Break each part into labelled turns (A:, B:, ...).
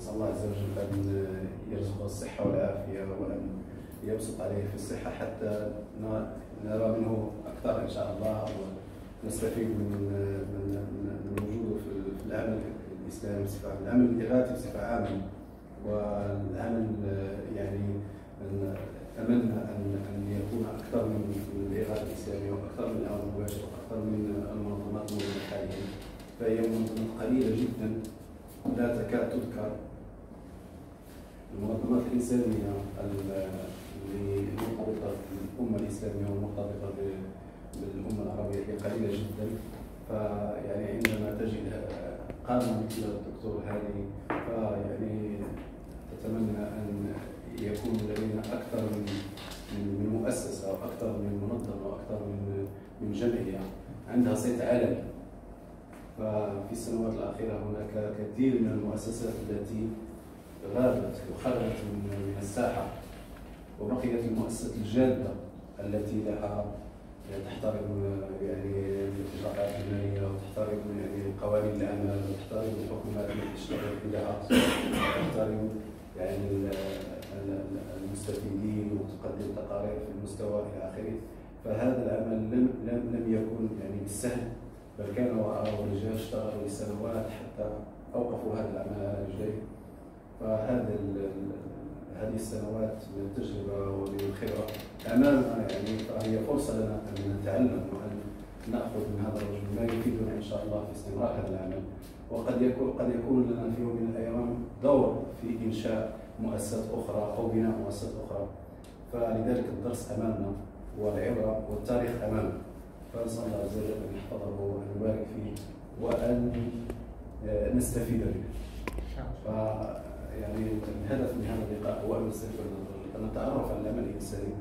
A: نسأل الله عز وجل أن يرزقه الصحة والعافية وأن يبسط عليه في الصحة حتى نرى منه أكثر إن شاء الله ونستفيد من من من وجوده في العمل الإسلامي بصفة عامة، العمل الإغاثي بصفة عامة. والعمل يعني أتمنى أن أن يكون أكثر من الإغاثة الإسلامية وأكثر من العمل المباشر وأكثر من المنظمات الموجودة حاليا فهي منظمات قليلة جدا. لا تكاد تذكر المنظمات الإنسانية المرتبطة بالأمة الإسلامية والمرتبطة بالأمة العربية هي قليلة جدا. فيعني عندما تجد قامة مثل الدكتور هادي فيعني تتمنى أن يكون لدينا أكثر من من مؤسسة أو أكثر من منظمة أو أكثر من من جمعية عندها صيت عالمي. ففي السنوات الأخيرة هناك كثير من المؤسسات التي غابت وخرجت من الساحة وبقيت المؤسسات الجادة التي لها تحترم يعني الإجراءات المالية وتحترم يعني قوانين العمل وتحترم الحكومات التي تشتغل بها وتحترم يعني المستفيدين وتقدم تقارير في المستوى إلى آخره. فهذا العمل لم لم لم يكن يعني بالسهل بل كان وراءه رجال اشتغلوا لسنوات حتى أوقفوا هذا العمل على رجليه فهذا هذه السنوات من التجربه ومن الخبره امامنا يعني فهي فرصة لنا أن نتعلم وأن نأخذ من هذا الرجل ما يفيدنا إن شاء الله في استمرار هذا العمل. وقد يكون قد يكون لنا في يوم من الأيام دور في إنشاء مؤسسات أخرى أو بناء مؤسسات أخرى. فلذلك الدرس أمامنا والعبرة والتاريخ أمامنا. فنسأل الله عز وجل أن يحفظه وأن يبارك فيه وأن آه، نستفيد منه. يعني الهدف من هذا اللقاء هو أن نستفيد من أن نتعرف على العمل الإنساني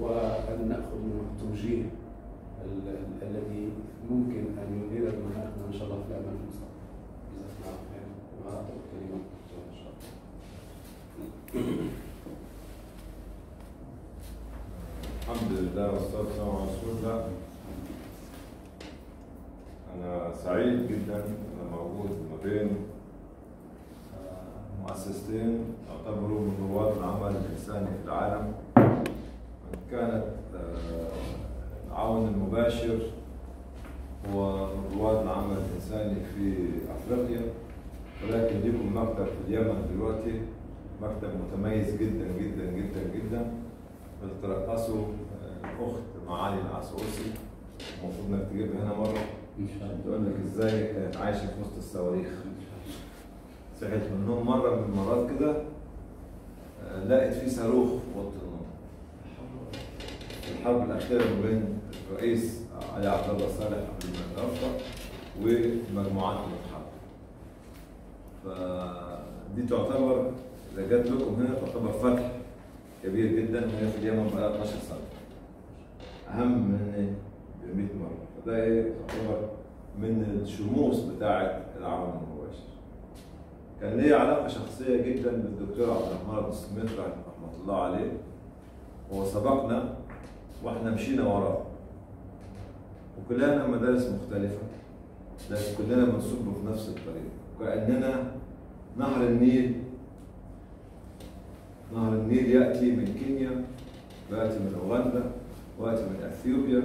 A: وأن نأخذ منه التوجيه الذي ممكن أن يدير دماغنا إن شاء الله في العمل المستقبل. جزاكم الله خيرا وهذا الكلمة إن شاء الله.
B: الحمد لله والصلاة والسلام على رسول الله أنا سعيد جدا أنا موجود ما بين مؤسستين يعتبروا من رواد العمل الإنساني في العالم. كانت آه، العون المباشر هو رواد العمل الإنساني في أفريقيا. ولكن لكم مكتب في اليمن دلوقتي مكتب متميز جدا جدا جدا جدا. بترقصه الاخت معالي العسوسي. المفروض إنك تجيبها هنا مرة.
A: إن شاء الله.
B: تقول لك إزاي كانت عايشة في وسط الصواريخ. صحيت من مرة من المرات كده آه، لقت في صاروخ في أوضة النوم. الحرب الأخيرة ما بين الرئيس علي عبد الله صالح قبل ما يتوفى ومجموعات الحرب. فدي تعتبر إذا جات لكم هنا تعتبر فتح كبير جدا وهي في اليمن بقى 12 سنة. أهم من ب 100 مرة. فده إيه؟ يعتبر من الشموس بتاعة العمل المباشر كان ليا علاقة شخصية جدا بالدكتور عبد الرحمن بن سميت رحمة الله عليه. هو سبقنا وإحنا مشينا وراه. وكلنا مدارس مختلفة لكن كلنا بنصب في نفس الطريق. وكاننا نهر النيل. نهر النيل يأتي من كينيا ويأتي من أوغندا ويأتي من أثيوبيا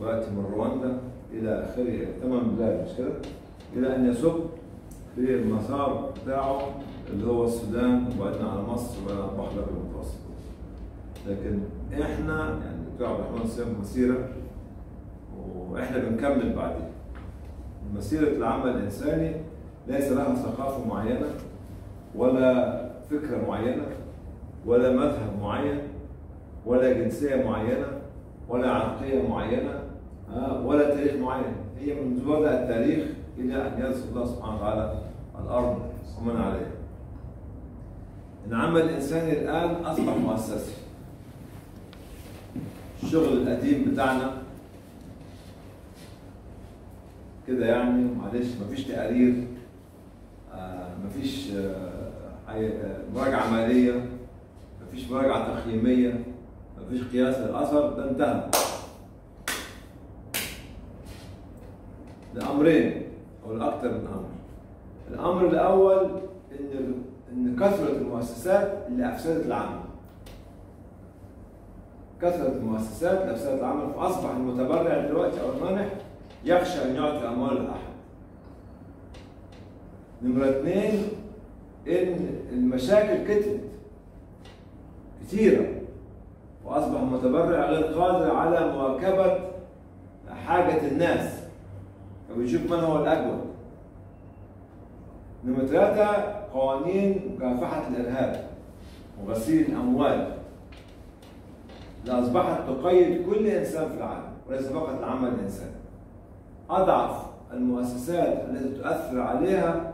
B: ويأتي من رواندا إلى آخره. ثمان بلاد مش كده؟ إلى أن يصب في المسار بتاعه اللي هو السودان وبعدين على مصر وبعدين على البحر الأبيض المتوسط. لكن إحنا يعني الدكتور عبد الرحمن سيف مسيرة وإحنا بنكمل بعدين. مسيرة العمل الإنساني ليس لها ثقافة معينة ولا فكرة معينة ولا مذهب معين ولا جنسية معينة ولا عرقية معينة آه، ولا تاريخ معين هي من بدأ التاريخ إلى أن يرث الله سبحانه وتعالى الأرض ومن عليها. العمل الإنساني الآن أصبح مؤسسي الشغل القديم بتاعنا كده يعني معلش مفيش تقارير آه، مفيش آه، آه، مراجعة مالية مفيش مراجعة تقييمية مفيش قياس للأثر ده انتهى. لأمرين أو لأكثر من أمر. الأمر الأول إن إن كثرة المؤسسات اللي أفسدت العمل. كثرة المؤسسات اللي أفسدت العمل فأصبح المتبرع دلوقتي أو المانح يخشى أن يعطي أموال لأحد نمرة اثنين إن المشاكل كترت كثيرة وأصبح المتبرع غير قادر على مواكبة حاجة الناس. فبيشوف من هو الأجود نمرة ثلاثة قوانين مكافحة الإرهاب وغسيل الأموال. اللي أصبحت تقيد كل إنسان في العالم وليس فقط العمل الإنساني أضعف المؤسسات التي تؤثر عليها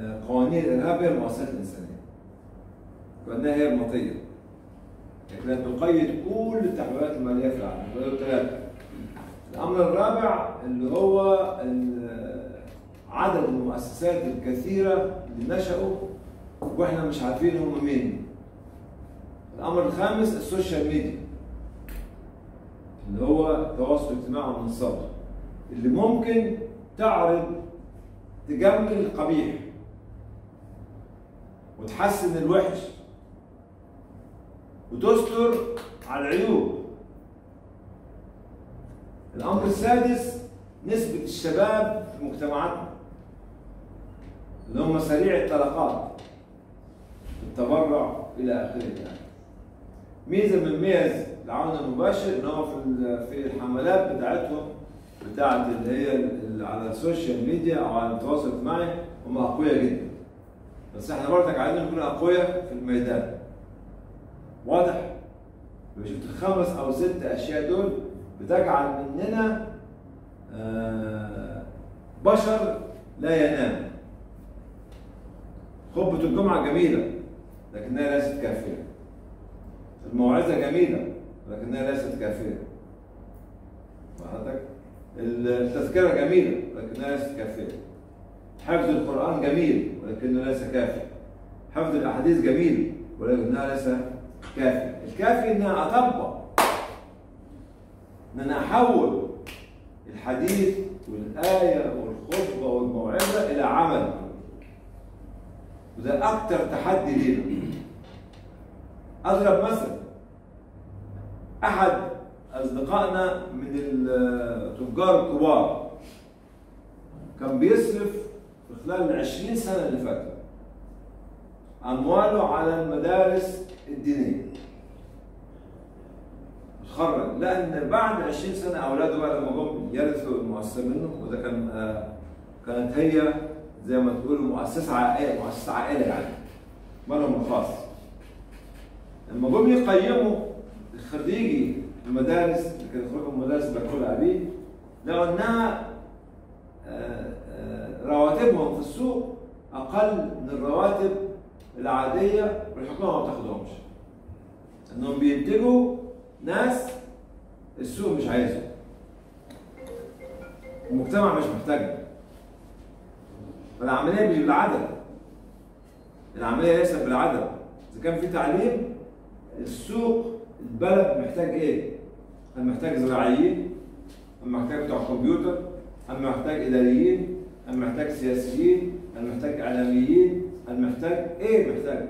B: آه، قوانين الإرهاب هي المؤسسات الإنسانية. وأنها هي المطية. لكنها تقيد كل التحويلات المالية في العالم. ثلاثة الأمر الرابع اللي هو عدد المؤسسات الكثيرة اللي نشأوا وإحنا مش عارفين هم مين. الأمر الخامس السوشيال ميديا اللي هو التواصل الاجتماعي والمنصات اللي ممكن تعرض تجمل القبيح وتحسن الوحش وتستر على العيوب. الأمر السادس نسبة الشباب في مجتمعاتنا. اللي هم سريع الطلقات التبرع إلى آخره يعني. ميزة من ميز العون المباشر إن هو في في الحملات بتاعتهم بتاعت اللي هي على ال social media أو على التواصل الاجتماعي هم أقوياء جدا بس إحنا برضك عايزين نكون أقوياء في الميدان واضح؟ لو شفت الخمس أو ست أشياء دول بتجعل مننا آه، بشر لا ينام خطبة الجمعة جميلة لكنها ليست كافية. الموعظة جميلة لكنها ليست كافية. حضرتك التذكرة جميلة لكنها ليست كافية. حفظ القرآن جميل ولكنه ليس كافي. حفظ الأحاديث جميل ولكنها ليس كافي الكافي إنها أطبق. إن أنا أحول الحديث والآية والخطبة والموعظة إلى عمل. وده أكتر تحدي لينا. أضرب مثل. أحد أصدقائنا من التجار الكبار كان بيصرف في خلال العشرين سنة اللي فاتوا أمواله على المدارس الدينية. اتخرج لأن بعد 20 سنة أولاده بقى لما جم يرثوا المؤسسة منه وده كان آه، كانت هي زي ما تقول مؤسسة عائلية مؤسسة عائلة يعني مالهم الخاص لما جم يقيموا خريجي المدارس اللي كانوا يخرجوا من المدارس اللي بياكلها أبيه لقوا إنها آه، آه، رواتبهم في السوق أقل من الرواتب العادية والحكومة ما بتاخدهمش. إنهم بينتجوا ناس السوق مش عايزهم. المجتمع مش محتاجها. فالعملية مش بالعدد. العملية ليست بالعدد. إذا كان في تعليم السوق البلد محتاج إيه؟ هل محتاج زراعيين؟ هل محتاج بتوع كمبيوتر؟ هل محتاج إداريين؟ هل محتاج سياسيين؟ هل محتاج إعلاميين؟ هل محتاج إيه محتاج؟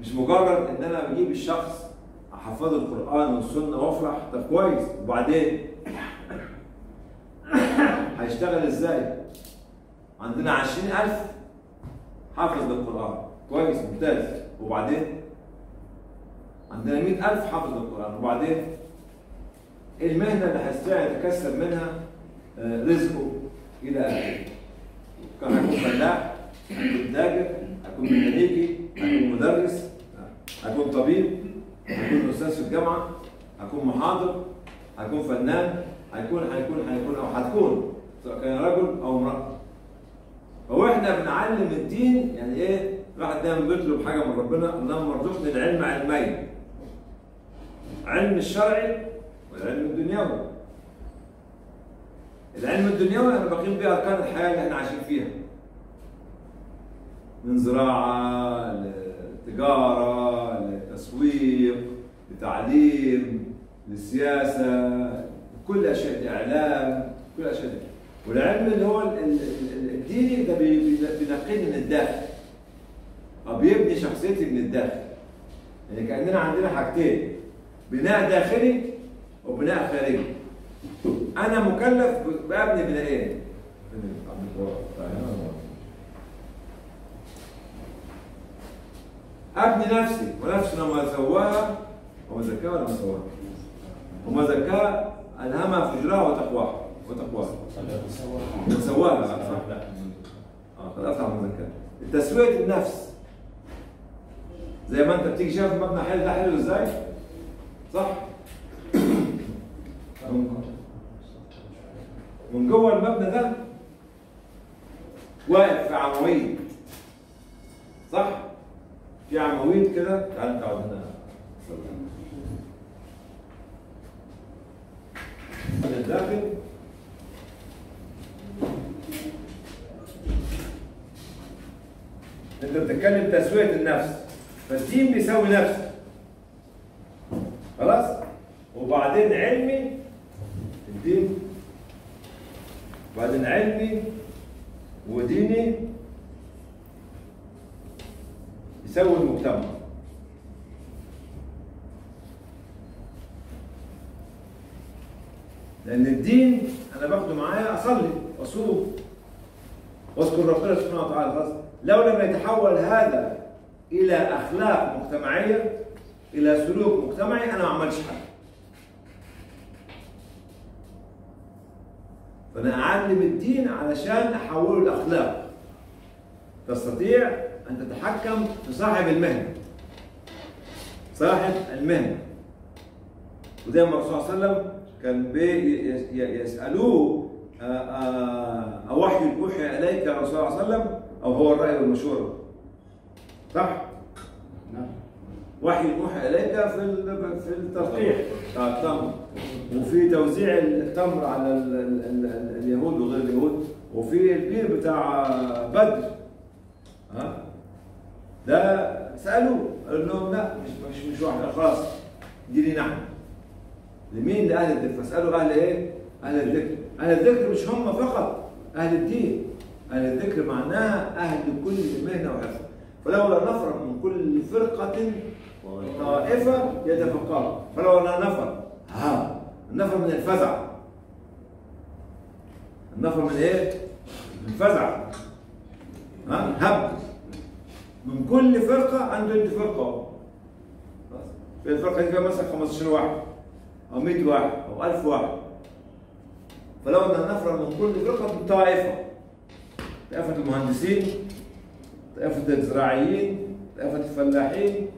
B: مش مجرد إن أنا بجيب الشخص أحفظه القرآن والسنة وأفرح طب كويس وبعدين هيشتغل إزاي؟ عندنا عشرين ألف حافظ للقرآن. كويس ممتاز. وبعدين؟ عندنا مئة ألف حافظ للقرآن. وبعدين؟ إيه المهنة اللي هيستطيع يتكسب منها؟ آه، رزقه إلى آخره. كان هيكون فلاح هيكون تاجر هيكون ميكانيكي هيكون مدرس هيكون طبيب هيكون أستاذ في الجامعة هيكون محاضر هيكون فنان هيكون هيكون هيكون أو هتكون سواء كان رجل أو امرأة. فهو إحنا بنعلم الدين يعني إيه؟ الواحد دايما بيطلب حاجة من ربنا اللهم ارزقني العلم علمين علم الشرعي والعلم الدنيوي. العلم الدنيوي أنا بقيم به أركان الحياة اللي إحنا عايشين فيها. من زراعة لتجارة لتسويق لتعليم لسياسه كل أشياء الاعلام كل أشياء دي. والعلم اللي هو ال- ال- ال- الديني ده بي- بي- بينقيني من الداخل. أو بيبني شخصيتي من الداخل. يعني كأننا عندنا حاجتين بناء داخلي وبناء خارجي. أنا مكلف بأبني بناءين أبني نفسي ونفسنا ما سواها وما زكاها ولا ما سواها وما زكاها ألهمها فجرها وتقواها. وتقواها سواها صح؟ آه تسوية النفس. زي ما أنت بتيجي شايف المبنى حلو ده حلو إزاي؟ صح؟ من جوه. المبنى ده واقف في عواميد صح؟ في عواميد كده. تعال نقعد هنا. من الداخل. انت بتتكلم تسوية النفس فالدين بيساوي نفسه خلاص؟ وبعدين علمي الدين وبعدين علمي وديني. يسوي المجتمع. لأن الدين أنا باخده معايا أصلي وأصوم. واذكر ربنا سبحانه وتعالى خلاص. لو لم يتحول هذا إلى أخلاق مجتمعية إلى سلوك مجتمعي أنا ما عملتش حاجة. فأنا أعلم الدين علشان أحوله لأخلاق. تستطيع أن تتحكم في صاحب المهنة. صاحب المهنة. وزي ما الرسول صلى الله عليه وسلم كان يسألوه آه، آه، أوحي أوحي إليك يا رسول الله صلى الله عليه وسلم؟ أو هو الرأي والمشورة صح؟
A: نعم.
B: وحي يوحى إليك في في التلقيح بتاع التمر. وفي توزيع التمر على ال ال ال ال اليهود وغير اليهود وفي البير بتاع بدر. ها ده سألوه قال لهم لا مش مش مش واحد خلاص. دي لينا إحنا لمين؟ لأهل الذكر. فاسألوا أهل إيه؟ أهل الذكر. أهل الذكر مش هم فقط أهل الدين. أهل الذكر معناها أهل كل مهنة وحرفة فلولا نفر من كل فرقة طائفة يتفقهوا فلولا نفر ها النفر من الفزع. النفر من إيه؟ من الفزع ها هب. من كل فرقة عنده انت فرقة؟ في الفرقة دي فيها مثلا 15 واحد. أو 100 واحد أو 1000 واحد. فلو أن نفر من كل فرقة طائفة. طائفة المهندسين طائفة الزراعيين طائفة الفلاحين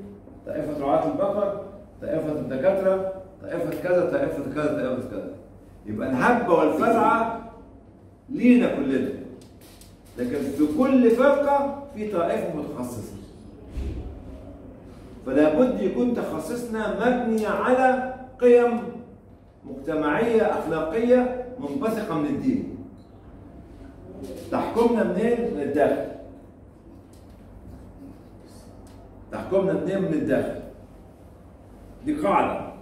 B: طائفة رعاة البقر طائفة الدكاترة طائفة كذا طائفة كذا طائفة كذا. يبقى الهبة والفزعة لينا كلنا. لكن في كل فرقة في طائفة متخصصة. فلا بد يكون تخصصنا مبني على قيم مجتمعية أخلاقية منبثقة من الدين. تحكمنا منين؟ من الداخل. تحكمنا منين؟ من الداخل. دي قاعدة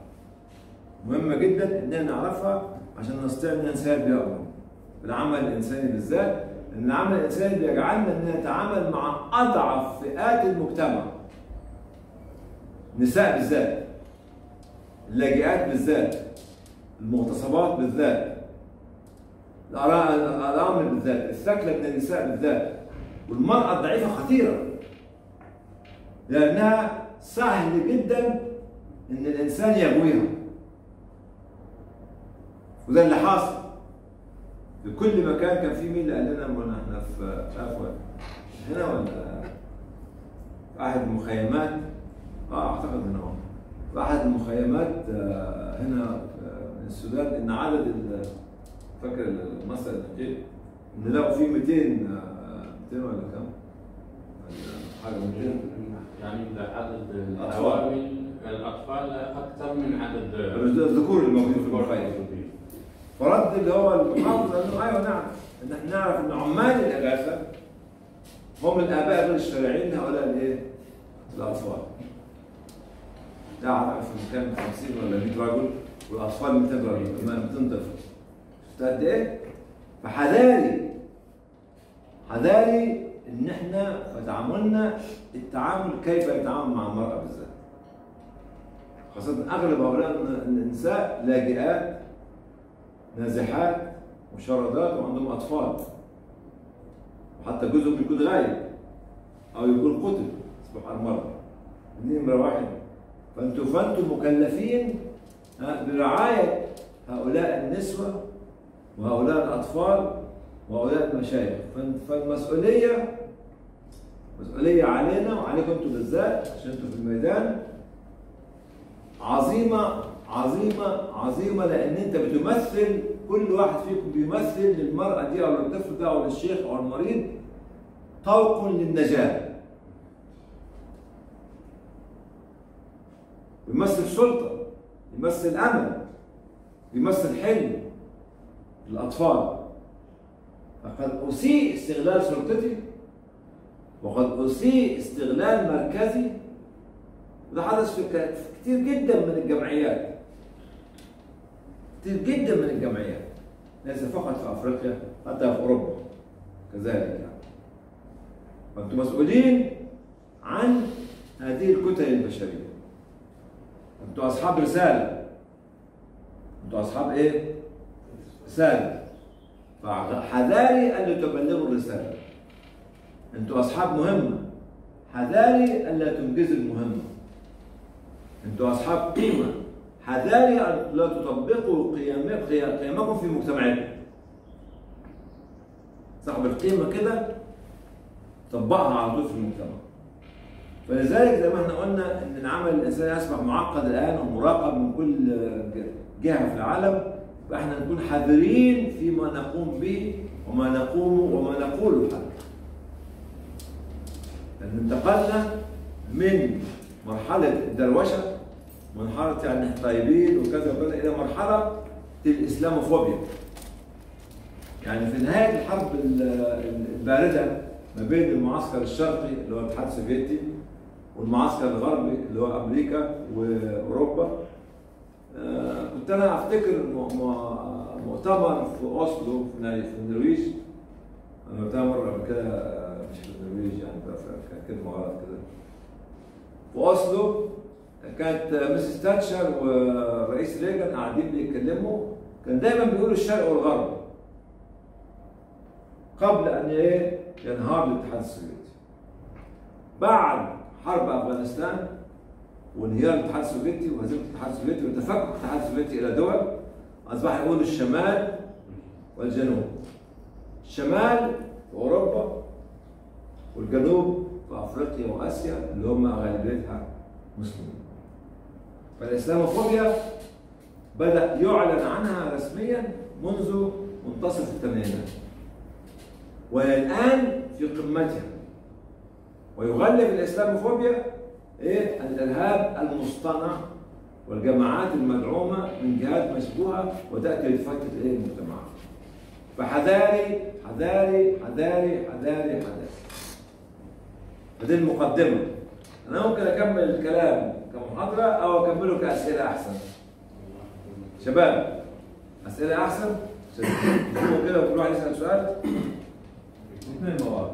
B: مهمة جدا إننا نعرفها عشان نستطيع إن نسير بها في العمل الإنساني بالذات إن العمل الإنساني بيجعلنا إن نتعامل مع أضعف فئات المجتمع. النساء بالذات. اللاجئات بالذات المغتصبات بالذات الأرامل بالذات الثكلة من النساء بالذات والمرأة الضعيفة خطيرة لأنها سهل جدا إن الإنسان يغويها. وده اللي حاصل. في كل مكان كان في مين اللي قال لنا إحنا في وين. هنا ولا؟ في احد المخيمات آه أعتقد هنا هو. في احد المخيمات آه، هنا في- من السودان إن عدد فاكر المصدر النجيب إن لقوا في 200 آه، 200 ولا كم؟ حاجة 200
C: يعني عدد
B: أطفال.
C: الحوامل الأطفال أكثر من
B: الذكور الموجودين في المخيم فرد اللي هو المحافظ قال له أيوه نعم إن إحنا نعرف إن عمال الاغاثه هم الأباء غير الشرعيين هؤلاء الإيه؟ الأطفال. لا اعرف في كام 50 ولا 100 رجل والأطفال 200 رجل كمان 200 طفل. شفت قد إيه؟ فحذاري حذاري إن إحنا تعاملنا التعامل كيف يتعامل مع المرأة بالذات. خاصة أغلب هؤلاء النساء لاجئات نازحات مشردات وعندهم أطفال وحتى جزء بيكون غايب أو يكون قتل سبحان الله دي نمرة واحد فأنتم فأنتم مكلفين ها، برعاية هؤلاء النسوة وهؤلاء الأطفال وهؤلاء المشايخ. فال- فالمسؤولية مسؤولية علينا وعليكم أنتم بالذات عشان أنتم في الميدان. عظيمة عظيمة عظيمة لأن أنت بتمثل كل واحد فيكم بيمثل للمرأة دي أو للطفل ده أو للشيخ أو المريض طوق للنجاة. بيمثل سلطة بيمثل أمل بيمثل حلم للأطفال. فقد أسيء استغلال سلطتي وقد أسيء استغلال مركزي. وده حدث في كتير جدا من الجمعيات. كتير جدا من الجمعيات. ليس فقط في أفريقيا حتى في أوروبا كذلك. يعني فانتم مسؤولين عن هذه الكتل البشرية. أنتم اصحاب رسالة. أنتم اصحاب إيه؟ رسالة. فحذاري أن تبلغوا الرسالة. أنتم اصحاب مهمه حذاري الا تنجزوا المهمه أنتم اصحاب قيمة. حذاري أن لا تطبقوا قيم قيمكم في مجتمعكم. صاحب القيمة كده طبقها على طول في المجتمع. فلذلك زي ما إحنا قلنا إن العمل الانساني اصبح معقد الآن ومراقب من كل جهة في العالم فإحنا نكون حذرين فيما نقوم به وما نقوم وما نقوله حتى. لأن انتقلنا من مرحلة الدروشة مرحلة يعني طيبين وكذا وكذا إلى مرحلة الإسلاموفوبيا. يعني في نهاية الحرب ال- الباردة ما بين المعسكر الشرقي اللي هو الاتحاد السوفيتي والمعسكر الغربي اللي هو أمريكا وأوروبا. آه، كنت أنا أفتكر مؤتمر في أوسلو في النرويج. أنا قلتها مرة قبل كده آه، مش في النرويج يعني كانت كلمة غلط كده. في أوسلو كانت Mrs تاتشر والرئيس ريجن قاعدين بيتكلموا. كان دايما بيقولوا الشرق والغرب قبل أن إيه ينهار الاتحاد السوفيتي. بعد حرب أفغانستان وانهيار الاتحاد السوفيتي وهزيمة الاتحاد السوفيتي وتفكك الاتحاد السوفيتي إلى دول أصبح يقول الشمال والجنوب. الشمال في أوروبا والجنوب في أفريقيا وآسيا اللي هم غالبيتها مسلمين. فالاسلاموفوبيا بدأ يعلن عنها رسميا منذ منتصف الثمانينات. وهي الان في قمتها. ويغلب الإسلاموفوبيا إيه؟ الإرهاب المصطنع والجماعات المدعومة من جهات مشبوهة وتأتي لتفتت إيه؟ المجتمعات. فحذاري حذاري حذاري حذاري حذاري. هذه المقدمة. أنا ممكن أكمل الكلام كمحاضرة أو أكمله كأسئلة أحسن. شباب أسئلة أحسن؟ عشان تفهموا كده وكل واحد يسأل سؤال؟
A: اثنين مواد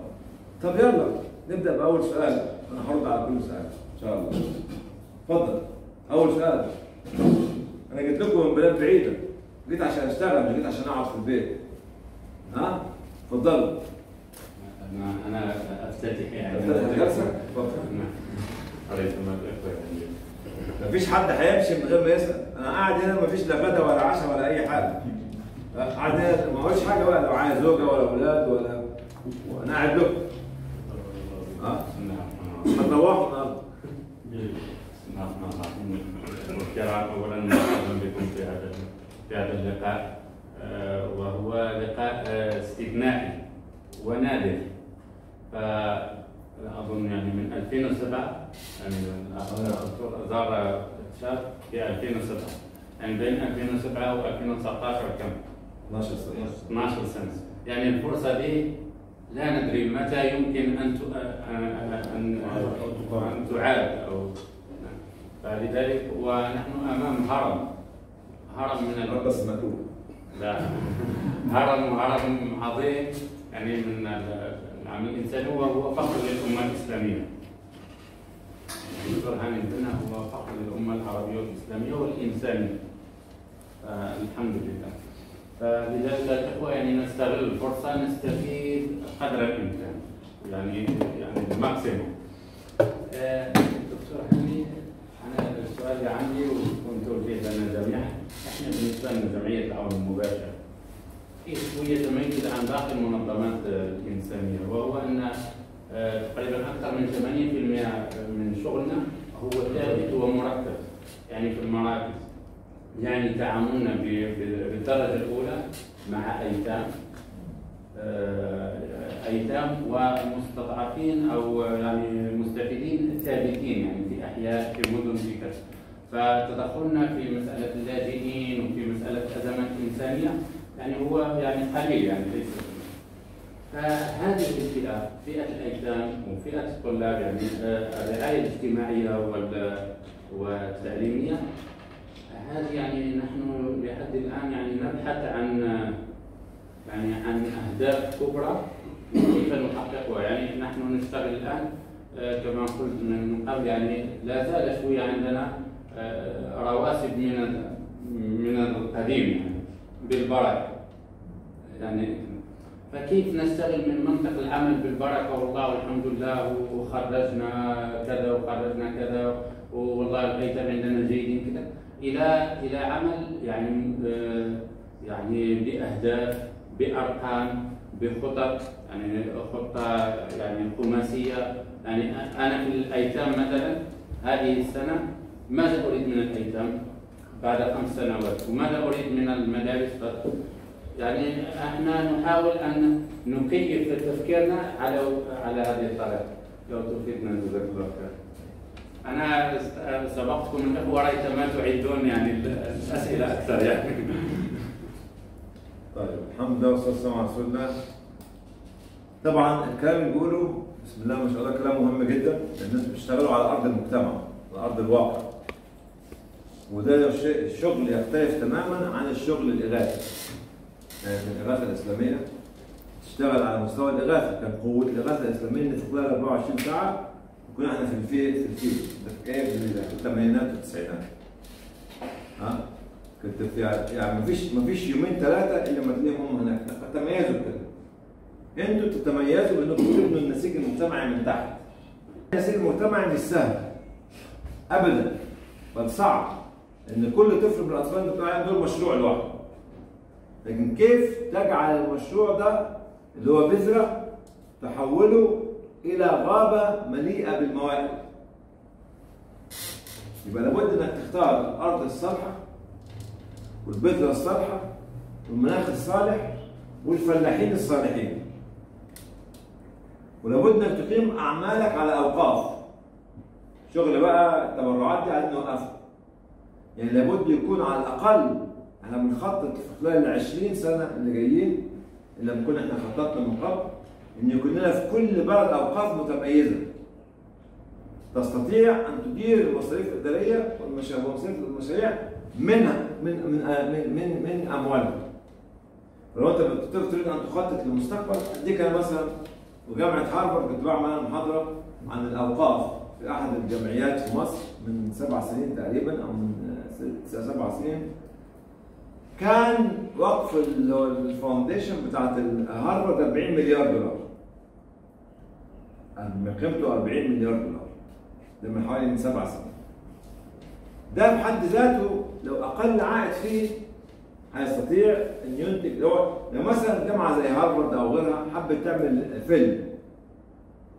B: طب يلا. نبدأ بأول سؤال. أنا هرد على كل سؤال. إن شاء الله. اتفضل أول سؤال. أنا جيت لكم من بلاد بعيدة. جيت عشان أشتغل مش جيت عشان أقعد في البيت. ها؟ اتفضلوا
C: أنا أنا أفتتح يعني.
B: أفتتح الجلسة؟ اتفضل.
C: نعم.
B: مفيش حد هيمشي من غير ما يسأل. أنا قاعد هنا مفيش لا غدا ولا عشاء ولا أي حاجة. قاعد هنا. ما هوش حاجة بقى. لو عايز زوجة ولا أولاد ولا وأنا قاعد لكم. النهارده
C: بسم الله الرحمن الرحيم والكرام أولا مرحبا بكم في هذا في هذا اللقاء وهو لقاء استثنائي ونادر فأظن يعني من 2007 يعني زار تشاد في 2007 يعني بين 2007 و 2019 كم؟
B: 12 سنه
C: 12 سنه يعني الفرصة دي لا ندري متى يمكن أن ان أن تعاد أو فلذلك ونحن أمام هرم هرم من
B: بس مكتوب
C: لا هرم هرم عظيم يعني من ال- العمل الإنساني وهو فخر للأمة الإسلامية. الدكتور هاني البنا هو فخر للأمة العربية والاسلاميه والإنسانية. الحمد لله. فلذلك الاخوه يعني نستغل الفرصة نستفيد قدر الإمكان. يعني يعني الماكسيموم. دكتور هاني أنا السؤال اللي عندي وكنت وجهه لنا جميعا إحنا بالنسبة لنا جمعيه المباشر كيف هي تميز عن باقي المنظمات الإنسانية وهو أن آه، تقريبا أكثر من 80% من شغلنا هو ثابت ومرتب يعني في المراكز يعني تعاملنا بالدرجة الأولى مع أيتام آه، أيتام ومستضعفين أو يعني مستفيدين ثابتين يعني في أحياء في مدن في كذا. فتدخلنا في مسألة اللاجئين وفي مسألة أزمات إنسانية يعني هو يعني قليل يعني ليس فهذه الفئة فئة الأيتام وفئة الطلاب يعني آه، الرعاية الاجتماعية وال- والتعليمية هذه يعني نحن لحد الآن يعني نبحث عن يعني عن أهداف كبرى كيف نحققها. يعني نحن نشتغل الآن آه، كما قلت من قبل يعني لا زال شوية عندنا آه، رواسب من من القديم يعني بالبركة. يعني فكيف نشتغل من منطق العمل بالبركة؟ والله والحمد لله وخرجنا كذا وخرجنا كذا والله الايتام عندنا جيدين كذا. إلى إلى عمل يعني آه، يعني بأهداف بأرقام بخطط يعني خطة يعني خماسية. يعني أنا في الأيتام مثلا هذه السنة ماذا أريد من الأيتام بعد خمس سنوات؟ وماذا أريد من المدارس؟ يعني أحنا نحاول أن نكيف تفكيرنا على على هذه الطريقة. لو تفيدنا جزاك الله خير. أنا سبقتكم رأيت ما تعدون يعني الأسئلة أكثر يعني.
B: طيب الحمد لله والصلاة والسلام على رسول الله. طبعا الكلام اللي بيقوله بسم الله ما شاء الله كلام مهم جدا. الناس بيشتغلوا على أرض المجتمع على أرض الواقع. وده الشغل يختلف تماما عن الشغل الإغاثي. يعني في الإغاثة الإسلامية تشتغل على مستوى الإغاثة. كان قوة الإغاثة الإسلامية إن خلال 24 ساعة نكون إحنا في الفيل في الفيل. ده؟ في الثمانينات والتسعينات ها؟ كنت في يعني مفيش مفيش يومين ثلاثة إلا ما تلاقيهم هم هناك. تميزوا كده. أنتوا تتميزوا بإنكم تبنوا النسيج المجتمعي من تحت. النسيج المجتمعي مش سهل. ابدا. بل صعب. إن كل طفل من الأطفال بتوعي دول مشروع لوحده. لكن كيف تجعل المشروع ده اللي هو بذرة تحوله إلى غابة مليئة بالمواهب يبقى لابد إنك تختار الأرض الصالحة والبذرة الصالحة والمناخ الصالح والفلاحين الصالحين. ولابد إنك تقيم أعمالك على أوقاف. شغل بقى التبرعات دي عايزين نوقفها. يعني لابد يكون على الأقل إحنا بنخطط في خلال ال 20 سنة اللي جايين اللي بنكون إحنا خططنا من قبل إن يكون لنا في كل بلد اوقاف متميزة. تستطيع أن تدير المصاريف الاداريه والمشاريع المشاريع منها من من من من, أموالها. لو أنت تريد أن تخطط للمستقبل أديك أنا مثلا وجامعة هارفارد كنت بعمل محاضرة عن الأوقاف في أحد الجمعيات في مصر من سبع سنين تقريبا أو من سبع سنين. كان وقف ال- الفاونديشن بتاعت هارفارد 40 مليار دولار. قيمته 40 مليار دولار. ده من حوالي من سبع سنين. ده بحد ذاته لو أقل عائد فيه هيستطيع إن ينتج لو لو مثلا جامعه زي هارفارد أو غيرها حبت تعمل فيلم.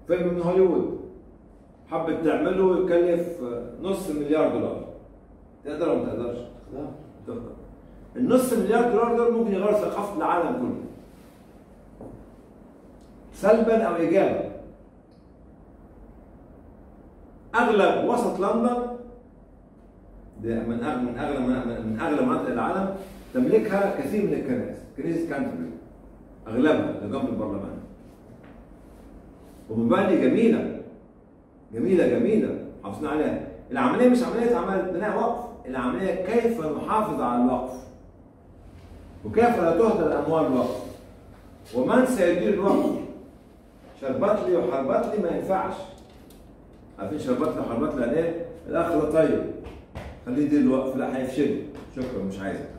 B: فيلم من هوليوود. حبت تعمله يكلف نص مليار دولار. تقدر ولا ما تقدرش؟ تقدر. النص مليار دولار دول ممكن يغيروا ثقافة العالم كله. سلبا أو ايجابا. أغلب وسط لندن ده من اغلى من اغلى من اغلى مناطق العالم تملكها كثير من الكنائس. كنيسه كانتربري أغلبها لقبل البرلمان. ومباني جميلة جميلة جميلة. حافظنا عليها. العملية مش عملية عمل بناء وقف. العملية كيف نحافظ على الوقف؟ وكيف لا تهدر اموال الوقف؟ ومن سيدير الوقف؟ شربتلي وحربتلي ما ينفعش. عارفين شربتلي وحربتلي يعني إيه؟ الاخ طيب. خليه يدير الوقف لا هيفشله شكرا مش عايزك.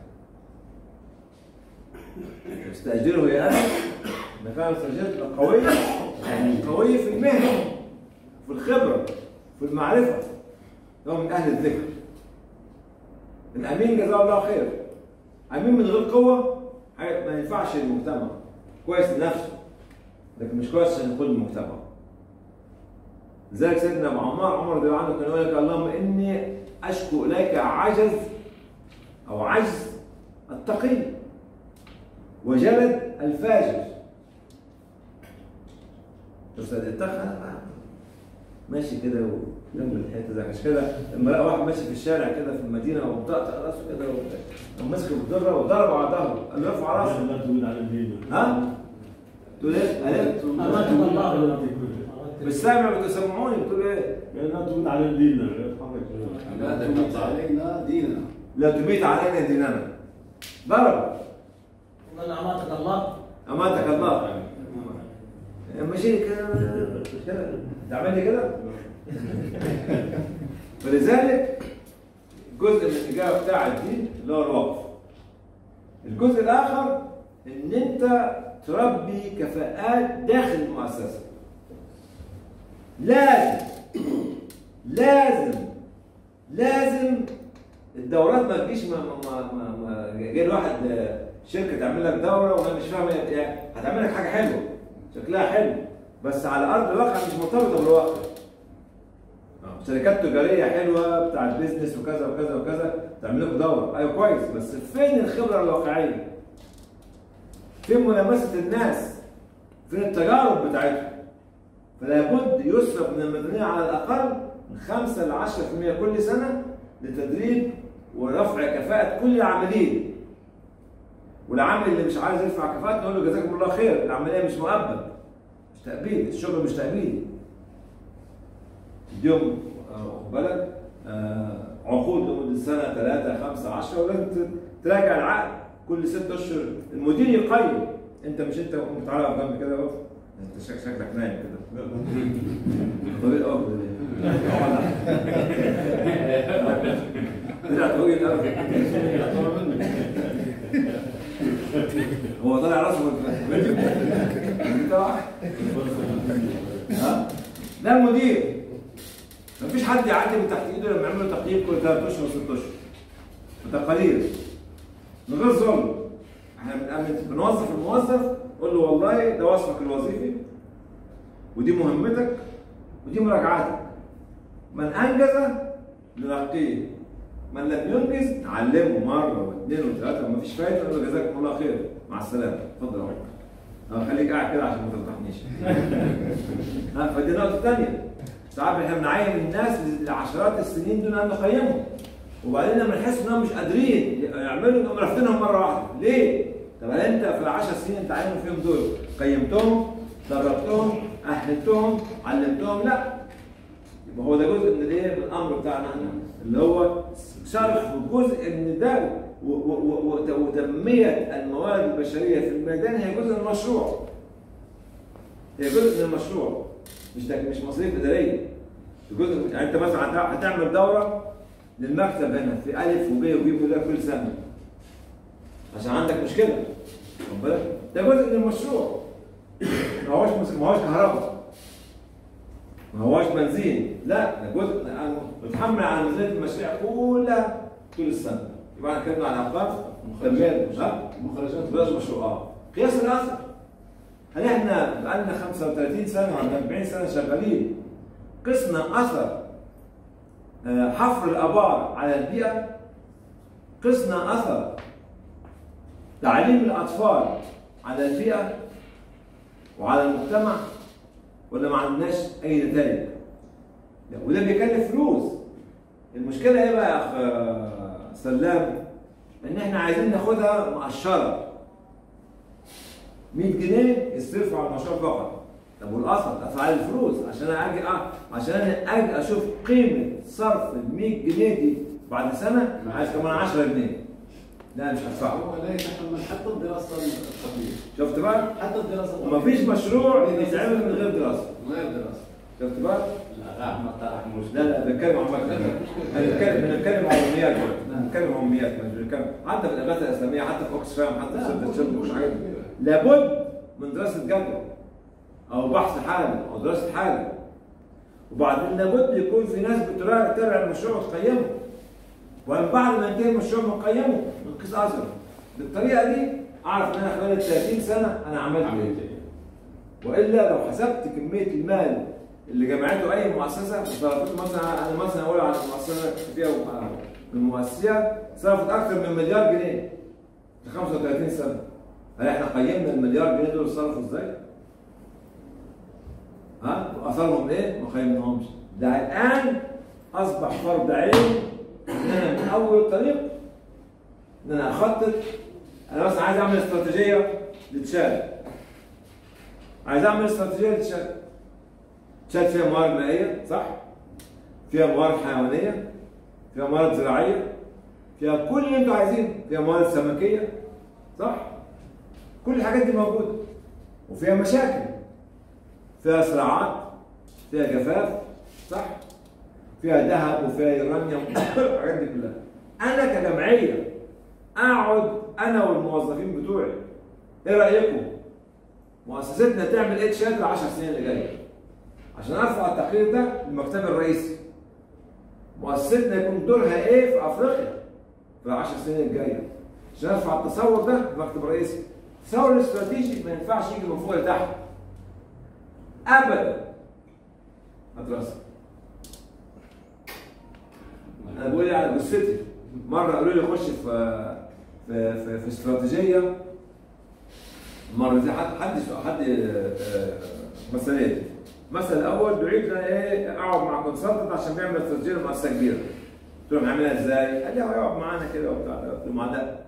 B: استأجره يا أخي. أنا فعلا استاجرت قوي قوي في المهنة في الخبرة في المعرفة. هو من أهل الذكر. الأمين جزاه الله خير. أمين من غير قوة ما ينفعش للمجتمع كويس لنفسه لكن مش كويس عشان يقود المجتمع. لذلك سيدنا ابو عمار عمر رضي الله عنه كان يقول لك اللهم إني أشكو إليك عجز أو عجز التقي وجلد الفاجر. بس التقى ماشي كده جنب الحته زي عشان كده. لما لقى واحد ماشي في الشارع كده في المدينة ومطقطق راسه كده وقام ماسك بالضره وضربه على ظهره قال له ارفع راسك. ها؟ تقول إيه؟ قالت
D: أماتك الله.
B: مش سامع بتسمعوني بتقول إيه؟
D: لا تقول على الدين
A: لا تمت علينا ديننا.
B: لا تميت علينا ديننا. ضرب
E: من أماتك الله.
B: أماتك الله. ماشي كده كده تعمل لي كده؟ فلذلك جزء من الإجابة بتاعت دي اللي هو الوقف. الجزء الآخر إن أنت تربي كفاءات داخل المؤسسة. لازم لازم لازم الدورات ما تجيش ما ما ما, ما جاي الواحد شركة تعمل لك دورة وهي مش فاهمة يعني هتعمل لك حاجة حلوة شكلها حلو بس على أرض الواقع مش مرتبطة بالواقع آه، شركات تجارية حلوة بتاعت بيزنس وكذا وكذا وكذا تعمل لكم دورة أيوه كويس بس فين الخبرة الواقعية؟ فين ملامسة الناس؟ فين التجارب بتاعتهم؟ فلا بد يصرف من الميزانيه على الأقل من 5 ل 10% كل سنة لتدريب ورفع كفاءة كل العاملين. والعامل اللي مش عايز يرفع كفاءته نقول له جزاكم الله خير العملية مش مؤبد. مش تأبيد الشغل مش تأبيدي اليوم آه، واخد بالك؟ آه، عقود لمدة سنة ثلاثة خمسة عشرة ولازم ت- تراجع العقد. كل ست أشهر المدير يقيم. أنت مش أنت اقف جنبي كده أهو؟ شك- شكلك نايم كده. طويل قوي طلع طويل قوي هو طالع راسه انت ها؟ ده المدير مفيش حد يعدي من تحت إيده لما يعملوا تقييم كل ثلاث أشهر وست أشهر. وتقارير من غير ظلم. إحنا بنعمل- بنوظف الموظف قول له والله ده وصفك الوظيفي ودي مهمتك ودي مراجعاتك. من أنجز نرقيه من لم ينجز نعلمه مرة واثنين وثلاثة. مفيش فايدة نقول له الله خير. مع السلامة. اتفضل يا آه خليك قاعد كده عشان ما تفضحنيش ها فدي نقطة ثانية ساعات إحنا بنعين الناس لعشرات السنين دون أن نقيمهم. وبعدين لما نحس إنهم مش قادرين يعملوا نقوم رافضينهم مرة واحدة. ليه؟ طب انت في العشر سنين انت عاينهم فيهم دول قيمتهم دربتهم أهلتهم علمتهم؟ لا. يبقى هو ده جزء من الإيه؟ من الأمر بتاعنا إحنا اللي هو صرف جزء من ده وتنمية الموارد البشرية في الميدان. هي جزء من المشروع. هي جزء من المشروع. مش ده مش مصاريف إدارية. جزء يعني أنت مثلا هتع- هتعمل دورة للمكتب هنا في ألف وب وده كل سنة. عشان عندك مشكلة. واخد بالك؟ ده جزء من المشروع. ما هوش ما هوش كهرباء. ما هوش بنزين. لا ده جزء أنا بتحمل على ميزانية المشاريع كلها طول السنة. يبقى إحنا اتكلمنا عن تنميه ها
A: مخرجات.
B: بس المشروع آه. قياس الاثر هل إحنا بقالنا 35 سنة ولا 40 سنة شغالين؟ قسنا أثر آه، حفر الآبار على البيئة. قسنا أثر. تعليم الأطفال على البيئه وعلى المجتمع ولا ما عندناش أي نتائج؟ وده بيكلف فلوس. المشكلة إيه بقى يا أخ سلام؟ إن إحنا عايزين ناخدها مقشرة. 100 جنيه يصرفوا على المشروع فقط. طب والأصل؟ أدفع الفلوس عشان أنا أجي أه عشان أنا أجي أشوف قيمة صرف ال 100 جنيه دي بعد سنة عايز كمان 10 جنيه. لا مش هدفعه.
A: هو لا يتحمل حتى الدراسة الخفيفه
B: شفت بقى؟
A: حتى الدراسة
B: ومفيش مشروع يتعمل من غير دراسة.
A: من غير دراسة.
B: شفت بقى؟
C: لا راح مطرح مش
B: لا لا بنتكلم عن مكتب بنتكلم بنتكلم عن عموميات بنتكلم عن عموميات مش بنتكلم. حتى في الابحاث الإسلامية حتى في اوكسفام حتى في الشرب والحاجات دي. لابد من دراسة جدوى أو بحث حاله أو دراسة حاله وبعدين لابد يكون في ناس بتراجع تتابع المشروع وتقيمه ومن بعد ما ينتهي المشروع بنقيمه بنقيس اثره بالطريقة دي أعرف إن أنا خلال ال 30 سنة أنا عملت إيه
C: عملت
B: وإلا لو حسبت كمية المال اللي جمعته أي مؤسسة صرفته مثلا أنا مثلا أقول على المؤسسه فيها من المؤسسات صرفت أكثر من مليار جنيه في 35 سنة هل إحنا قيمنا المليار جنيه دول صرفوا إزاي؟ ها؟ وأثرهم إيه؟ ما قيمناهمش ده الآن أصبح فرض عين إن أنا من أول الطريق إن أنا أخطط. أنا مثلا عايز أعمل استراتيجية لتشاد عايز أعمل استراتيجية لتشاد تشاد فيها موارد مائية صح؟ فيها موارد حيوانية فيها موارد زراعية فيها كل اللي أنتوا عايزينه فيها موارد سمكية صح؟ كل الحاجات دي موجودة. وفيها مشاكل. فيها صراعات فيها جفاف صح؟ فيها ذهب وفيها يورانيوم الحاجات دي كلها. أنا كجمعية أقعد أنا والموظفين بتوعي. إيه رأيكم؟ مؤسستنا تعمل إيه تشات ال 10 سنين اللي جاية؟ عشان أرفع التقرير ده للمكتب الرئيسي. مؤسستنا يكون دورها إيه في أفريقيا في ال 10 سنين الجايه عشان أرفع التصور ده في المكتب الرئيسي. التصور الاستراتيجي ما ينفعش يجي من فوق لتحت. ابدا. مدرسة. أنا بقول على جثتي. مرة قالوا لي خش في في في, في استراتيجية مرة زي حد حد حد مثلين المثل الأول دعيت إيه أقعد مع كونسلتنت عشان بيعمل استراتيجية لمؤسسة كبيرة. قلت له هنعملها إزاي؟ قال لي هيقعد معانا كده وبتاع. قلت له ما لا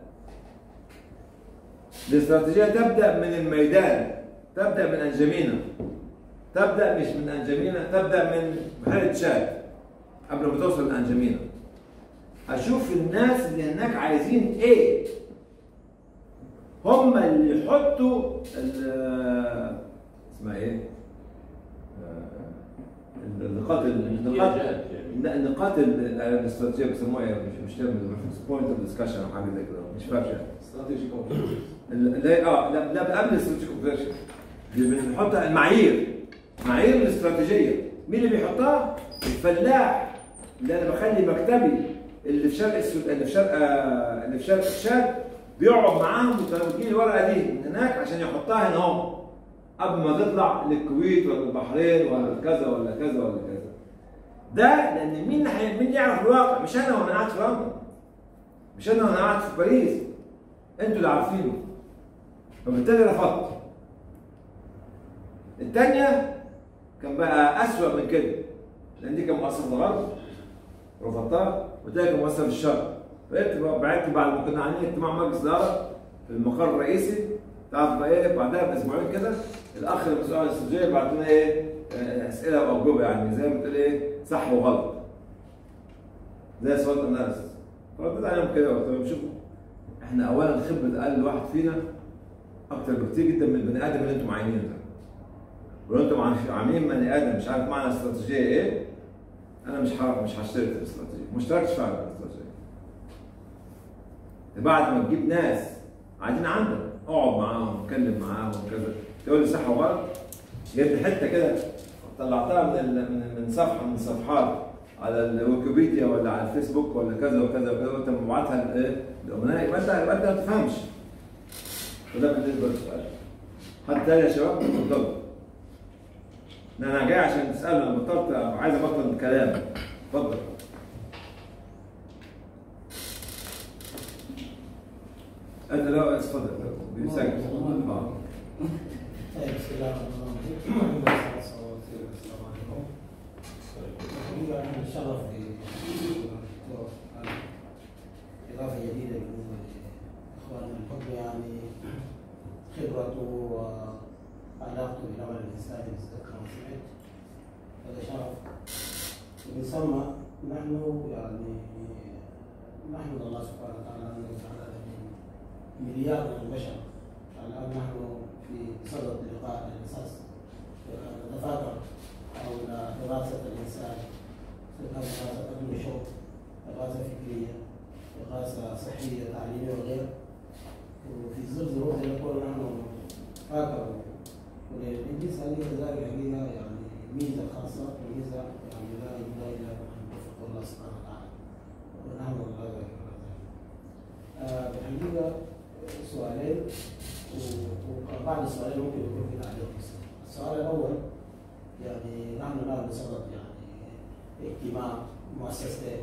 B: الاستراتيجيه تبدأ من الميدان تبدأ من أنجمينا. تبدأ مش من أنجمينا تبدأ من بحيره شاد قبل ما توصل لأنجمينا. أشوف الناس اللي هناك عايزين إيه؟ هم اللي يحطوا اسمها إيه؟ آه، النقاط النقاط لا، النقاط ال- الأستراتيجية بيسموها إيه؟ مش مش point of discussion أو حاجة زي كده مش فاهم يعني
A: strategic
B: ال- لا آه لا لا قبل ال strategic observation بنحط المعايير. معايير الاستراتيجية. مين اللي بيحطها؟ الفلاح. اللي أنا بخلي مكتبي اللي في شرق السود اللي في شرق اللي في شرق شاد بيقعد معاهم وتجيب الورقه دي من هناك عشان يحطها هنا أهو. قبل ما تطلع للكويت ولا البحرين ولا كذا ولا كذا ولا كذا. ده لأن مين حي... مين يعرف الواقع؟ مش أنا وأنا قاعد في لندن مش أنا وأنا قاعد في باريس. أنتوا اللي عارفينه. فبالتالي رفضت. الثانية كان بقى أسوأ من كده. لأن دي كان مؤسسه الغرب. رفضتها. كان مؤسسه في الشرق. بعت بعد ما كنا عاملين اجتماع مجلس إدارة في المقر الرئيسي. تعرف بقى إيه؟ بعدها بأسبوعين كده الأخ المسؤول عن الاستراتيجية بعت لنا إيه؟ آه، أسئلة واجوبه يعني زي ما بتقول إيه؟ صح وغلط. زي سوالف اناليسيس فرديت عليهم كده قلت لهم شوفوا إحنا اولا خبره أقل واحد فينا أكتر بكتير جدا من البني آدم اللي أنتم عاينينه ده. ولو أنتم عاملين بني آدم مش عارف معنى استراتيجيه إيه أنا مش مش هشترك في الاستراتيجية. في الاستراتيجيه بعد ما تجيب ناس قاعدين عندك اقعد معاهم اتكلم معاهم وكذا تقول لي صح وغلط؟ جبت حتة كده طلعتها من من من صفحة من الصفحات على الويكيبيديا ولا على الفيسبوك ولا كذا وكذا وكذا وانت مبعتها لايه؟ للامناء يبقى انت يبقى انت ما تفهمش. وده بالنسبة للسؤال. حد تاني يا شباب؟ اتفضلوا إن أنا جاي عشان تسالوا أنا بطلت عايز ابطل كلام اتفضل انت لا اتفضل بيسجل آه
E: طيب بسم الله الرحمن الرحيم والصلاة والسلام على رسول الله. السلام عليكم. قال إضافة جديدة بالنسبة لإخواننا الحكم يعني خبرته وعلاقته بالعمل الإنساني بالذات كما سمعت هذا شرف ومن ثم نحن يعني نحمد الله سبحانه وتعالى جعلنا من مليار من البشر. الآن نحن في صدد لقاء الأساس نتفاكر حول دراسة الإنسان دراسة علم شوق دراسة فكرية دراسة صحية تعليمية وغيره وفي ظل ظروف قلنا نحن فاكر والإنجليز هذه كذلك حقيقة يعني ميزة خاصة وميزة يعني لا يمكن إلا أن نوفق الله سبحانه وتعالى. ونحن الله آه، بالحقيقة سؤالين وبعد السؤالين ممكن يكون في تعليق. السؤال الأول يعني نحن الآن بصدد يعني اجتماع مؤسستين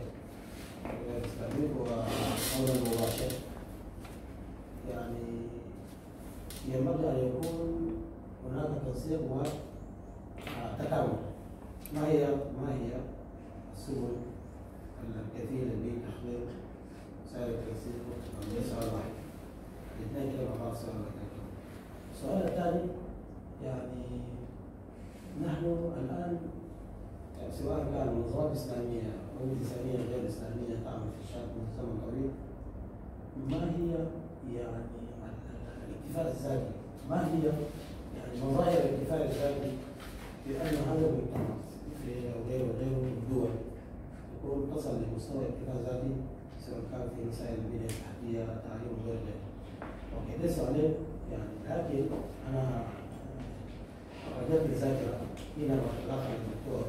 E: الإسلامية وحول المباشر يعني ينبغي أن يكون هناك تنسيق وتكامل ما هي ما هي السبل الكثيرة لتحقيق وسائل التنسيق؟ ليس سؤال واحد. كده مع السؤال الثاني يعني نحن الآن سواء كان منظمات إسلامية أو إنسانية غير إسلامية تعمل في الشعب من زمن ما هي يعني الاكتفاء الذاتي؟ ما هي يعني مظاهر الاكتفاء الذاتي بأن هذا المجتمع في غيره وغيره من الدول يكون تصل لمستوى اكتفاء ذاتي سواء كان في مسائل البنية التحتية تعليم وغير ذلك. أوكي ده سؤالين يعني لكن أنا رجعت الذاكره هنا وتلاقى الدكتور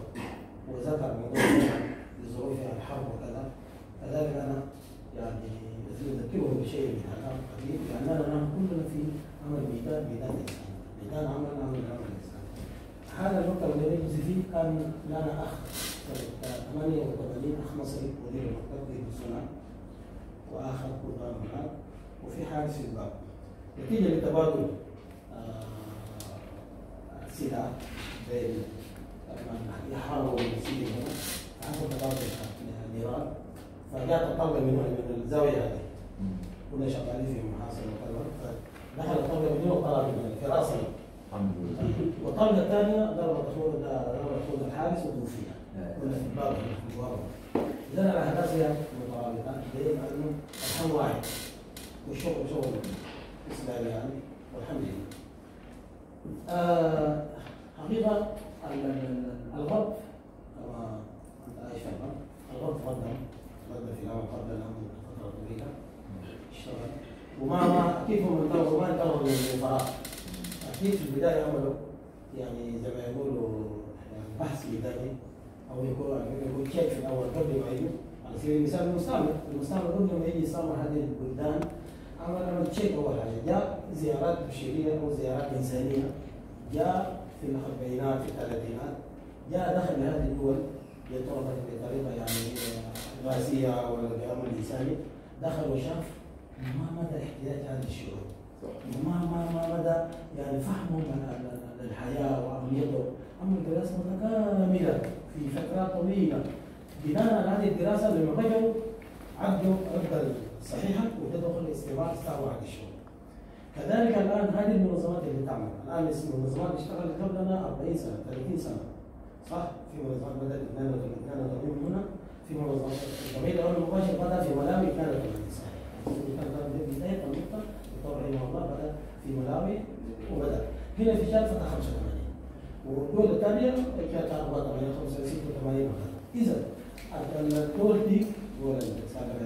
E: وذكر موضوع لظروف الحرب وكذا كذلك أنا يعني اذكره بشيء من هذا القبيل لاننا كلنا في عمل ميدان ميدان الانسان ميدان عمل عمل عمل الانسان هذا النقطة اللي نجلس فيه كان لنا سنة 88 أخ مصري مدير المكتب في بوتسوانا وآخر قربان هناك وفي حارس في الباب نتيجة لتبادل آه، السلاح بين من يحاربوا المسلمين هنا. حصل تبادل النيران. فجاءت الطلقة من من الزاوية هذه. كنا شغالين في محاصرة وكذا فدخل الطلقة من هنا وطلع من راسنا
B: الحمد لله.
E: والطلقة الثانية ضربت أخوه ضربت أخوه الحارس وتوفي كنا في الباب في البوابة إذا على هذا مترابطات دليل أنه الحل واحد. والشغل شغل إسلامي يعني والحمد لله. آه ال- الغرب كما أنت عايش الغرب الغرب تقدم تقدم في العمل قبل الأمر فترة طويلة اشتغل وما ما كيف هم انتظروا ما انتظروا من فراغ أكيد في البداية عملوا يعني زي ما يقولوا بحث ميداني أو يكون يكون تشيك في الأول قبل ما يجي على سبيل المثال المستعمر المستعمر قبل ما يجي يستعمر هذه البلدان عمل عمل تشيك اول حاجة جاء زيارات بشرية أو زيارات إنسانية. جاء في الاربعينات في الثلاثينات جاء دخل لهذه الدول يتوظف بطريقة يعني راسيه ولا بعمل انساني دخل وشاف ما مدى احتياج هذه الشعوب. وما ما ما مدى يعني فهمهم للحياه واهميته عمل دراسه متكاملة في فترات طويلة. بناء على هذه الدراسة لما رجعوا عدوا عدة صحيحه وتدخل الاستماع استوى على الشغل. كذلك الآن هذه المنظمات اللي تعمل. الآن اسم المنظمات اشتغلت قبلنا 40 سنة 30 سنة. صح؟ في منظمات بدأت 82 هنا. في منظمات الضمير الأول المباشر بدأ في ملاوي 82 سنه. كان ده بدايه النقطه الدكتور رحمه الله بدأ في ملاوي وبدأ. هنا في شاد فتح 85 والدول الثانية كانت 84 85 86 اذا الدول دي دول السابقه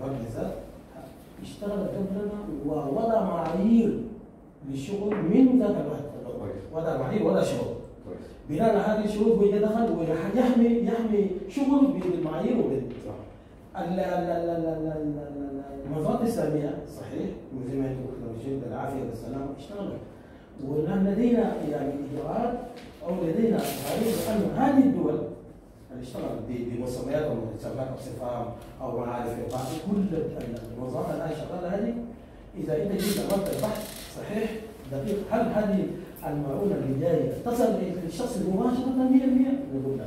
E: الغرب بالذات اشتغلت قبلنا ووضع معايير للشغل من ذاك الوقت. وضع معايير ولا شغل. بناء على هذه الشروط وإذا دخل ويحمي يحمي شغل بالمعايير وبال. ال- ال- ال- ال- ال- ال- المنظمات الإسلامية صحيح زي ما أنتم قلتوا بالعافية والسلامه اشتغلت. ونحن لدينا يعني اجراءات أو لدينا تعريف ان هذه الدول اللي اشتغلت ب- بمسميات أو مسميات اقسام أو معارف. إيقاع، كل المنظمات اللي أنا شغاله هذه إذا أنت جيت عملت البحث صحيح دقيق هل هذه المعونة اللي جاية تصل للشخص مباشره 100% نقول لا.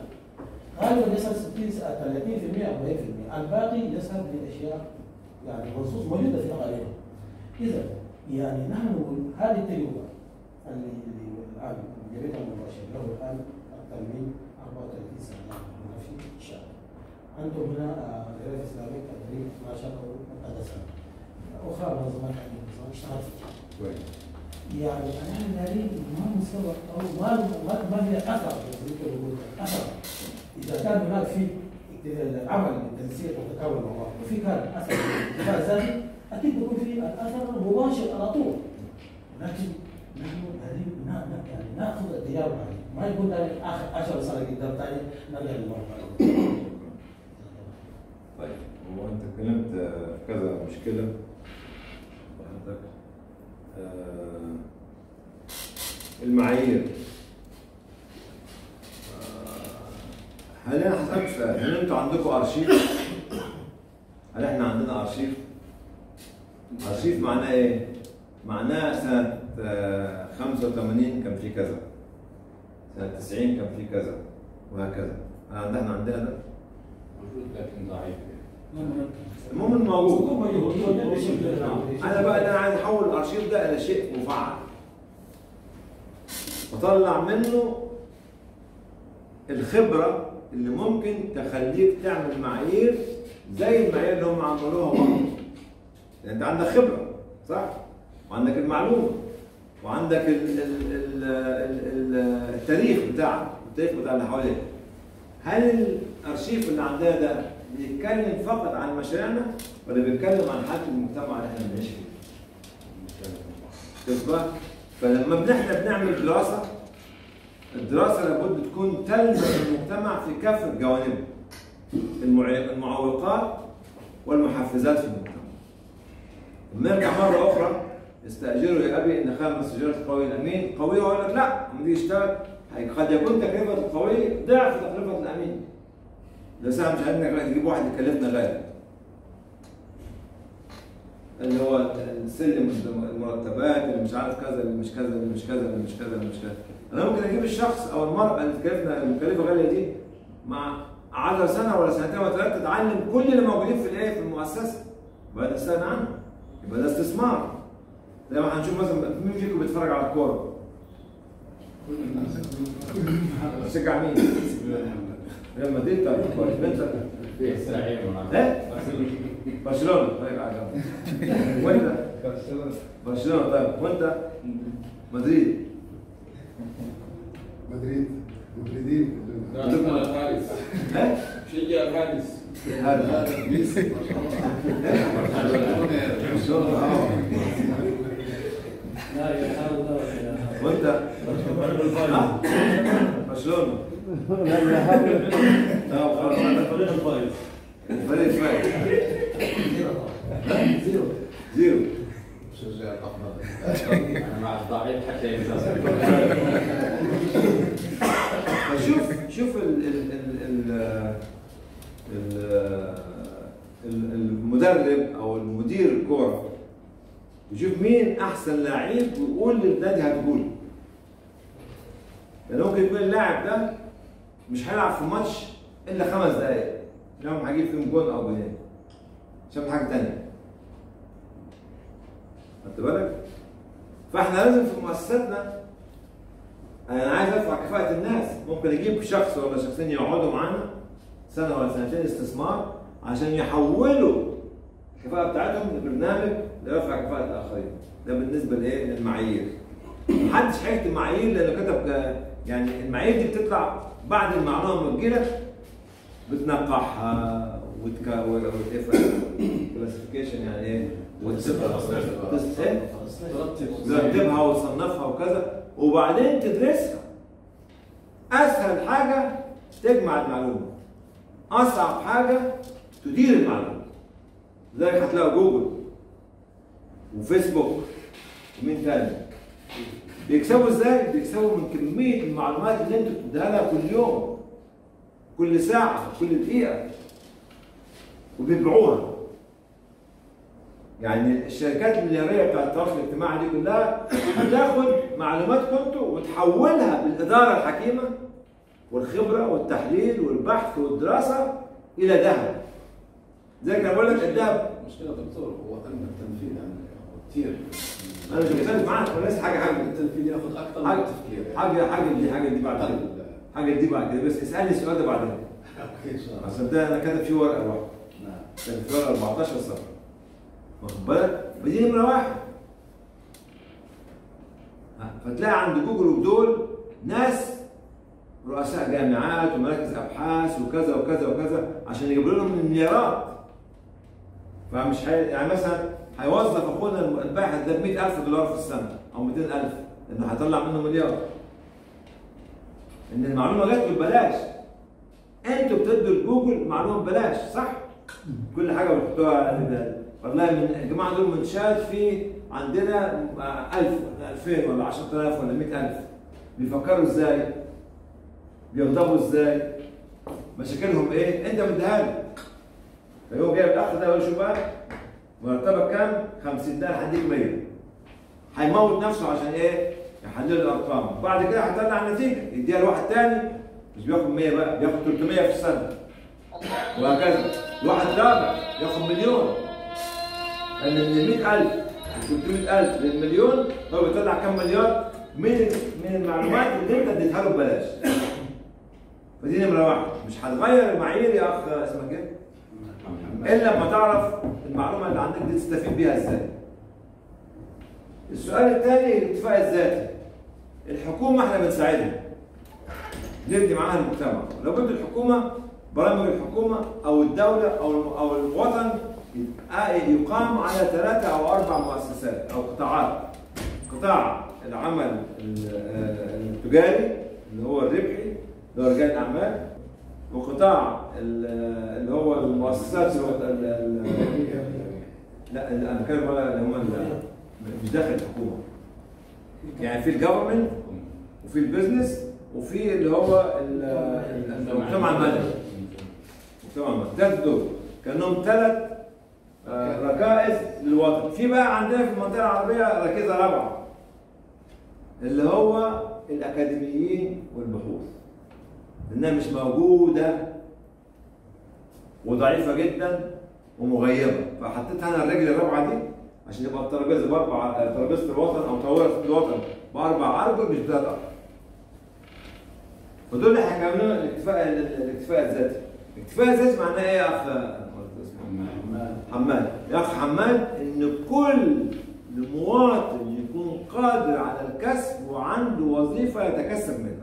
E: غالبا يصل 60 30% أو 40% الباقي يذهب لأشياء يعني منصوص موجودة في تقارير إذا يعني نحن هذه التجربة اللي الآن جريتها المباشر له الآن أكثر من 34 سنة. عندهم هنا الجريده الاسلاميه تدريب 12 أو 13 سنه أخرى منظمات علميه اشتغلت فيها يعني أنا دارين ما مستوى أو ما ما ما في اثر أثر. إذا كان هناك في عمل تنسيق وتكامل بعض وفي كان أثر ذاتي أكيد بيكون في الأثر مباشر على طول. لكن نحن نا- يعني نأخذ التجارب هذه ما يكون دارين آخر 10 سنة قدام ثاني نرجع للمرحلة.
B: طيب هو أنت اتكلمت في كذا مشكلة حضرتك آه، المعايير آه، هل أنا سؤال هل أنتوا عندكم أرشيف؟ هل إحنا عندنا أرشيف؟ أرشيف معناه إيه؟ معناه سنة آه، 85 كان في كذا سنة 90 كان في كذا وهكذا هل عندنا عندنا ده؟
C: موجود لكن ضعيف
B: المهم إنه موجود
E: موجود
B: أنا بقى اللي أنا عايز أحول الأرشيف ده إلى شيء مفعل. واطلع منه الخبرة اللي ممكن تخليك تعمل معايير زي المعايير اللي هم عملوها برضه. لأن أنت عندك خبرة صح؟ وعندك المعلومة وعندك ال ال ال ال ال التاريخ بتاعك التاريخ بتاع اللي حواليك. هل الأرشيف اللي عندنا ده بيتكلم فقط عن مشاريعنا ولا بيتكلم عن حالة المجتمع اللي إحنا بنعيش فيه؟ فلما إحنا بنعمل دراسة الدراسة لابد تكون تلمس المجتمع في كافه جوانبه المع- المعوقات والمحفزات في المجتمع. نرجع مرة أخرى استأجروا يا أبي إن خامس استجاره القوي الأمين. قويه ويقول لك لا لما تيجي تشتغل قد يكون تكلفة القوي ضعف تكلفة الأمين. بس إحنا مش عايزين نجيب واحد يكلفنا غالي. اللي هو السلم المرتبات اللي مش عارف كذا اللي مش كذا اللي مش كذا اللي مش كذا اللي مش كذا. أنا ممكن أجيب الشخص أو المرأة اللي تكلفنا المكلفه غالية دي مع 10 سنة ولا سنتين ولا ثلاثة تتعلم كل اللي موجودين في الآية في المؤسسة. وبعد تستغنى عنه. يبقى ده استثمار. زي ما هنشوف مثلا مين فيكم بيتفرج على الكورة؟ بتشجع مين؟ ريال مدريد طيب كويس إيه؟ برشلونة. طيب. وانت؟ برشلونة. طيب وانت؟ مدريد.
F: مدريد. مدريدين.
G: شجع الحارس؟ شجع الحارس.
B: هذا
D: برشلونة. هذا
B: وانت؟
C: برشلونة.
B: فشوف شوف ال ال ال ال ال ال- المدرب أو المدير الكورة يشوف مين أحسن لعيب ويقول للنادي هتقول لأن ممكن يكون اللاعب ده مش هيلعب في ماتش إلا خمس دقائق لو هجيب فيهم جون أو جونين. عشان حاجة تانية؟ خدت بالك؟ فإحنا لازم في مؤسساتنا أنا عايز ارفع كفاءة الناس. ممكن أجيب شخص ولا شخصين يقعدوا معانا سنة ولا سنتين استثمار عشان يحولوا الكفاءة بتاعتهم لبرنامج ليرفع كفاءة الآخرين. ده بالنسبة لإيه؟ للمعايير. محدش هيكتب معايير لأنه كتب يعني المعايير دي بتطلع بعد المعلومه ما تجيلك بتنقحها وتك classification يعني إيه؟ ترتبها. وتصنفها وكذا وبعدين تدرسها. أسهل حاجة تجمع المعلومة. أصعب حاجة تدير المعلومة. لذلك هتلاقوا جوجل وفيسبوك ومين تاني؟ بيكسبوا إزاي؟ بيكسبوا من كمية المعلومات اللي أنتوا بتديها لها كل يوم كل ساعة كل دقيقة وبيبيعوها يعني الشركات الملياريه بتاعت التواصل الاجتماعي دي كلها بتاخد معلوماتكم أنتوا وتحولها بالإدارة الحكيمة والخبرة والتحليل والبحث والدراسة إلى ذهب. زي كده بقول لك الذهب.
A: مشكلة دكتور هو أن التنفيذ يعني. هو كثير
B: أنا مش بختلف معاك لسه حاجة حاجة
A: التنفيذ ياخذ أكثر من حاجة يعني.
B: حاجة حاجة دي حاجة دي بعد كده.
A: أقل.
B: حاجة دي بعد كده. بس اسألني السؤال ده بعدين.
A: okay إن شاء الله.
B: عشان ده أنا كاتب فيه ورقة لوحده.
A: نعم.
B: كان في ورقة 14 صفحة. واخد بالك؟ بدي نمرة واحد. فتلاقي عند جوجل ودول ناس رؤساء جامعات ومراكز أبحاث وكذا وكذا وكذا عشان يجيبوا لهم المليارات. فمش حي... يعني مثلا هيوظف أخونا الباحث ده ب 100000 دولار في السنة أو 200000 لأنه هيطلع منه مليار إن المعلومة جت ببلاش أنتوا بتدوا لجوجل معلومة ببلاش صح؟ كل حاجة بتحطوها والله من الجماعة دول منشآت في عندنا 1000 ولا 2000 ولا 10000 ولا 100000 بيفكروا إزاي؟ بيغضبوا إزاي؟ مشاكلهم إيه؟ أنت مديها له فهو جايب الأخ ده شوف بقى مرتبك كام؟ 50 ده هديك 100 هيموت نفسه عشان إيه؟ يحلل الأرقام. بعد كده هيطلع النتيجه يديها لواحد تاني. مش بياخد 100 بقى بياخد 300 في السنة. وهكذا. واحد رابع ياخد مليون. لأن من 100000 300000 للمليون. هو بيطلع كام مليار؟ من من المعلومات اللي أنت اديتها له ببلاش. فدي نمره واحد مش هتغير المعايير يا أخ اسمك إيه؟ إلا لما تعرف المعلومة اللي عندك دي تستفيد بيها إزاي. السؤال الثاني الاكتفاء الذاتي. الحكومة إحنا بنساعدها. نبني معاها المجتمع، لو بدأ الحكومة برامج الحكومة أو الدولة أو أو الوطن يقام على ثلاثة أو أربع مؤسسات أو قطاعات. قطاع العمل التجاري اللي هو الربحي اللي هو رجال الأعمال وقطاع ال- اللي هو المؤسسات لا أنا بتكلم على اللي هم مش داخل الحكومة. يعني في الجفرمنت وفي البيزنس وفي اللي هو ال- ال- المجتمع المدني. المجتمع المدني. ثلاث دول. كأنهم ثلاث آه، ركائز للوطن. في بقى عندنا في المنطقة العربية ركيزة رابعة اللي هو الأكاديميين والبحوث. إنها مش موجودة وضعيفة جدا ومغيبة. فحطيت أنا الرجل الرابعة دي عشان يبقى الترابيزة باربع ترابيزة الوطن أو طاولة الوطن بأربع أرجل مش بثلاث ارجل فدول اللي هيكملوا الاكتفاء الاكتفاء الذاتي. الاكتفاء الذاتي معناه إيه يا أخ؟ حماد. يا أخ حماد إن كل مواطن يكون قادر على الكسب وعنده وظيفة يتكسب منها.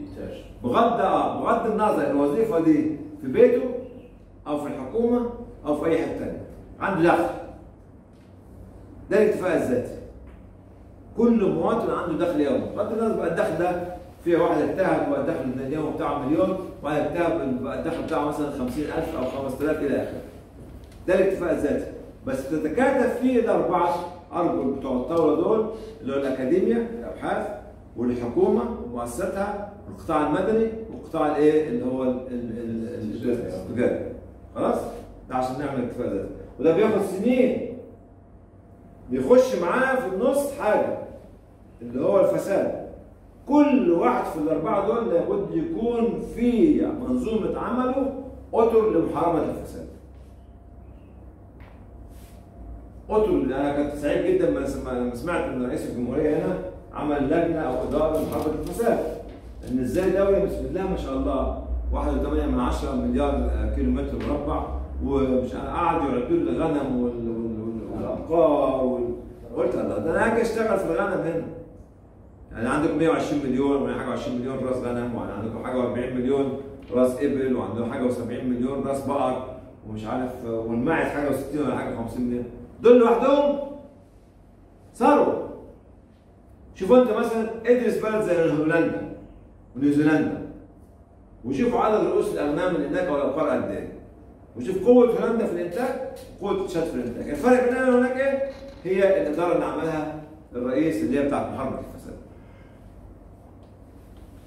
A: إنتاج.
B: بغض بغض النظر الوظيفة دي في بيته أو في الحكومة أو في أي حتة ثانية عنده دخل ده الاكتفاء الذاتي. كل مواطن عنده دخل يومي. بغض النظر بقى الدخل ده في واحد اجتهد بقى الدخل اليومي بتاعه مليون واحد اجتهد بقى الدخل بتاعه مثلا 50000 أو 5000 إلى آخره. ده الاكتفاء الذاتي. بس تتكاتف فيه الاربعه أرجل بتوع الطاوله دول اللي هو الاكاديميا الأبحاث والحكومة ومؤسساتها والقطاع المدني والقطاع الايه اللي هو ال- ال- ال- ال- التجاري خلاص؟ ده عشان نعمل اكتفاء ذاتي. وده بياخد سنين. بيخش معاه في النص حاجة اللي هو الفساد. كل واحد في الأربعة دول لابد يكون في منظومة عمله أطر لمحاربة الفساد. أطر أنا كنت سعيد جدا لما سمعت إن رئيس الجمهورية هنا عمل لجنة أو إدارة لمحاربة الفساد. إن إزاي دوله بسم الله ما شاء الله 1.8 من 10 مليار كيلو متر مربع ومش قعدوا يعدوا الغنم وال- وال- وال- والأبقار وال... قلت الله ده أنا هاجي أشتغل في الغنم هنا. يعني عندكم 120 مليون ولا حاجة 20 مليون راس غنم وعندكم حاجة 40 مليون راس إبل وعندكم حاجة و70 مليون راس بقر ومش عارف والماعز حاجة و60 ولا حاجة 50 مليون. دول لوحدهم؟ ثروه شوفوا أنت مثلا ادرس بلد زي هولندا. ونيوزيلندا. وشوفوا عدد رؤوس الأغنام اللي هناك والابقار قد إيه. وشوف قوة هولندا في الإنتاج وقوه تشاد في الإنتاج. الفرق بين هنا وهناك إيه؟ هي الإدارة اللي عملها الرئيس اللي هي بتاعت محاربه الفساد.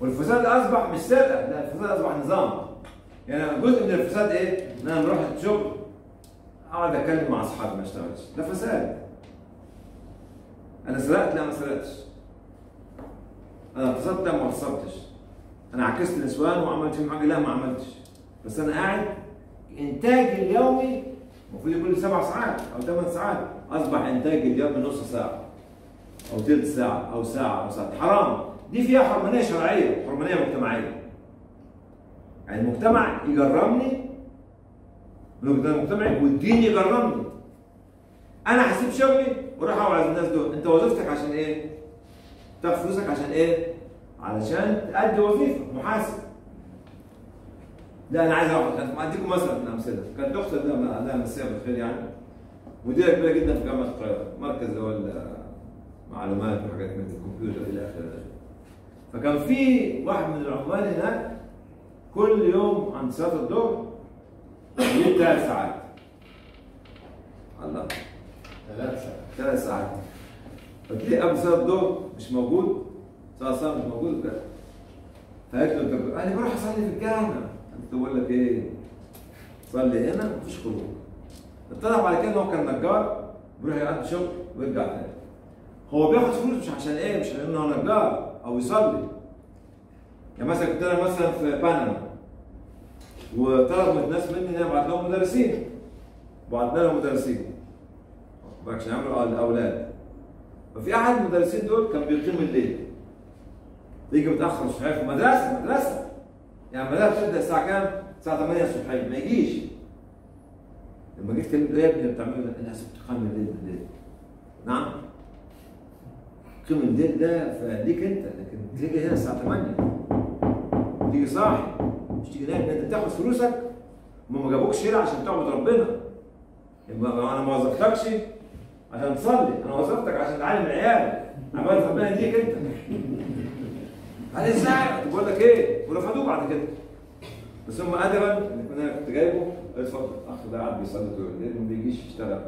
B: والفساد أصبح مش سرقه لا الفساد أصبح نظام. يعني جزء من الفساد إيه؟ إن أنا بروح الشغل أقعد أتكلم مع أصحابي ما أشتغلش. ده فساد. أنا سرقت؟ لا ما سرقتش. أنا اغتصبت لا ما اغتصبتش أنا عكست النسوان وعملت فيهم حاجة. لا ما عملتش. بس أنا قاعد انتاجي اليومي المفروض يكون سبع ساعات أو ثمان ساعات. أصبح انتاجي اليومي نص ساعة أو ثلث ساعة أو ساعة أو ساعة. حرام. دي فيها حرمانية شرعية حرمانية مجتمعية. يعني المجتمع يجرمني المجتمع والدين يجرمني. أنا هسيب شغلي وأروح أوعظ الناس دول. أنت وظيفتك عشان إيه؟ تاخد فلوسك عشان إيه؟ علشان تأدي وظيفة محاسب. لا أنا عايز أروح أديكم مثلا من أمثلة. كانت أختي ده الله يمسيها بالخير يعني. مديرة كبيرة جدا في جامعة القاهرة مركز اللي هو المعلومات وحاجات من الكمبيوتر إلى آخره. فكان في واحد من العمال هناك كل يوم عند صلاة الظهر يجيب ثلاث ساعات. الله.
A: ثلاث ساعات.
B: ثلاث ساعات. فتلاقي قبل صلاة الظهر مش موجود. الصلاه مش موجود بقى. فقالت له انت لي بروح أصلي في الجامع. قلت له بقول لك إيه؟ صلي هنا مفيش خروج. اتضح بعد كده ان هو كان نجار بيروح يقضي شغل ويرجع تاني. هو بياخد فلوس مش عشان إيه؟ مش عشان هو نجار أو يصلي. يعني مثلا كنت أنا مثلا في بنما وطلب من الناس مني إن أنا أبعت لهم مدرسين. بعتنا لهم مدرسين. عشان يعملوا الاولاد ففي أحد المدرسين دول كان بيقيم الليل. يجي متأخر الصبح في المدرسة مدرسه يعني المدرسة بتبدا الساعة كام؟ الساعة 8 الصبح ما يجيش لما جيت كلمت إيه يا ابني بتعمله ده؟ أنا بتقيم الليل بالليل نعم قيم الليل ده فليك انت لكن تيجي هنا الساعة 8 تيجي صاحي مش تيجي نايم انت بتاخد فلوسك ما جابوكش هنا عشان تعبد ربنا أنا ما وظفتكش عشان تصلي أنا وظفتك عشان تعلم العيال عباده ربنا يديك انت. قال إزاي؟ بقول لك إيه؟ ورفضوه بعد كده. بس هم ادبا اللي كنا كنت جايبه. اتفضل. الاخ ده قاعد بيصلي طول الليل ما بيجيش يشتغل.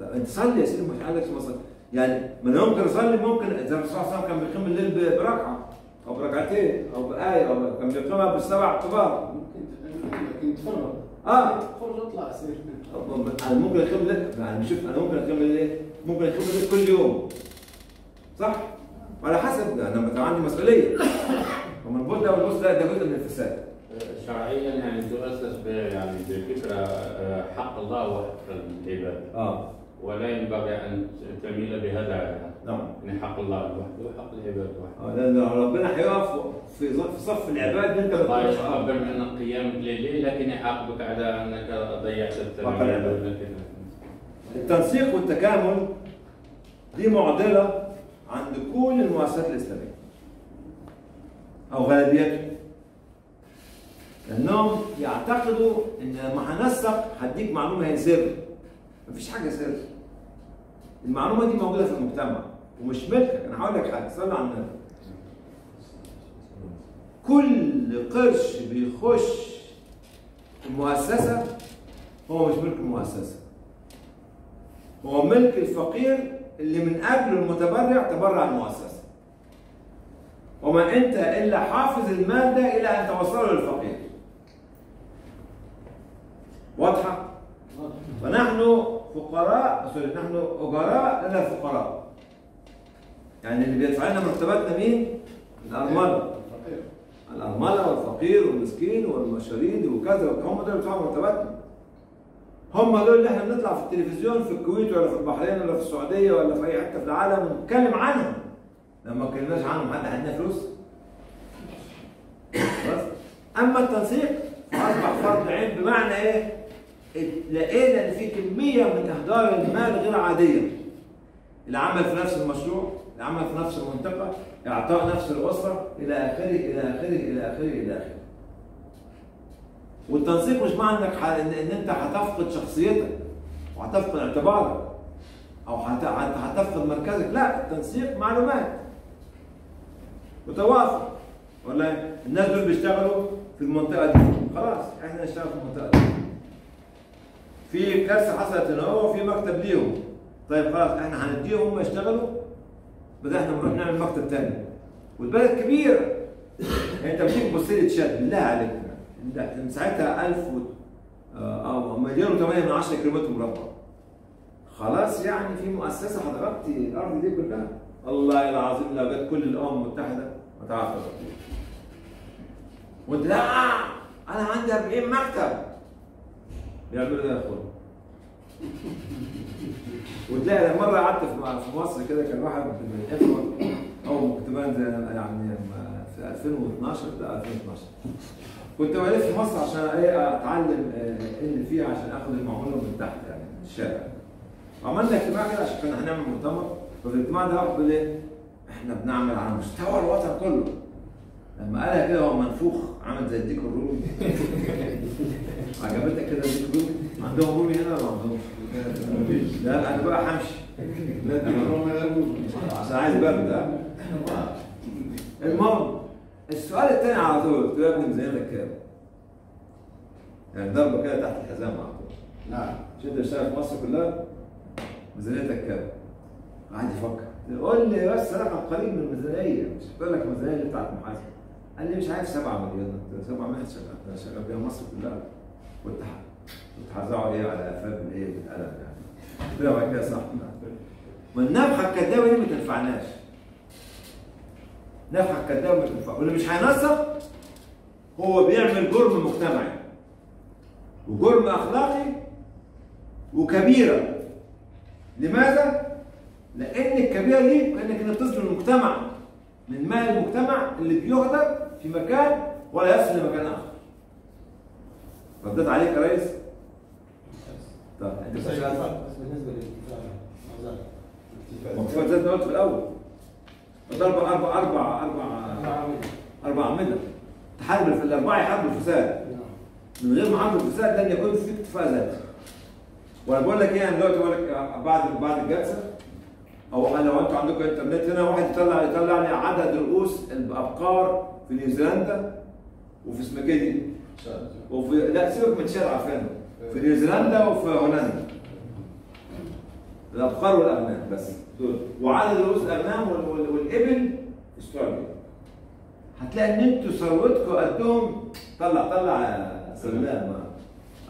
B: طب أنت صلي يا سيدي مش قال لك صلي. يعني ما أنا ممكن اصلي ممكن زي الرسول صلى الله عليه وسلم كان بيقيم الليل بركعة. أو بركعتين أو بآية أو كان بيقيمها بالسبع كبار.
A: لكن تفرغ
B: آه
A: خرج اطلع سير
B: أنا ممكن أقيم الليل. يعني شوف أنا ممكن أقيم الليل ممكن أقيم الليل كل يوم. صح؟ على حسب أنا لما عندي مسؤولية. ومن البوت ده والبوت ده ده جزء من الفساد.
C: شرعيا يعني تؤسس يعني بفكرة آه، حق الله وحق العباد.
B: آه.
C: ولا ينبغي أن تميل بهذا
B: نعم.
C: يعني حق الله لوحده وحق العباد وحده.
B: آه، لأن ربنا هيقف في صف العباد أنت
C: الله يتقبل
B: آه.
C: منك قيامك لليل لكن يعاقبك على أنك ضيعت
B: التنسيق والتكامل دي معضلة عند كل المؤسسات الإسلامية. أو غالبيتهم. لأنهم يعتقدوا إن لما هنسق هديك معلومة هي سر مفيش حاجة سر المعلومة دي موجودة في المجتمع. ومش ملكك أنا هقول لك حاجة. صلي على النبي. كل قرش بيخش المؤسسة هو مش ملك المؤسسة. هو ملك الفقير اللي من اجله المتبرع تبرع المؤسسة. وما أنت إلا حافظ الماده إلى أن توصله للفقير. واضحة؟ فنحن فقراء سوري نحن أجراء لنا فقراء يعني اللي بيدفع لنا مرتباتنا مين؟ الأرملة.
A: الفقير.
B: الأرملة والفقير والمسكين والمشاريد وكذا هم دول اللي بيدفعوا مرتباتنا؟ هم دول اللي إحنا بنطلع في التلفزيون في الكويت ولا في البحرين ولا في السعودية ولا في أي حتة في العالم ونتكلم عنهم. لما ما اتكلمناش عنهم حد عندنا فلوس. بس. أما التنسيق فأصبح فرض عين بمعنى إيه؟ لقينا إن في كمية من إهدار المال غير عادية. العمل في نفس المشروع العمل في نفس المنطقة إعطاء نفس الأسرة إلى آخره إلى آخره إلى آخره إلى آخره. والتنسيق مش معنى إنك. ان أنت هتفقد شخصيتك وهتفقد اعتبارك أو هت... هت... هتفقد مركزك. لا التنسيق معلومات. وتوافق ولا؟ الناس دول بيشتغلوا في المنطقة دي. خلاص إحنا نشتغل في المنطقة دي. في كارثة حصلت هنا. هو في مكتب ليهم. طيب خلاص إحنا هنديهم هم يشتغلوا بدل إحنا نروح نعمل مكتب تاني. والبلد كبيرة. يعني أنت بتيجي تبص لي تشاد بالله عليك. ده كان ساعتها 1000 و... آه، أو مليون و8 من 10 كيلومتر مربع. خلاص يعني في مؤسسة هتغطي الأرض دي كلها. الله العظيم لو جت كل الأمم المتحدة ما تعرف تغطيه وانت لا أنا عندي 40 مكتب. بيعملوا يا اخويا؟ وتلاقي لما مرة قعدت في مصر كده كان واحد من الاخوه أو كنت بنزل يعني في 2012 لا 2012 كنت بلف في مصر عشان إيه أتعلم آه، اللي فيها عشان آخد المعلومه من تحت يعني من الشارع. عملنا اجتماع كده عشان كنا هنعمل مؤتمر ففي الاجتماع ده بيقول إيه؟ إحنا بنعمل على مستوى الوطن كله. لما قالها كده هو منفوخ عامل زي الديك الرومي. عجبتك كده الديك الرومي؟ عندهم رومي هنا ولا ما عندهمش؟ لا أنا بقى همشي
A: لا يجوز.
B: عشان عايز برد المهم السؤال الثاني على طول قلت له يا ابني ميزانيتك كام؟ يعني ضربة كده تحت الحزام على طول.
A: نعم.
B: مش انت بتشتغل في مصر كلها. ميزانيتك كام؟ قعد يفكر قول لي بس رقم قليل من الميزانية. مش بقول لك الميزانية اللي بتاعت المحاسبه قال لي مش عارف 7 مليون 7 مليون شغال شغال بيها مصر كلها. كنت ح- كنت هزعه إيه على قفاه بالإيه بالقلم يعني. قلت له بعد كده صح. ما النفخه الكدابة دي ما تنفعناش. نفخه الكدابه ما تنفع واللي مش هينسق هو بيعمل جرم مجتمعي. وجرم أخلاقي وكبيرة. لماذا؟ لأن الكبيرة دي كانك انت بتظلم المجتمع من مال المجتمع اللي بيهدر في مكان ولا يصل لمكان آخر. رديت عليك يا ريس؟ طب انت
H: بالنسبة للاتفاق ما زال.
B: مكتوب زي ما قلت في الأول. أربع أربع أربع أربع أربع اعمده تحارب في الاربعه يحاربوا الفساد. من غير محاربه الفساد لن يكون في اكتفاء ذاتي وأنا بقول لك إيه أنا دلوقتي بقول لك بعد بعد الجلسة أو أنا لو أنتوا عندكم إنترنت هنا واحد يطلع يطلع لي عدد رؤوس الأبقار في نيوزيلندا وفي دي وفي لا سيبك من شارع عارفينه في نيوزيلندا وفي هولندا. الأبقار والأغنام بس. دول. وعدد رؤوس الأغنام وال- وال- والإبل في استراليا. هتلاقي إن أنتوا ثروتكم قدهم. طلع طلع يا سلام.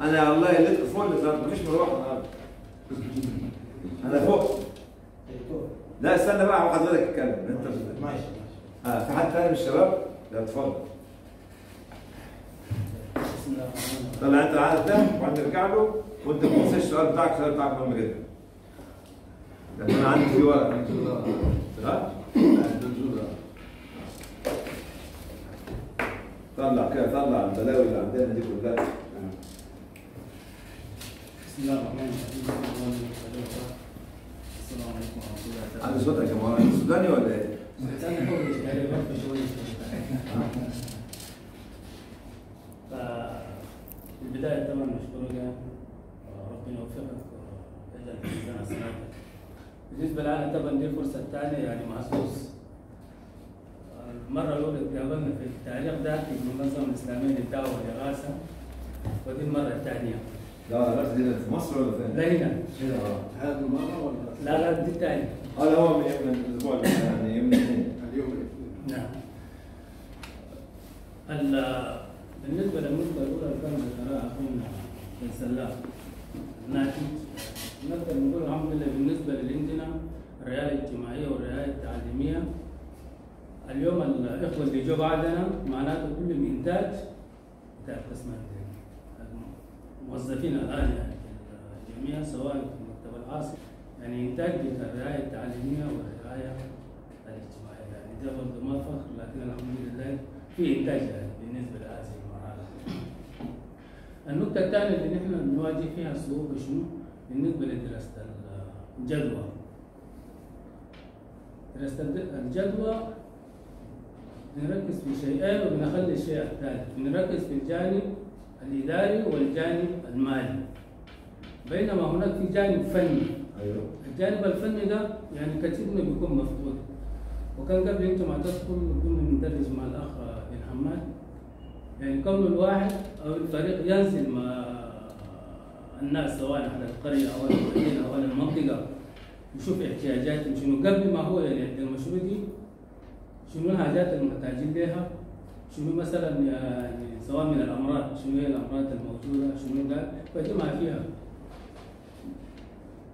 B: أنا والله لقيت النهارده مفيش مروحة النهارده. أنا فوق. لا استنى بقى حضرتك اتكلم أنت
H: ماشي. ماشي
B: آه في حد تاني من الشباب؟ لا اتفضل. طلع أنت العدد ده؟ نرجع له وأنت ما تنساش السؤال بتاعك. السؤال بتاعك مهم جدا. لأن أنا عندي في ورقه ها؟ طلع كده طلع البلاوي اللي عندنا دي كلها.
H: بسم الله الرحمن الرحيم. السلام عليكم ورحمة الله وبركاته.
B: عندي صوتك يا مولانا سوداني ولا
H: إيه؟ الاشكاليه برضه شوية في البداية طبعا نشكرك ربنا يوفقك ويجعل في ميزان حسناتك بالنسبة لنا طبعا دي الفرصه الثانية يعني محظوظ المره الاولى تقابلنا في التاريخ ده في المنظمه الاسلاميه للدعوه والاغاثه ودي المره الثانية
B: لا لا دي في مصر ولا فين؟
H: لا هنا.
A: هذه المرة ولا؟
H: لا لا دي الثانية
B: هذا هو من الأسبوع اللي يعني من الاثنين.
A: اليوم الاثنين؟
H: نعم. ال- بالنسبة للنقطة الأولى اللي كان ذكرها أخونا بن سلام الناتج نقدر نقول الحمد لله بالنسبة لعندنا الرعاية الاجتماعية والرعاية التعليمية اليوم الإخوة اللي جو بعدنا معناته كل الإنتاج بتاع قسم الموظفين الآن يعني الجميع سواء في المكتب العاصي يعني إنتاج بتاع الرعاية التعليمية والرعاية الاجتماعية يعني ده برضه ما فخر لكن الحمد لله في إنتاج يعني بالنسبة لهذه المرحلة. النقطة الثانية اللي نحن بنواجه فيها صعوبة شنو؟ بالنسبة لدراسة الجدوى. دراسة الجدوى بنركز في شيئين وبنخلي الشيء الثالث، بنركز في الجانب الإداري والجانب المالي. بينما هناك في جانب فني.
B: أيوه.
H: الجانب الفني ده يعني كثيرنا بيكون مفقود وكان قبل انت ما تدخل كنا ندرس مع الأخ بن حماد. يعني كون الواحد أو الفريق ينزل مع الناس سواء على القرية أو المدينة أو المنطقة يشوف احتياجاتهم شنو قبل ما هو يعني المشروع دي شنو الحاجات المحتاجين لها شنو مثلا يعني سواء من الأمراض شنو هي الأمراض الموجودة شنو ده فجمع فيها.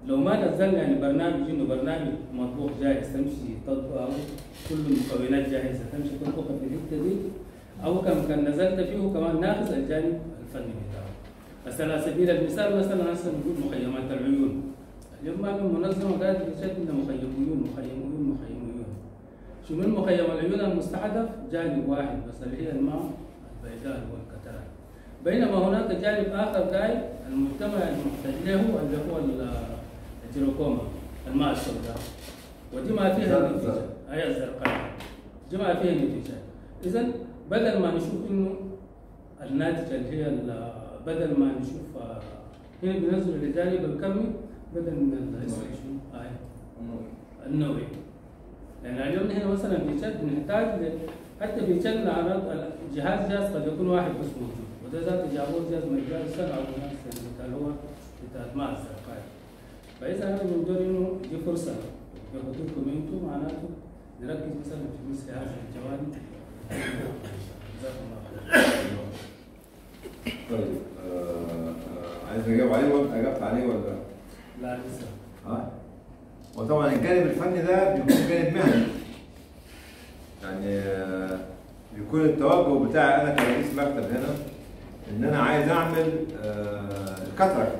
H: لو ما نزلنا يعني برنامج إنه برنامج مطبوخ جاهز تمشي تطبخ أو كل المكونات جاهزة تمشي تطبخها في الحتة دي أو كم كان نزلت فيه كمان ناقص الجانب الفني بتاعه. بس على سبيل المثال مثلا هسه نقول مخيمات العيون. اليوم ما من منظمة قالت بشكل مخيم عيون مخيم عيون مخيم عيون شو من مخيم العيون المستهدف جانب واحد بس اللي هي الماء البيداء والكترات بينما هناك جانب آخر قاعد المجتمع المحتاج له اللي هو ال- الجلوكوما الماء السوداء. ودي ما فيها نتيجه. هي الزرقاء دي ما فيها نتيجه اذا بدل ما نشوف إنه الناتج اللي هي بدل ما نشوف آه، هنا بننزل الجانب الكمي بدل من؟ آه، النوعي لأن اليوم هنا مثلا في شد بنحتاج حتى في شد نعرض الجهاز جهاز قد يكون واحد بس موجود. وده ذاته جابوه جهاز من الجهاز سبعة يعني بتاع هو بتاع ماء الزرقاء فإذا أنا بنقول إنه دي فرصة بحضوركم أنتم معناته نركز مثلا في مثل هذه الجوانب. جزاكم الله خير
B: طيب آه، آه، عايز اجاوب عليه ولا اجبت عليه ولا؟
H: لا لسه.
B: ها؟ وطبعا الجانب الفني ده بيكون جانب مهني. يعني آه، بيكون التوجه بتاعي أنا كرئيس مكتب هنا إن أنا عايز أعمل آه، الكاتراكت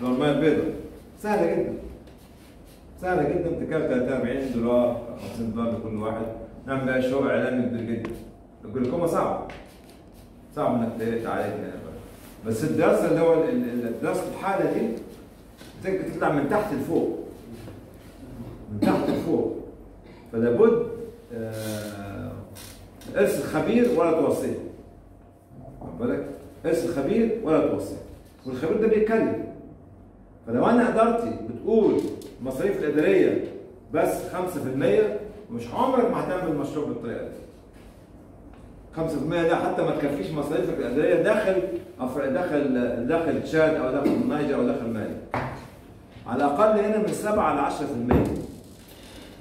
B: اللي هو الميه البيضاء سهلة جدا. سهلة جدا. بتتكلم 30 40 دولار 50 دولار لكل واحد. نعمل بقى شغل اعلامي كبير جدا. الجلوكوما صعب صعب إنك تعالج يعني. بس الدراسه اللي هو دراسه الحالة دي بتك- بتطلع من تحت لفوق. من تحت لفوق. فلا بد آه، ارسل خبير ولا توصيه. واخد بالك؟ ارسل خبير ولا توصيه. والخبير ده بيتكلم. فلو أنا ادارتي بتقول المصاريف الإدارية بس 5% مش عمرك ما هتعمل مشروع بالطريقة دي. 5% ده حتى ما تكفيش مصاريفك الاداريه داخل داخل داخل تشاد أو داخل النيجر أو داخل مالي على الأقل هنا من 7 ل 10% من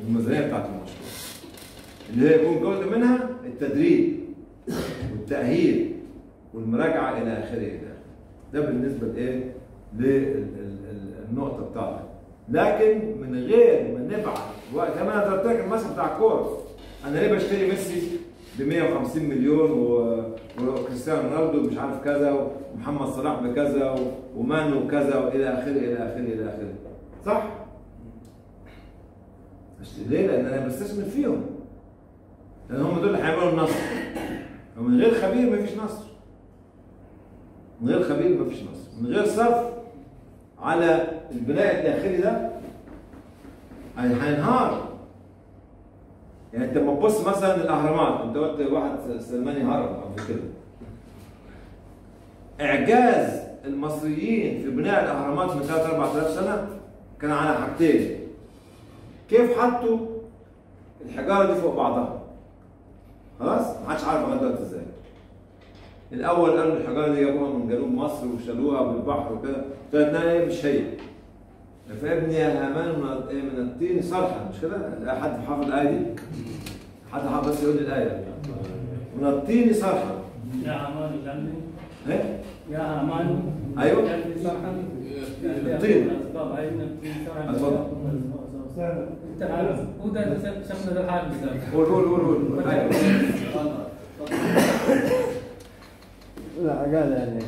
B: الميزانيه بتاعت المشروع. اللي هي يكون جزء منها التدريب والتأهيل والمراجعة إلى آخره إلى ده بالنسبة لإيه؟ للنقطه بتاعتك. لكن من غير ما نبعت وقت ما أنا ضربت لك المثل بتاع الكورة. أنا ليه بشتري ميسي؟ ب 150 مليون وكريستيانو رونالدو مش عارف كذا ومحمد صلاح بكذا ومانو كذا والى آخره إلى آخره إلى آخره. صح؟ بشتري ليه؟ لأن أنا بستثمر فيهم. لأن هم دول اللي هيعملوا النصر. ومن غير خبير مفيش نصر. من غير خبير مفيش نصر. من غير صرف على البناء الداخلي ده هي- هينهار. يعني انت لما تبص مثلا الاهرامات انت قلت واحد سلماني هرم قبل كده. إعجاز المصريين في بناء الأهرامات من 3 4000 سنة كان على حاجتين. كيف حطوا الحجارة دي فوق بعضها؟ خلاص؟ ما حدش عارف لغاية دلوقتي إزاي. الأول قالوا الحجارة دي جابوها من جنوب مصر وشالوها بالبحر وكده. طلعت انها إيه؟ مش هي. فابني يا هامان من إيه من الطين صرحا مش كده؟ حد حافظ الآية دي؟ حد حافظ بس يقول لي الآية من الطين صرحا
H: يا عمان جنبي
B: إيه؟
H: يا. جنبي صرحا
B: الطين. اتفضل.
H: أنت عارف هو ده شخص ده الحال
B: قول قول قول قول أيوه
D: لا قال يعني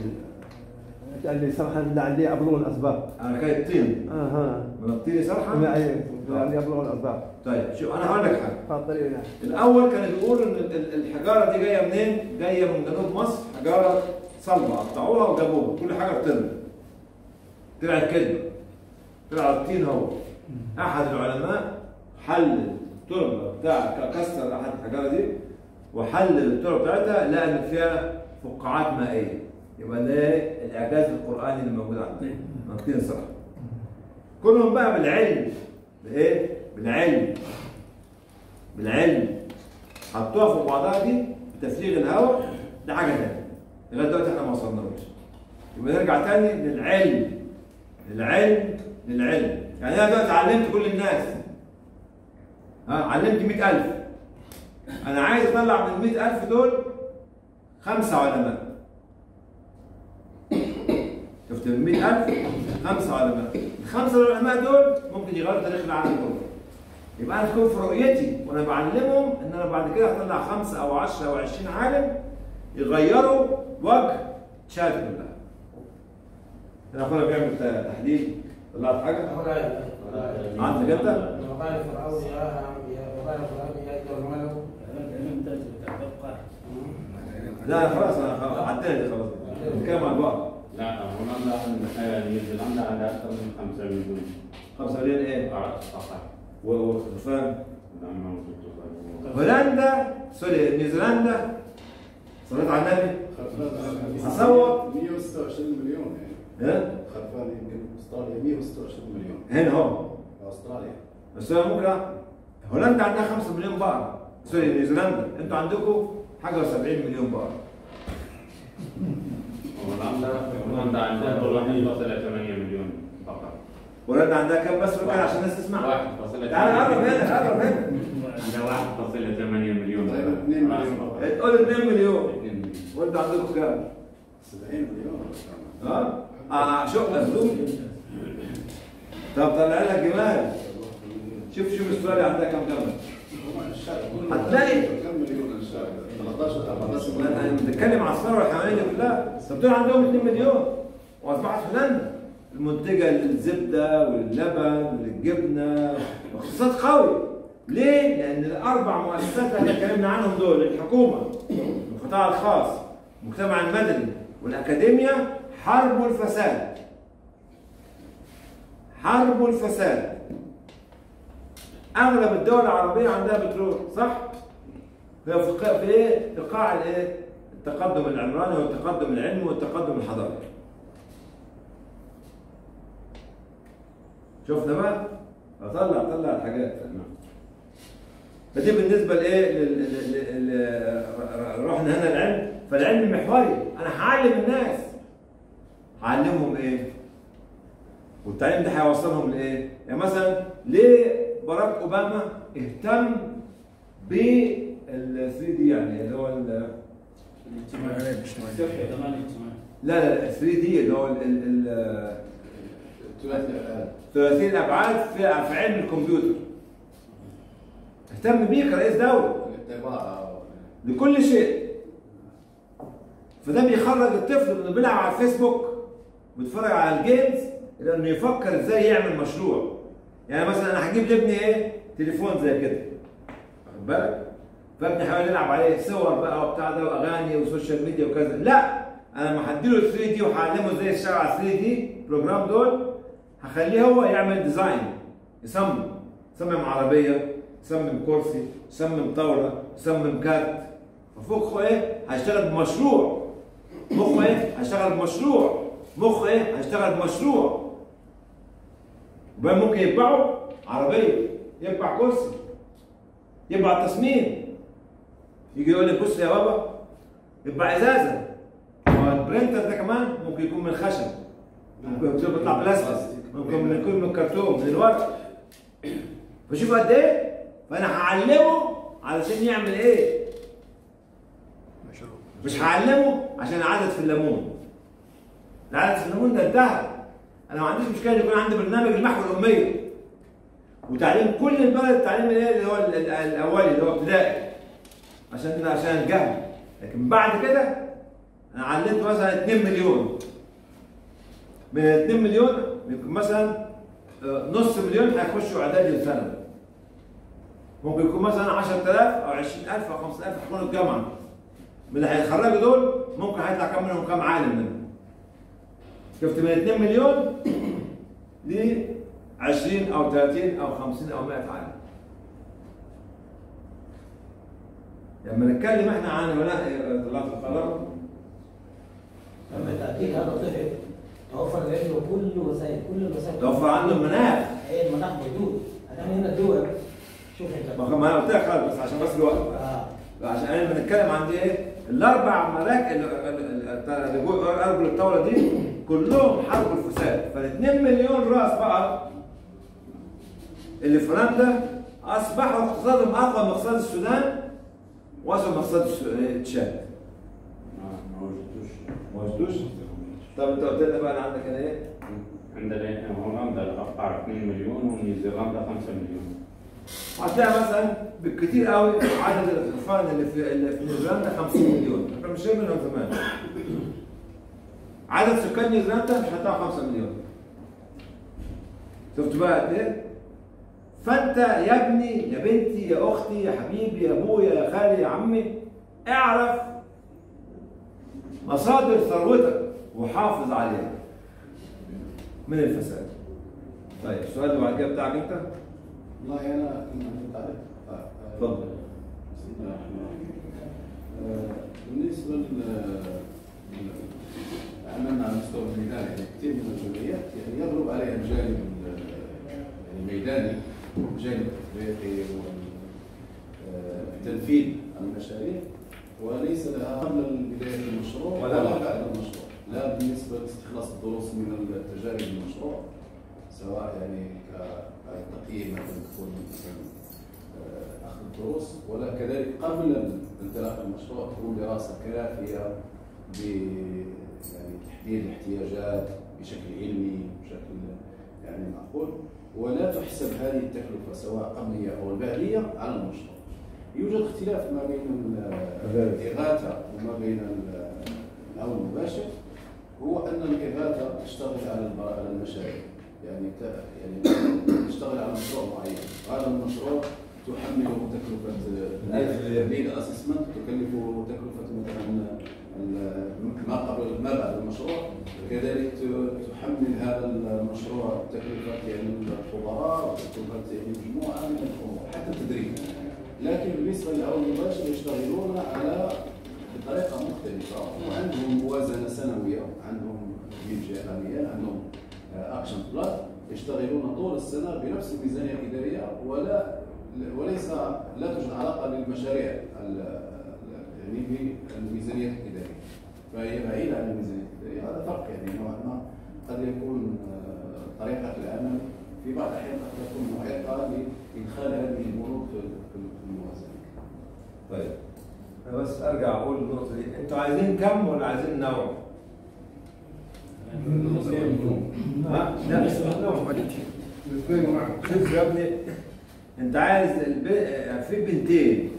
D: قال لي صراحة لعلي ابلغ الأسباب.
B: أنا كان الطين.
D: أها.
B: من الطين صرحا
D: لعلي لعلي ابلغ الأسباب.
B: طيب شوف أنا هقول لك حاجة.
D: فالطريق يعني
B: الأول كانوا بيقولوا إن ال- ال- الحجارة دي جاية منين؟ جاية من جنوب مصر. حجارة صلبة قطعوها وجابوها. كل حاجة بتطلع طلعت كده طلع الطين هو. أحد العلماء حلل التربة بتاع كسر أحد الحجارة دي وحلل التربة بتاعتها لقى ان فيها فقاعات مائية. يبقى ده الإعجاز القرآني اللي موجود عندنا. الطين صراحة كلهم بقى بالعلم بإيه؟ بالعلم. بالعلم. حطوها في بعضها دي بتفريغ الهواء ده حاجة ثانية لغاية دلوقتي إحنا ما وصلناش يبقى نرجع تاني للعلم. للعلم للعلم. يعني أنا دلوقتي علمت كل الناس. ها؟ علمت 100000 أنا عايز أطلع من 100000 دول خمسة علماء شفت من 100000 خمسة علماء ال الخمسة العلماء دول ممكن يغيروا تاريخ العالم كله. يبقى أنا تكون في رؤيتي وأنا بعلمهم إن أنا بعد كده هطلع خمسة أو 10 أو 20 عالم يغيروا وجه تشاد كلها أنا أخويا بيعمل تحليل طلعت حاجة؟ عندك أنت؟
E: وقال فرعون يا وقال فرعون يا ايها
B: لا خلاص أنا عدينا خلاص. نتكلم عن بعض.
C: لا هولندا عند- نيوزيلندا عندها أكثر من 5 مليون
B: 5 مليون إيه؟
C: فقط
B: و- وخرفان
C: نعم
B: هولندا sorry نيوزيلندا صليت على النبي
A: تصور 126 مليون يعني
B: ها؟
A: خرفان يمكن استراليا 126 مليون
B: هنا هو
A: استراليا
B: بس هو ممكن هولندا عندها 5 مليون بقرة sorry نيوزيلندا أنتوا عندكم حاجة و70 مليون بقرة
C: هولندا هولندا عندها 1.8 مليون فقط
B: هولندا عندها كام بس كده عشان الناس تسمع
C: 1.8
B: تعال قرب هنا قرب هنا
C: عندها 1.8 مليون
A: تقريبا 2 مليون
B: تقول 2 مليون
C: 2 مليون
B: وانتوا عندكم كام؟
A: 70 مليون
B: ها؟ آه شوف اسلوب طب طلع لك جمال شوف شوف استراليا عندها كام جمل هتلاقي.
A: كم مليون الشارع 13 14
B: أنا
A: مليون
B: على الثروة الحيوانية دي كلها. طب دول عندهم 2 مليون. وأصبحت هولندا المنتجة للزبدة واللبن والجبنه اقتصاد قوي. ليه؟ لأن الأربع مؤسسات اللي اتكلمنا عنهم دول الحكومة القطاع الخاص المجتمع المدني والاكاديميا حاربوا الفساد. حاربوا الفساد. أغلب الدول العربية عندها بترول صح؟ في إيه؟ في قاع الإيه؟ التقدم العمراني والتقدم العلمي والتقدم الحضاري. شفنا بقى؟ اطلع طلع الحاجات فدي بالنسبة لإيه؟ رحنا هنا العلم فالعلم محوري أنا هعلم الناس هعلمهم إيه؟ والتعليم ده هيوصلهم لإيه؟ يعني مثلا ليه باراك أوباما اهتم بال 3 دي يعني اللي هو ال-
H: الاجتماعي.
B: لا لا لا 3 دي اللي هو ال- ال- ال-
A: ثلاثي الآن
B: ثلاثين الأبعاد في علم الكمبيوتر. اهتم بيه كرئيس دولة.
A: الطباعة
B: لكل شيء. فده بيخرج الطفل إنه بيلعب على الفيسبوك بيتفرج على الجيمز إلى انه يفكر إزاي يعمل مشروع. يعني مثلا أنا هجيب لابني إيه؟ تليفون زي كده. واخد بالك؟ فابني هيحاول يلعب عليه صور بقى وبتاع ده وأغاني و social media وكذا. لا أنا لما هديله 3D وهعلمه إزاي يشتغل على 3D program دول هخليه هو يعمل design يصمم. يصمم عربية يصمم كرسي يصمم طاولة يصمم كارت. فمخه إيه؟ هيشتغل بمشروع. مخه إيه؟ هيشتغل بمشروع. مخه إيه؟ هيشتغل بمشروع. وبعدين ممكن يطبعوا عربية يطبع كرسي يطبع تصميم. يجي يقول لك بص يا بابا يطبع إزازة. هو البرينتر ده كمان ممكن يكون من الخشب ممكن يكون بيطلع بلاستيك. ممكن يكون من الكرتون من الورق. فشوف قد إيه فأنا هعلمه علشان يعمل إيه؟ مش هعلمه عشان عدد في الليمون. العدد في الليمون ده انتهى. أنا ما عنديش مشكلة يكون عندي برنامج المحو الأمية. وتعليم كل البلد التعليم الايه اللي هو ال- ال- الأولي اللي هو ابتدائي. عشان عشان الجهل لكن بعد كده أنا علمت مثلا 2 مليون. من ال 2 مليون يمكن مثلا آه، نص مليون هيخشوا إعدادي وثانوي ممكن يكون مثلا 10000 أو 20000 أو 5000 هيكونوا الجامعة. من اللي هيتخرجوا دول ممكن هيطلع كام منهم؟ كام عالم منهم؟ شفت من 2 مليون ل 20 أو 30 أو 50 أو 100 عالم. لما نتكلم إحنا عن ولاء طلاب القرار
E: لما تأتيك هذا الطفل توفر عنده كل وسائل كل الوسائل.
B: توفر عنده المناخ.
E: إيه المناخ موجود. أنا هنا الدول. شوف أنت.
B: ما أنا قلت لك خالص بس عشان بس الوقت.
E: آه.
B: عشان إحنا بنتكلم عن دي إيه الاربع مراكز أرجل الطاولة دي كلهم حاربوا الفساد. فال2 مليون رأس بقر اللي في هولندا أصبحوا اقتصادهم أقوى من اقتصاد السودان. اقتصاد الس- تشاد
C: ما وجدتوش
B: ما وجدوش طب انت قلت لنا بقى عندك هنا إيه؟
C: عندنا هولندا القطار 2 مليون ونيوزيلندا 5 مليون
B: هتلاقي مثلا بالكثير قوي عدد الاطفال اللي في اللي في نيوزيلندا 50 مليون إحنا مش شايف منهم زمان عدد سكان نيوزيلندا مش هتلاقوا 5 مليون شفت بقى قد إيه؟ فانت يا ابني يا بنتي يا أختي يا حبيبي يا ابويا يا خالي يا عمي اعرف مصادر ثروتك وحافظ عليها من الفساد. طيب السؤال اللي بعد كده بتاعك انت؟
A: والله أنا كنت عارف
B: اتفضل.
A: بسم الله الرحمن الرحيم. آه، بالنسبة لل عملنا على مستوى الميدان يعني كثير من الجمعيات يعني يغلب عليها الجانب ال- يعني الميداني الجانب التطبيقي والتنفيذ المشاريع وليس لها قبل بدايه المشروع
B: ولا بعد.
A: المشروع لا بالنسبة لاستخلاص الدروس من التجارب المشروع سواء يعني كتقييم مثلا تكون مثلا آه، أخذ الدروس ولا كذلك قبل انطلاق المشروع تكون دراسة كافية ب يعني تحديد الاحتياجات بشكل علمي بشكل يعني معقول ولا تحسب هذه التكلفة سواء قبلية أو بعديه على المشروع. يوجد اختلاف ما بين ال- الإغاثة. وما بين ال- الأمر المباشر. هو أن الإغاثة تشتغل على على المشاريع. يعني يعني تشتغل على مشروع معين. هذا المشروع تحمله تكلفة الليد اسسمنت تكلفه تكلفة مثلا ما قبل ما بعد المشروع كذلك ت- تحمل هذا المشروع تكلفة يعني الخبراء وتكلفة يعني مجموعة من الأمور حتى التدريب. لكن بالنسبة للعون المباشر يشتغلون على بطريقة مختلفة وعندهم موازنة سنوية عندهم بيدجي عالميا عندهم أكشن بلان يشتغلون طول السنة بنفس الميزانية الإدارية ولا وليس لا توجد علاقة للمشاريع يعني بالميزانيه الإدارية. فهي بعيدة عن الميزانية الإدارية. هذا فرق يعني نوعا ما. قد يكون آه، طريقة العمل في بعض الأحيان قد تكون معيقه لإدخال هذه البنود في الموازنة.
B: طيب. أنا بس أرجع أقول النقطة دي. أنتوا عايزين كم ولا عايزين نوع؟ ها؟ لا نوع
F: معا
B: شوف يا ابني أنت عايز الب... في بنتين.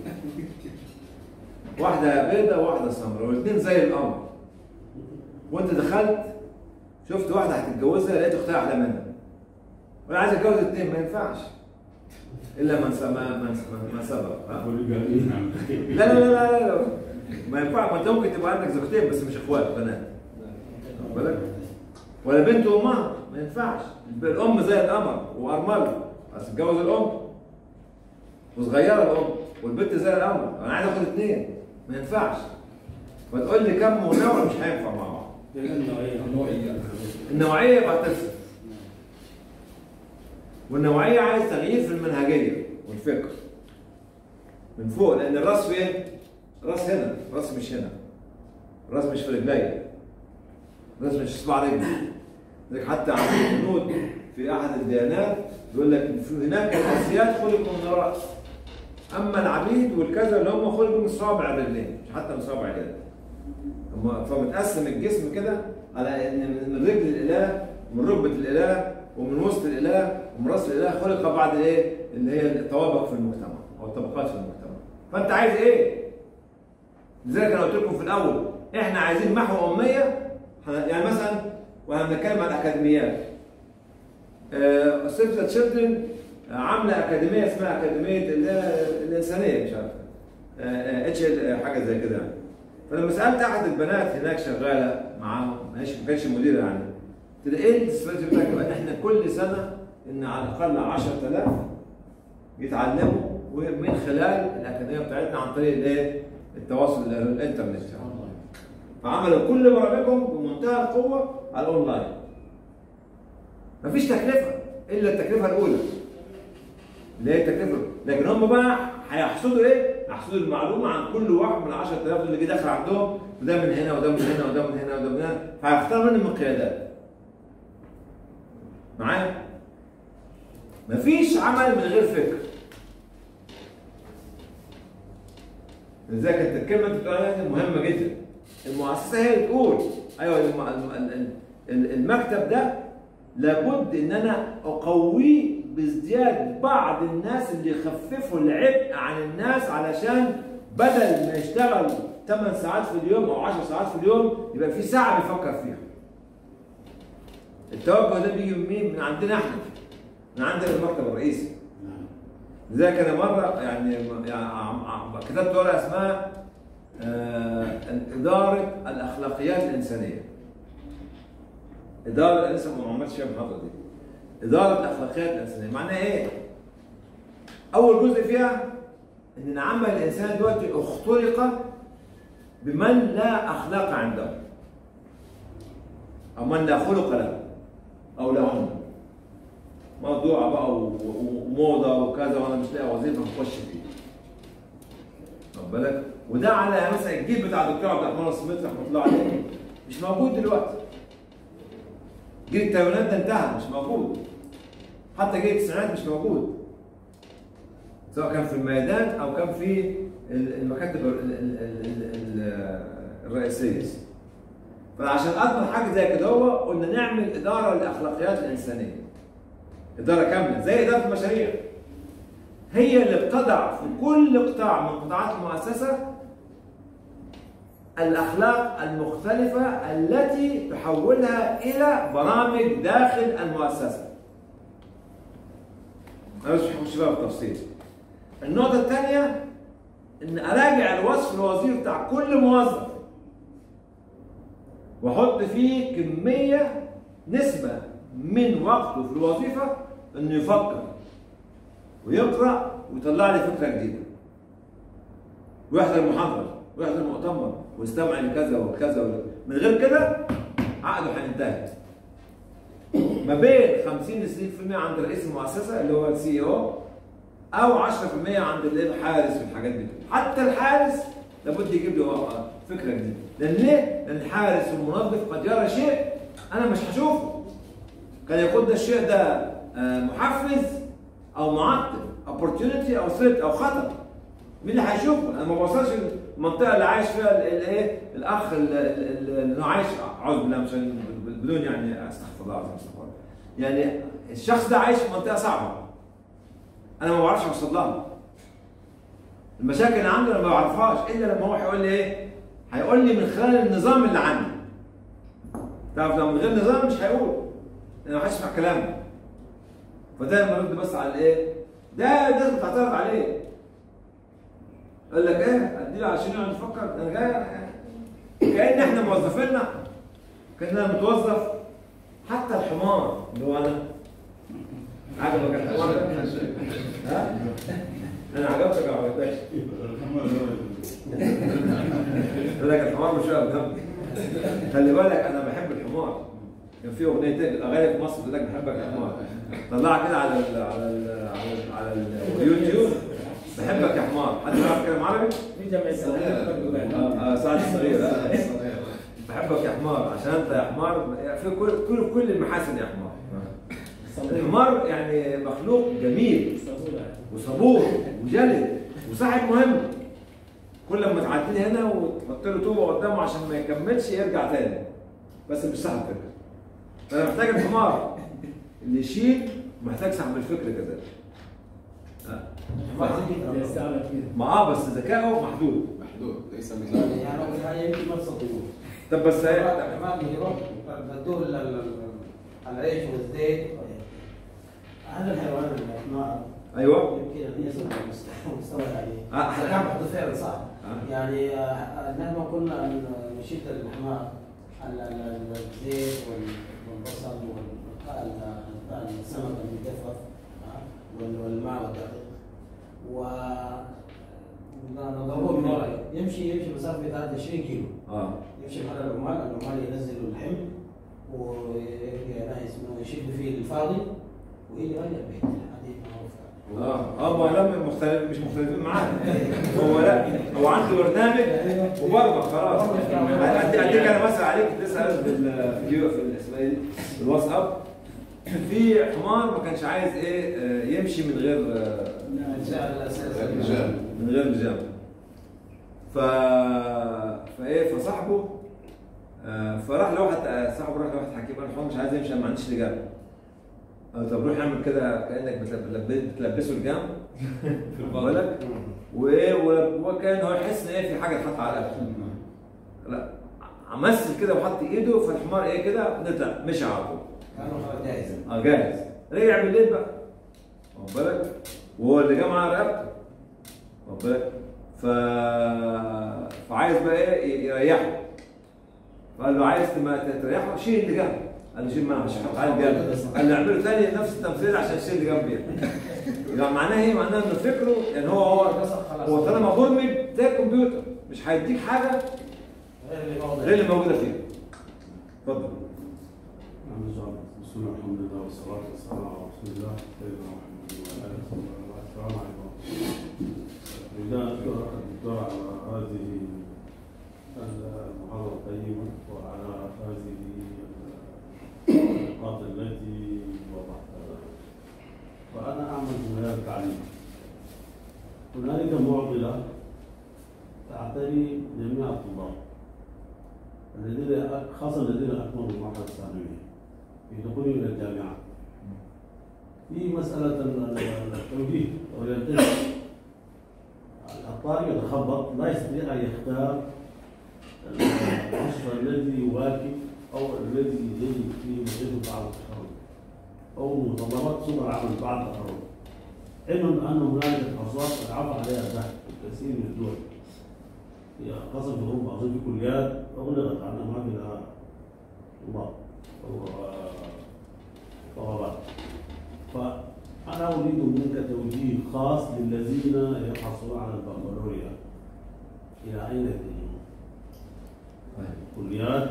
B: واحدة بيضة وواحده سمراء والاثنين زي القمر وانت دخلت شفت واحدة هتتجوزها لقيت اختها أحلى منها وأنا عايز اتجوز الاثنين ما ينفعش. إلا من سما من من سبق؟ لا لا لا لا لا ما ينفع. ما انت ممكن تبقى عندك زوجتين بس مش اخوات بنات. واخد بالك ولا بنت وامها ما ينفعش. الأم زي القمر وأرملة. بس تتجوز الأم. وصغيرة الأم والبنت زي القمر. أنا عايز آخد اثنين ما ينفعش. فتقول لي كم ونوع مش هينفع مع بعض النوعية يبقى تفرق. والنوعية عايز تغيير في المنهجية والفكر من فوق لأن الرأس فين؟ الراس هنا الراس مش هنا. الراس مش في رجليا الراس مش صباع رجلي. حتى عند الهنود في أحد الديانات يقول لك في هناك الاسياد خلقوا من الرأس. أما العبيد والكذا اللي هم خلقوا من صوابع الرجلين مش حتى من صوابع اليد هم فمتقسم الجسم كده على ان من رجل الإله ومن ركبة الإله ومن وسط الإله ومن رأس الإله خلق بعد إيه؟ اللي هي الطوابق في المجتمع أو الطبقات في المجتمع فأنت عايز إيه؟ لذلك أنا قلت لكم في الأول إحنا عايزين محو أمية يعني مثلا وإحنا بنتكلم عن الاكاديميات Save the Children عاملة أكاديمية اسمها أكاديمية ال- الإنسانية مش عارف HL حاجة زي كده فلما سألت أحد البنات هناك شغالة معاهم ماشي ما كانش مدير يعني قلت لها إيه الاستراتيجي بتاعك؟ إحنا كل سنة إن على الأقل 10000 يتعلموا ومن خلال الأكاديمية بتاعتنا عن طريق الإيه؟ التواصل الإنترنت. فعملوا كل برامجهم بمنتهى القوة على الأونلاين مفيش تكلفة إلا التكلفة الأولى اللي هي التكلفه لكن هم بقى هيحصدوا إيه؟ هيحصدوا المعلومة عن كل واحد من ال 10000 اللي جه داخل عندهم. وده من هنا وده من هنا وده من هنا وده من هنا. فهيختار منهم القيادات معايا؟ مفيش عمل من غير فكر. لذلك انت الكلمة اللي بتقولها مهمة جدا. المؤسسة هي اللي تقول. أيوه الم- الم- ال- ال- المكتب ده لابد إن أنا أقويه بازدياد بعض الناس اللي يخففوا العبء عن الناس علشان بدل ما يشتغل 8 ساعات في اليوم أو 10 ساعات في اليوم يبقى في ساعة بيفكر فيها. التوجه ده بيجي من مين؟ من عندنا إحنا. من عندنا المكتب الرئيسي. لذلك أنا مرة يعني يعني كتبت ورقة اسمها آه، إدارة الأخلاقيات الإنسانية. إدارة لسه ما عملتش فيها دي. إدارة الأخلاقيات الإنسانية. معناها إيه؟ أول جزء فيها إن عمل الإنسان دلوقتي اخترق بمن لا أخلاق عنده. أو من لا خلق له أو لهن موضوع بقى و- و- وموضة وكذا وأنا مش لاقي وظيفة نخش فيه. واخد بالك؟ وده على مثلا الجيل بتاع الدكتور عبد الرحمن السميط رحمة الله عليه. مش موجود دلوقتي. جيل التمانينات ده انتهى مش موجود. حتى جيل التسعينات مش موجود. سواء كان في الميدان أو كان في ال- المكاتب ال- ال- ال- ال- الرئيسية. فعشان اضمن حاجة زي كده هو قلنا نعمل إدارة للأخلاقيات الإنسانية. إدارة كاملة زي إدارة المشاريع. هي اللي بتضع في كل قطاع من قطاعات المؤسسة الأخلاق المختلفة التي تحولها إلى برامج داخل المؤسسة. مش هخش بقى بالتفصيل النقطة الثانية إن أراجع الوصف الوظيفي بتاع كل موظف وأحط فيه كمية نسبة من وقته في الوظيفة إنه يفكر ويقرأ ويطلع لي فكرة جديدة ويحضر محاضرة ويحضر مؤتمر ويستمع لكذا وكذا. من غير كده عقده هينتهي ما بين 50 ل 60% عند رئيس المؤسسة اللي هو السي أو أو 10% عند الحارس والحاجات دي. حتى الحارس لابد يجيب له فكرة جديدة. لأن ليه؟ لأن الحارس والمنظف قد يرى شيء أنا مش هشوفه. كان يكون ده الشيء ده آه، محفز أو معطل opportunity أو ثريت أو خطر مين اللي هيشوفه؟ أنا ما بوصلش المنطقة اللي عايش فيها ال- الايه الأخ ال- ال- ال- اللي عايش أعوذ بالله مش بدون يعني أستغفر الله العظيم أستغفر يعني الشخص ده عايش في منطقة صعبة. أنا ما بعرفش اوصل لها المشاكل اللي عنده أنا ما بعرفهاش. إلا لما هو هيقول لي إيه؟ هيقول لي من خلال النظام اللي عندي. تعرف لو من غير نظام مش هيقول. أنا ما هسمع كلامه. فده لما رد بس على الإيه؟ ده ده بتعترض عليه. قال لك إيه؟ أديله عشان يقعد يفكر. أنا جاي كأن إحنا موظفيننا. كاننا متوظف حتى الحمار اللي هو أنا عجبك الحمار؟ ها؟ أنا عجبتك أو ما عجبتكش؟ يقول لك الحمار مش واقف جنبي خلي بالك أنا بحب الحمار. كان في أغنية الاغاني في مصر بتقول لك بحبك يا حمار. طلعها كده على ال على ال على ال على اليوتيوب بحبك يا حمار. حد يعرف كلام عربي؟
H: في جمعيه
B: آه آه، سعد الصغير. بحبك يا حمار عشان أنت يا حمار في كل كل كل المحاسن يا حمار. الحمار يعني مخلوق جميل وصبور وجلد وصاحب مهم. كل لما تعدي هنا وتحط له طوبه قدامه عشان ما يكملش يرجع تاني. بس مش صاحب فكره فانا محتاج الحمار. اللي يشيل ومحتاج صاحب كذلك. ما آه بس ذكائه محدود.
F: محدود. ليس مثالي
E: يعني يمكن ما تصدقوه
B: طب بس هي-
E: ما بيروح بدوه ال- ال- العيش والزيت. هذا الحيوان الحمار
B: أيوه.
E: يمكن أن يصل لمستوى- مستوى يعني.
B: آه.
E: كان محطوط فعلا صح.
B: آه.
E: يعني نحن كنا نشيد الحمار ال- ال- الزيت وال- والبصل والسمك المجفف آه، وال- والماء والدقيق. و نضربه من ورا. يمشي يمشي مسافة بتاعت 20 كيلو.
B: آه.
E: يمشي محل العمال العمال ينزلوا الحمل ويسمونه يشد فيه الفاضي ويجي راجع البيت.
B: آه. آه ما لا مختلف مش مختلفين معاه هو لا هو عنده برنامج وبرمج خلاص. أديك أنا مثلا عليك تسال في ال- في دي؟ الواتساب في حمار ما كانش عايز إيه آه، يمشي من غير آه،
F: رجال
B: من غير لجام ف فإيه فصاحبه آه، فراح لواحد آه، صاحبه راح لواحد حكيم قال الحمار مش عايز يمشي أنا ما عنديش لجام. أو طب روح اعمل كده كأنك بتلب- بتلبسه الجام بالك؟ وايه وكان هو يحس إن إيه في حاجة اتحط على قلبه. لا مثل كده وحط إيده فالحمار إيه كده نطلع مشي على طول.
E: جاهز.
B: آه جاهز. رجع بالليل بقى. واخد بالك؟ وهو اللي جه معاه رقبته. بالك ف... فعايز بقى إيه؟ يريحه. فقال له عايز ما تريحه؟ شيل اللي جنبك. قال له شيل معاه مش على جنبي قال له اعمله تاني نفس التمثيل عشان شيل اللي جنبي. يعني معناها إيه؟ معناها انه فكره يعني هو هو هو طالما برمج ده كمبيوتر مش هيديك حاجة
E: غير اللي
B: موجودة فيه. اتفضل.
I: بسم الله الحمد لله والصلاة والسلام على رسول الله. سيدنا محمد وعلى آله وصحبه وسلم. بداية الدكتور على هذه المحاضرة القيمة وعلى هذه النقاط التي وضحتها وأنا أعمل في مجال التعليم هنالك معضلة تعتري جميع الطلاب الذين خاصة الذين أكملوا المرحلة الثانوية في دخولهم إلى الجامعة. في مسألة ال- ال- التوجيه الطالب يتخبط لا يستطيع أن يختار القسم الذي يواكب أو الذي يجب فيه وظيفة بعد التخرج أو متطلبات سوق العمل بعد التخرج علما أن هنالك تخصصات قد عفى عليها البحث في كثير من الدول هي خاصة في أظن في كليات أغلقت عنها ما طلاب أو طلبات فأنا أريد منك توجيه خاص للذين يحصلون على البكالوريا. إلى أين يتجهون؟ كليات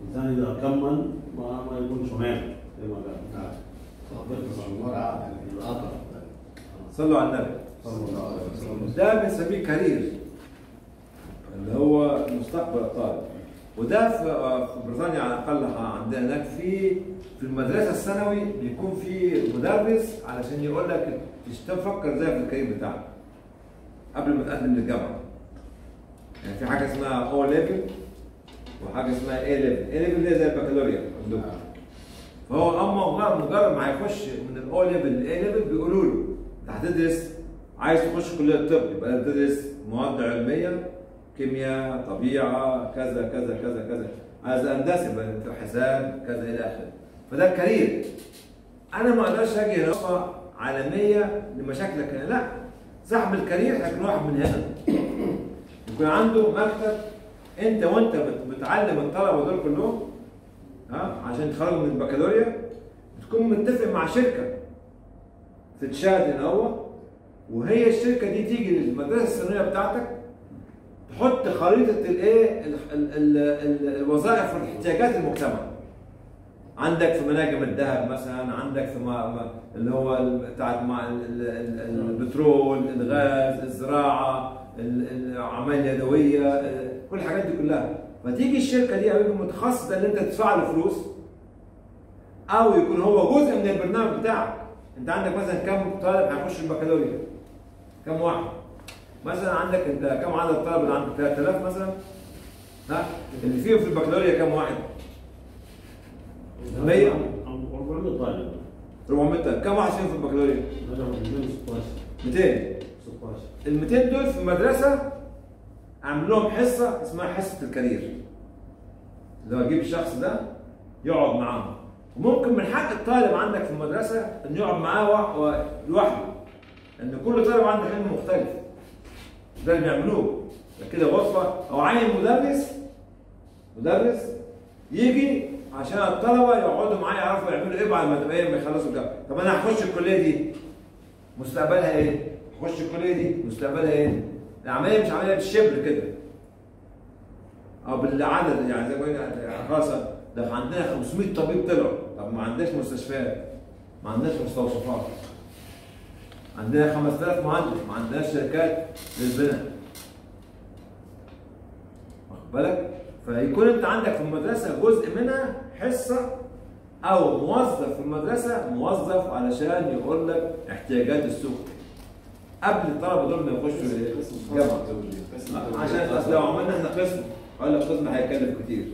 I: الإنسان إذا كمل ما ما يكون شمال زي ما قال.
B: صلوا على النبي.
I: صلى الله عليه وسلم.
B: ده بنسميه كارير. اللي هو مستقبل الطالب وده في في بريطانيا على الأقل عندنا هناك في في المدرسة الثانوي بيكون في مدرس علشان يقول لك تفكر إزاي في الكارير بتاعك قبل ما تقدم للجامعة. يعني في حاجة اسمها O level وحاجة اسمها A level A level زي البكالوريا. عندكم فهو أما مجرد ما هيخش من ال O level لل A level بيقولوا له أنت هتدرس عايز تخش كلية الطب يبقى تدرس مواد علمية كيمياء طبيعة كذا كذا كذا كذا. عايز هندسة يبقى حساب كذا إلى آخره. فده ال career أنا ما أقدرش أجي نقطه عالمية لمشاكلك هنا. لا صاحب الكارير هيكون واحد من هنا. يكون عنده مكتب أنت وأنت بت- بتعلم الطلبة دول كلهم ها عشان يتخرجوا من البكالوريا تكون متفق مع شركة تتشاهد ان هو وهي الشركة دي تيجي للمدرسة الثانويه بتاعتك تحط خريطة الايه ال- ال- ال- ال- الوظائف واحتياجات المجتمع. عندك في مناجم الذهب مثلا عندك في اللي هو بتاعت البترول الغاز الزراعة ال- الاعمال اليدويه ال- كل الحاجات دي كلها. فتيجي الشركة دي أو يكون متخصص ده اللي أنت تدفع له فلوس أو يكون هو جزء من البرنامج بتاعك. أنت عندك مثلا كم طالب هيخش البكالوريا؟ كم واحد؟ مثلا عندك أنت كم عدد الطلبه اللي عندك 3000 مثلا؟ ها؟ اللي فيهم في البكالوريا كم واحد؟ 100
I: 400 طالب
B: 400 كم واحد فيهم في البكالوريا
I: هذا 216
B: 200
I: 16
B: ال 200 دول في المدرسة عامل لهم حصه اسمها حصه الكارير اللي هو يجيب الشخص ده يقعد معاه وممكن من حق الطالب عندك في المدرسة انه يقعد معاه لوحده لأن كل طالب عنده حلم مختلف ده اللي بيعملوه كده غرفه أو عين مدرس مدرس يجي عشان الطلبة يقعدوا معاه يعرفوا يعملوا إيه بعد ما إيه ما يخلصوا الجامعة. طب أنا هخش الكلية دي مستقبلها إيه؟ هخش الكلية دي مستقبلها إيه؟ العملية مش عملية بالشبر كده. أو بالعدد يعني زي ما قلنا يعني خلاص ده عندنا 500 طبيب طلعوا. طب ما عندناش مستشفيات ما عندناش مستوصفات. عندنا 5000 مهندس ما عندناش شركات للبناء. واخد بالك؟ فيكون انت عندك في المدرسة جزء منها حصة أو موظف في المدرسة موظف علشان يقول لك احتياجات السوق. قبل الطلبة دول ما يخشوا الجامعة عشان أصل لو عملنا إحنا قسم أقول لك قسم هيكلف كتير.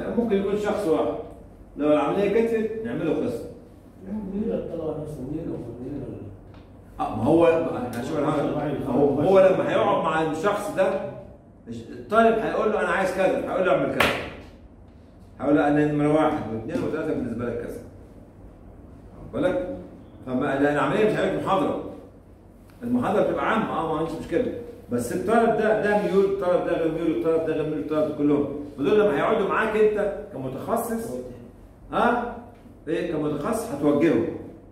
B: يعني ممكن يكون شخص واحد. لو العملية كتفت نعمله قسم.
I: مستنيين
B: آه ما هو شوف. هو هو لما هيقعد مع الشخص ده الطالب هيقول له أنا عايز كذا هيقول له أعمل كذا. هيقول له أنا نمره واحد واثنين وثلاثة بالنسبة لك كذا. بالك؟ فما العملية مش عمليه محاضرة. المحاضرة بتبقى عامة آه ما عنديش مشكلة. بس الطالب ده ده ميول الطالب ده غير ميول الطالب ده غير ميول الطالب ده كلهم. ودول لما هيقعدوا معاك أنت كمتخصص ها إيه كمتخصص هتوجهه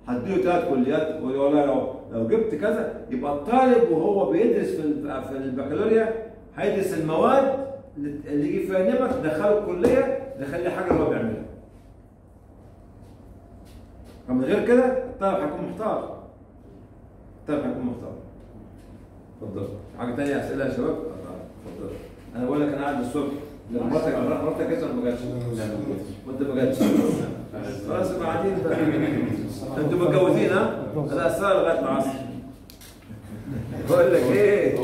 B: هتديله ثلاث كليات والله لو لو جبت كذا يبقى الطالب وهو بيدرس في في البكالوريا هيدرس المواد اللي يجي فيها نمر تدخله الكلية تخلي حاجة هو بيعملها. فمن غير كده الطالب هيكون محتار. الطالب هيكون محتار. اتفضل. حاجة ثانية أسئلة يا شباب؟ اتفضل. أنا بقول لك أنا قاعد الصبح لما مراتك مراتك جت ولا ما جاتش؟ وانت ما جاتش. خلاص قاعدين. أنتوا متجوزين ها؟ أنا اسال لغاية العصر. بقول لك
C: إيه؟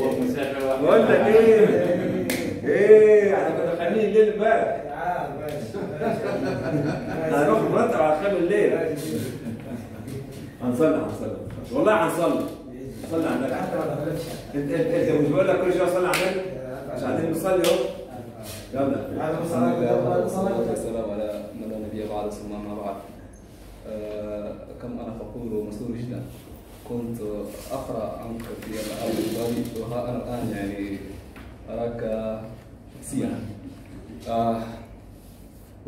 B: بقول لك إيه؟ إيه إحنا كنا خارجين الليل امبارح هنروح نرتب على خير الليل. هنصلي هنصلي. والله هنصلي. صلي على النبي
E: ما
B: انت انت مش بقول لك كل شوية صلي على النبي مش قاعدين نصلي اهو. يلا.
E: مصلى
F: والسلام على من لا نبي بعد ثم أما بعد. آه، كم أنا فخور ومسرور جدا كنت أقرأ عنك في الباري وها أنا الآن يعني أراك شخصيا. آه،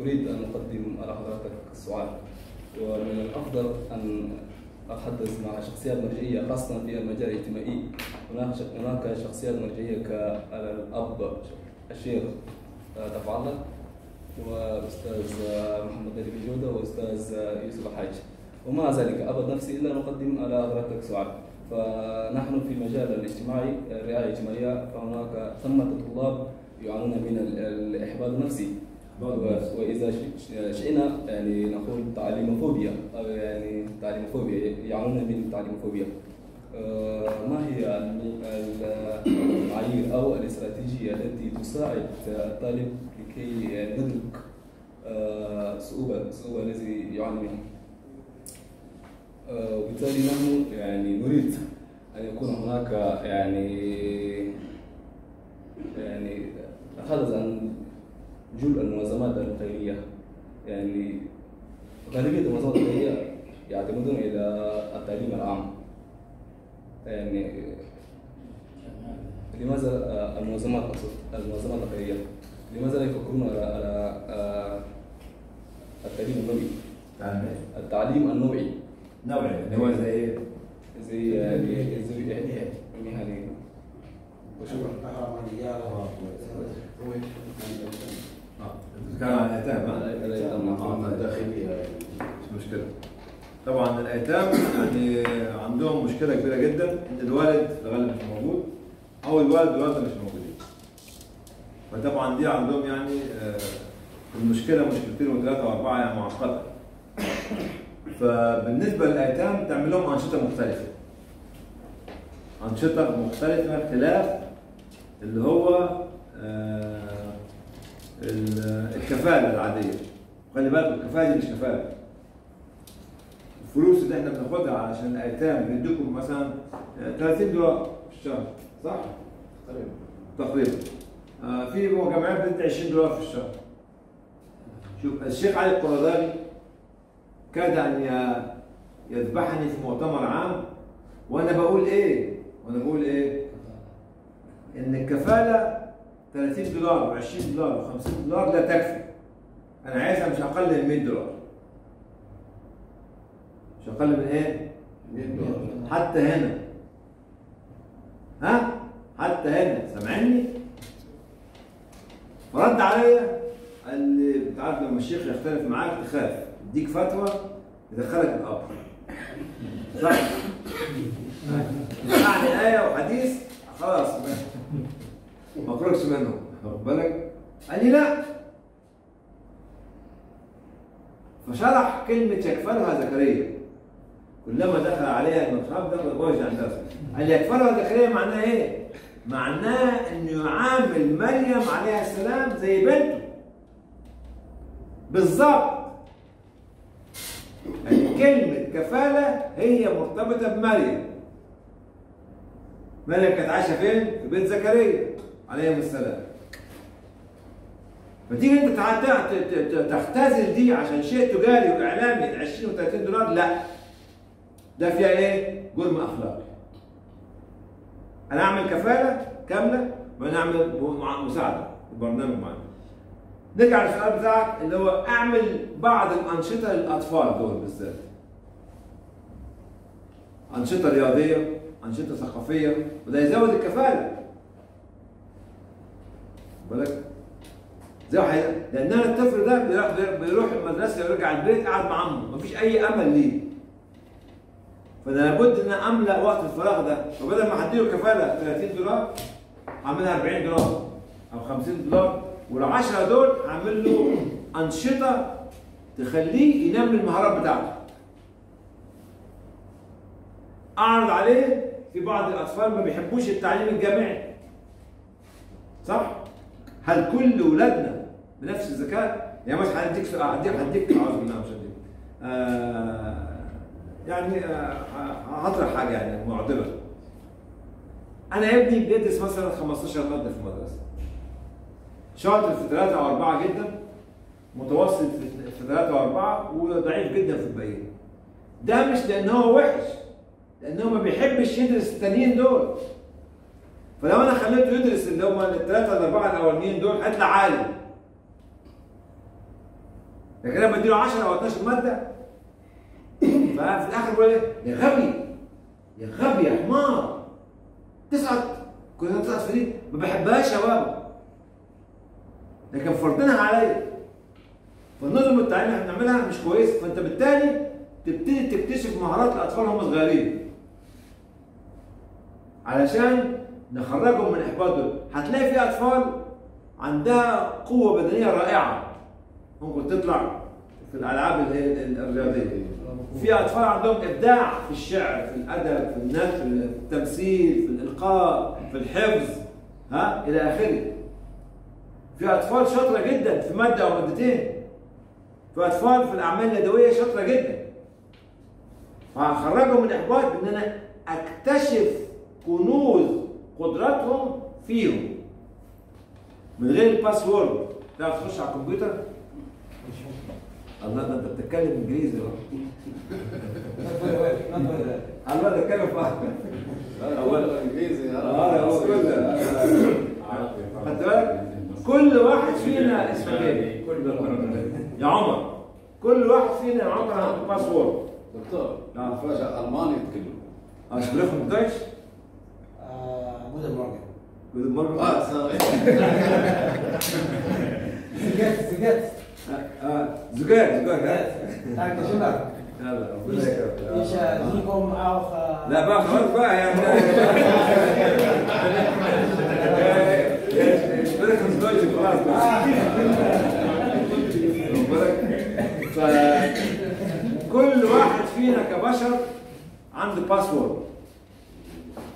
F: أريد أن أقدم على حضرتك السؤال ومن الأفضل أن أتحدث مع شخصيات مرجعية خاصة في المجال الاجتماعي. هناك شخصيات مرجعية كالأب الشيخ آه، تفعله وأستاذ محمد علي جودة وأستاذ يوسف الحاج. ومع ذلك ابد نفسي إلا نقدم على حضرتك سؤال فنحن في المجال الاجتماعي الرعاية الاجتماعية فهناك ثمة طلاب يعانون من ال- الإحباط النفسي. و- وإذا ش- شئنا يعني نقول تعليموفوبيا. أو يعني تعليموفوبيا يعانون من تعليموفوبيا. آه، ما هي الم- ال- المعايير أو الاستراتيجية التي تساعد الطالب لكي يدرك آه، صعوبه الصعوبه التي يعاني منها؟ وبالتالي نحن يعني نريد أن يكون هناك يعني يعني نتحدث عن جل المنظمات الخيريه يعني غالبية المنظمات الخيريه يعتمدون إلى التعليم العام. يعني لماذا المنظمات المنظمات الخيريه لماذا لا يفكرون على على آه، التعليم النوعي؟ التعليم النوعي.
B: نوعي اللي هو زي إيه؟
F: زي يعني زي مهني وشكرا.
B: بتتكلم عن الايتام
A: الداخلية.
B: مش مشكلة. طبعا الايتام يعني عندهم مشكلة كبيرة جدا. إن الوالد في الغالب مش موجود أو الوالد والوالده مش موجودين. فطبعا دي عندهم يعني آه، المشكلة مشكلتين وثلاثه وأربعة يعني معقدة. فبالنسبة للأيتام تعمل لهم أنشطة مختلفة. أنشطة مختلفة خلاف اللي هو آه، ال- الكفالة العادية. خلي بالك الكفالة دي مش كفالة. الفلوس اللي إحنا بناخدها علشان الأيتام بيدوكم مثلا آه، 30 دولار في الشهر صح؟
A: تقريبا.
B: تقريبا آه، في جمعيات بتدي 20 دولار في الشهر. شوف الشيخ علي القراداني كاد أن يذبحني في مؤتمر عام. وأنا بقول إيه؟ وأنا بقول إيه؟ إن الكفالة 30 دولار و20 دولار و50 دولار لا تكفي. أنا عايزها مش أقل من 100 دولار. مش أقل من إيه؟
A: 100 دولار.
B: حتى هنا. ها؟ حتى هنا. سامعني؟ فرد عليا قال لي انت عارف لما الشيخ يختلف معاك تخاف. يديك فتوى يدخلك القبر. صح يعني آية وحديث خلاص ما أخرجش منه. واخد بالك. قال لي لا. فشرح كلمة يكفلها زكريا. كلما دخل عليها المصحف دخل وجه عن درسه قال يكفلها زكريا معناه إيه؟ معناه إنه يعامل مريم عليها السلام زي بنته. بالظبط. يعني كلمة كفالة هي مرتبطة بمريم. مريم كانت عايشة فين؟ في بيت زكريا عليه السلام. فتيجي انت تختزل دي عشان شيء تجاري وإعلامي 20 و30 دولار؟ لا. ده فيها إيه؟ جرم اخلاقي أنا أعمل كفالة كاملة وأنا أعمل مساعدة برنامج معين. نرجع للسؤال بتاعك اللي هو أعمل بعض الأنشطة للأطفال دول بالذات. أنشطة رياضية أنشطة ثقافية وده يزود الكفالة. بالك؟ زي لأن أنا الطفل ده بيروح بيروح المدرسة ويرجع البيت قاعد مع عمه مفيش أي أمل ليه. فأنا لابد إن أملأ وقت الفراغ ده. فبدل ما هديله كفالة 30 دولار هعملها 40 دولار أو 50 دولار. وال 10 دول هعمل له أنشطة تخليه ينمي المهارات بتاعته. اعرض عليه في بعض الأطفال ما بيحبوش التعليم الجامعي. صح؟ هل كل أولادنا بنفس الذكاء؟ يعني مثلا هديك هديك هديك أعوذ بالله مش هديك آه يعني آه هطرح حاجة يعني معضلة. أنا ابني بيدرس مثلا 15 مادة في المدرسة. شاطر في ثلاثة أو اربعه جدا متوسط في ثلاثة وأربعة وضعيف جدا في الباقيين ده مش لأن هو وحش لأنه ما بيحبش يدرس التانيين دول. فلو أنا خليته يدرس اللي هم الثلاثة الاربعه الأولانيين دول هيطلع عالي لكن أنا بديله 10 أو 12 مادة ففي الآخر بقول إيه؟ يا غبي يا غبي يا حمار. كنت تسقط في دي. ما بحبهاش يا بابا. لكن فرضناها عليا. فالنظم التعليمي اللي إحنا بنعملها مش كويس فانت بالتالي تبتدي تكتشف مهارات الأطفال وهم صغيرين. علشان نخرجهم من الاحباط دول هتلاقي في أطفال عندها قوة بدنية رائعة. ممكن تطلع في الألعاب ال- ال- الرياضية. في أطفال عندهم إبداع في الشعر في الأدب في النثر في التمثيل في الإلقاء في الحفظ. ها؟ إلى آخره. في أطفال شاطرة جدا في مادة أو مادتين. في أطفال في الأعمال اليدوية شاطرة جدا. فهخرجهم من الاحباط بإن أنا أكتشف كنوز قدراتهم فيهم. من غير الباسورد تعرف تخش على الكمبيوتر؟ الله ده أنت بتتكلم إنجليزي اهو الله ده اتكلم
A: اول إنجليزي
B: آه هو كله خدت بالك؟ كل واحد فينا اسمه إيه يا عمر. كل واحد فينا يا عمر عنده باسورد
A: دكتور.
B: نعم.
A: فجأة ألماني يتكلم.
B: اشبركم دويتش
E: آه، جودن مورجن
B: Guten Morgen.
A: آه سوري.
E: سجلت سجلت
B: آه، زجاج زجاج
E: danke schön
B: يلا ربنا يكرمك.
E: ich äh, Sie kommen auch äh,
B: لا بقى خلاص بقى Deutsch خلاص بالك؟ فكل واحد فينا كبشر عنده password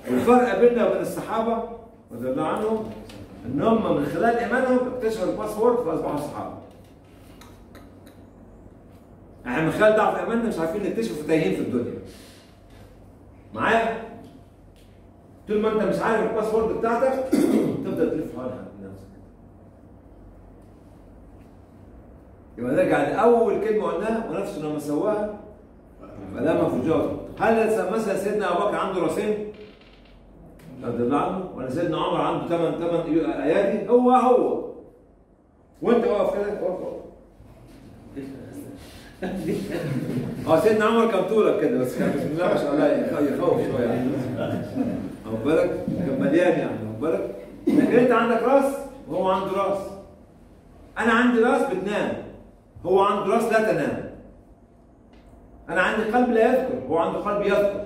B: الفرق بيننا وبين الصحابة رضي الله عنهم إن هم من خلال إيمانهم اكتشفوا ال password فاصبحوا صحابة. إحنا من خلال ضعف إيماننا مش عارفين نكتشف فتايهين في الدنيا. معايا؟ طول ما أنت مش عارف الباسورد بتاعتك تفضل تلف حوالين نفسك. يبقى نرجع لاول كلمة قلناها ونفس لما سواها فلا مفجوره هل مثلا سيدنا أبو بكر عنده راسين؟ رضي الله عنه. ولا سيدنا عمر عنده ثمان ثمان ايادي هو هو. وأنت واقف كده؟ واقف. آه سيدنا عمر كان طولك كده بس كان بسم الله ما شاء الله يخ- يخوف شوية. يعني واخد بالك؟ كان مليان يعني واخد بالك؟ أنت عندك راس وهو عنده راس. أنا عندي راس بتنام. هو عنده راس لا تنام. أنا عندي قلب لا يذكر هو عنده قلب يذكر.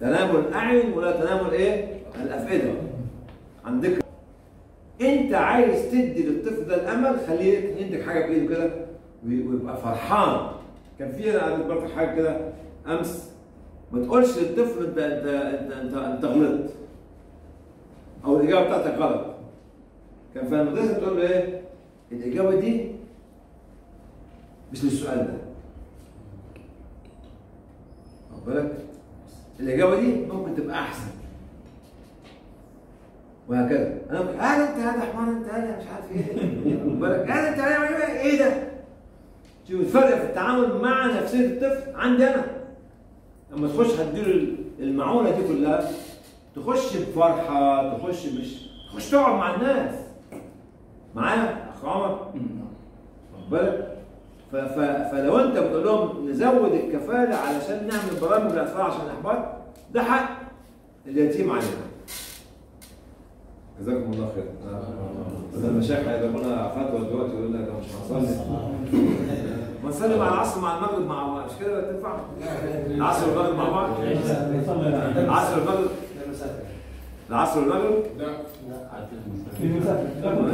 B: تنام الاعين ولا تنام الايه الأفئدة. عندك أنت عايز تدي للطفل ده الأمل خليه ينتج حاجة بايده كده وي- ويبقى فرحان. كان في أنا قريت حاجة كده أمس. ما تقولش للطفل انت انت انت انت, أنت غلطت. أو الإجابة بتاعتك غلط. كان في المدرسة تقول له إيه؟ الاجابه دي؟ مش للسؤال ده. واخد بالك؟ الاجابه دي ممكن تبقى أحسن. وهكذا. أنا ممكن هذا أنت هذا حمار أنت هذا مش عارف إيه. واخد بالك؟ هذا أنت هذا إيه ده. شوف الفرق في التعامل مع نفسية الطفل عندي أنا. لما تخش هتديله المعونة دي كلها تخش بفرحة تخش مش تخش تقعد مع الناس. معايا؟ واخد بالك. فلو انت بتقول لهم نزود الكفالة علشان نعمل برامج الاطفال عشان الاحباط ده حق اليتيم علينا. جزاكم الله خير. بدل المشايخ هيجيبونا فتوى دلوقتي يقول لك مش هنصلي ما نصلي مع العصر مع المغرب مع بعض. مش كده؟ تنفع؟ العصر والمغرب مع بعض؟ العصر والمغرب العصر والمغرب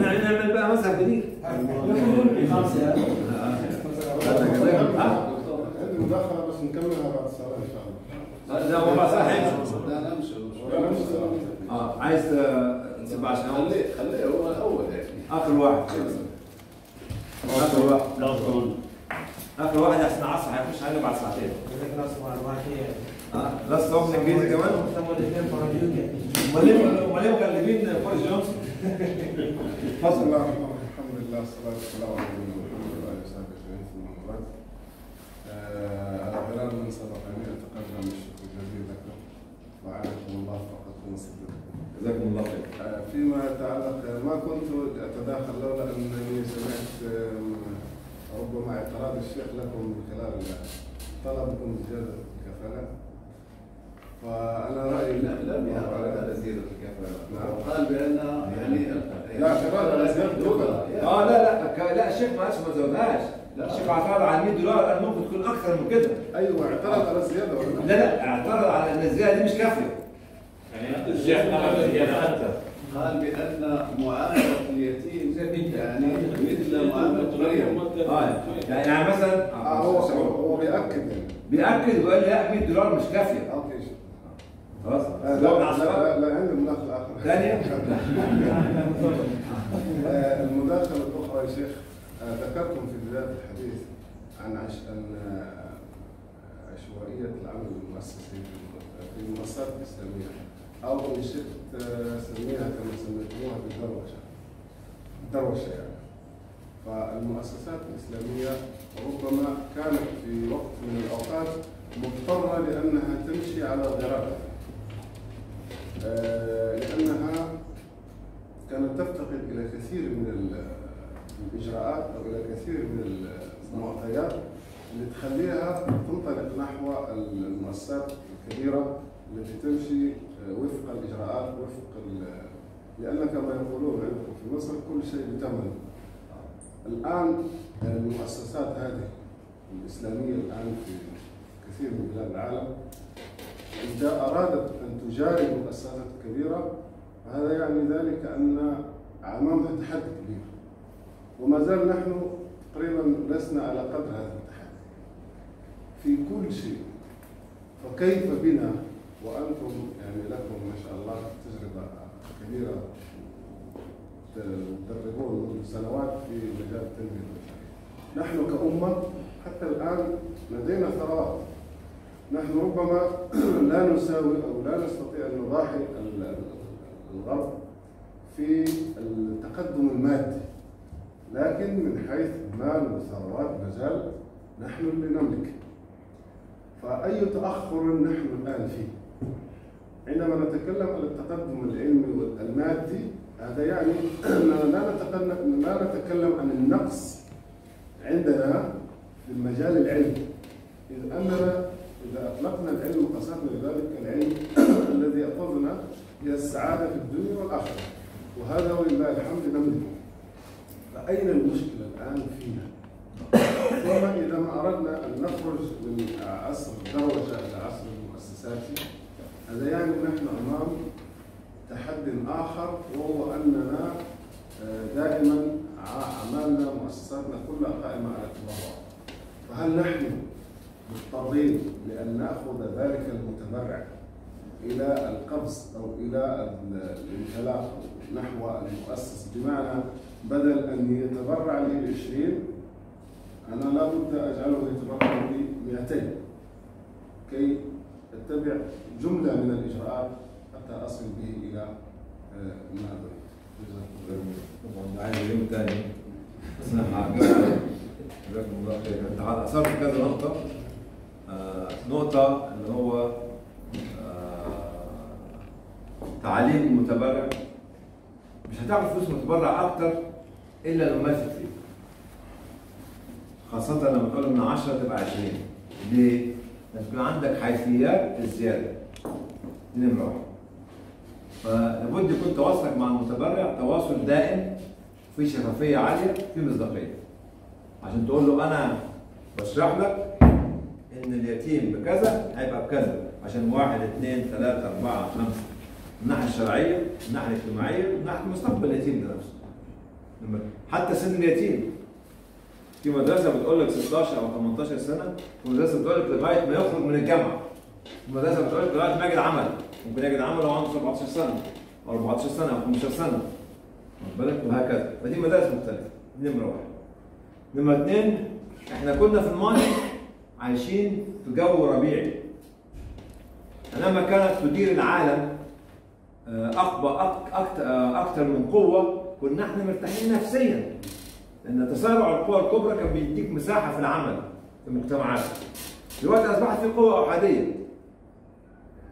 B: يعني نعمل بقى مذهب جديد
J: عندي مداخلة بس نكملها بعد الصلاة إن شاء الله.
B: لا صح هيمشي
A: لا لا مش.
B: آه عايز عشان أول؟
A: خليه خليه هو الأول يعني
B: اخر واحد اخر واحد
I: لا.
B: اخر واحد عشان العصر هيخش علينا بعد ساعتين لا استوعب انجليزي كمان امال ليه امال ليه مكلمين بوريس جونسون
J: بسم الله الرحمن الرحيم الحمد لله والصلاة والسلام على نبينا محمد وآله وصحبه أجمعين ثم بعد. غرار من سبقني أتقدم بالشكر الجزيل لكم وعانكم الله فقدكم وصدقكم.
B: جزاكم الله خير
J: فيما يتعلق ما كنت أتداخل لولا أنني سمعت ربما اعتراض الشيخ لكم من خلال طلبكم زيادة الكفالة فأنا رأيي
A: لا لم يعرض على زيادة الكفاءة
J: نعم.
A: قال بأن يعني
J: لا، اعتراض على زيادة الكفاءة.
B: آه لا لا لا الشيخ ما زودهاش لا. الشيخ اعترض على 100 دولار قال ممكن تكون أكثر من كده.
J: أيوه اعترض على الزيادة ولا
B: لا؟ لا اعترض على إن الزيادة دي مش كافية.
C: يعني الشيخ طلب زيادة أكثر
A: قال بأن معاملة اليتيم يعني مثل معاملة مريم
B: آه يعني يعني مثلا
J: آه هو هو يعني
B: بيأكد وقال لي لا 100 دولار مش كافية.
J: أوكي
B: خلاص.
J: لا
B: زود
J: لا. لا, لا عندي مداخلة أخرى
B: ثانية؟
J: آه، المداخلة الأخرى يا شيخ آه، ذكرتم في بداية الحديث عن عش... عن آه، عشوائية العمل المؤسسي في- المؤسسات الإسلامية. أو إن شئت آه، سميها كما سميتموها بالدروشة. الدروشة يعني. فالمؤسسات الإسلامية ربما كانت في وقت من الأوقات مضطرة لأنها تمشي على غرارها آه، لأنها كانت تفتقد إلى كثير من ال- الإجراءات أو إلى كثير من المعطيات اللي تخليها تنطلق نحو المؤسسات الكبيرة التي تمشي آه، وفق الإجراءات وفق لأن كما يقولون عندكم في مصر كل شيء بثمن الآن المؤسسات هذه الإسلامية الآن في كثير من بلاد العالم إذا أرادت أن تجاري المؤسسات الكبيرة فهذا يعني ذلك أن أمامها تحدي كبير. وما زال نحن تقريبا لسنا على قدر هذا التحدي في كل شيء فكيف بنا وأنتم يعني لكم ما شاء الله تجربة كبيرة تدربون منذ سنوات في مجال التنمية البشرية. نحن كأمة حتى الآن لدينا ثروات. نحن ربما لا نساوي أو لا نستطيع أن نضاهي ال- الغرب في التقدم المادي. لكن من حيث المال والثروات مازال نحن اللي نملك. فأي تأخر نحن الآن فيه؟ عندما نتكلم عن التقدم العلمي والمادي هذا يعني أننا لا نتكلم عن النقص عندنا في المجال العلمي. إذ أننا إذا أطلقنا العلم وقصدنا بذلك العلم الذي يأخذنا إلى السعادة في الدنيا والآخرة. وهذا ولله الحمد نملكه فأين المشكلة الآن فينا؟ ثم إذا ما أردنا أن نخرج من عصر الدروشة إلى عصر المؤسسات هذا يعني نحن أمام تحد آخر وهو أننا آه، دائما أعمالنا مؤسساتنا كلها قائمة على التبرع. فهل نحن مضطرين لأن نأخذ ذلك المتبرع إلى القبض أو إلى ال- الانطلاق نحو المؤسس بمعنى بدل أن يتبرع لي ب 20 أنا لابد أجعله يتبرع لي 200 كي أتبع جملة من الإجراءات حتى أصل به إلى آه، ما جزاكم الله
B: طبعا عايز يوم ثاني بس أنا جزاكم الله خير انت اثرت كذا نقطه آه، نقطة اللي هو آه، تعليم المتبرع مش هتعرف فلوس متبرع أكتر إلا لما ماسك فيه خاصة لما تقول من 10 تبقى 20 ليه؟ لازم يكون عندك حيثيات الزيادة. دي نمرة واحد فلابد يكون تواصلك مع المتبرع تواصل دائم في شفافية عالية في مصداقية. عشان تقول له أنا بشرح لك إن اليتيم بكذا هيبقى بكذا عشان واحد اثنين ثلاثة أربعة خمسة. الناحية الشرعية الناحية الاجتماعية من ناحية مستقبل اليتيم ده نفسه. حتى سن اليتيم. في مدرسة بتقول لك 16 أو 18 سنة ومدرسة بتقول لك لغاية ما يخرج من الجامعة. المدرسة بتقول لك لغاية ما يجد عمل. ممكن يجد عمل وهو عنده 17 سنة أو 14 سنة أو 15 سنة. واخد بالك؟ وهكذا. فدي مدارس مختلفة. دي نمرة واحد. نمرة اثنين إحنا كنا في الماضي عايشين في جو ربيعي. لما كانت تدير العالم آه، أكت- آه، من قوة كنا إحنا مرتاحين نفسيا. لأن تسارع القوى الكبرى كان بيديك مساحة في العمل في المجتمعات. دلوقتي أصبحت في قوة أحادية.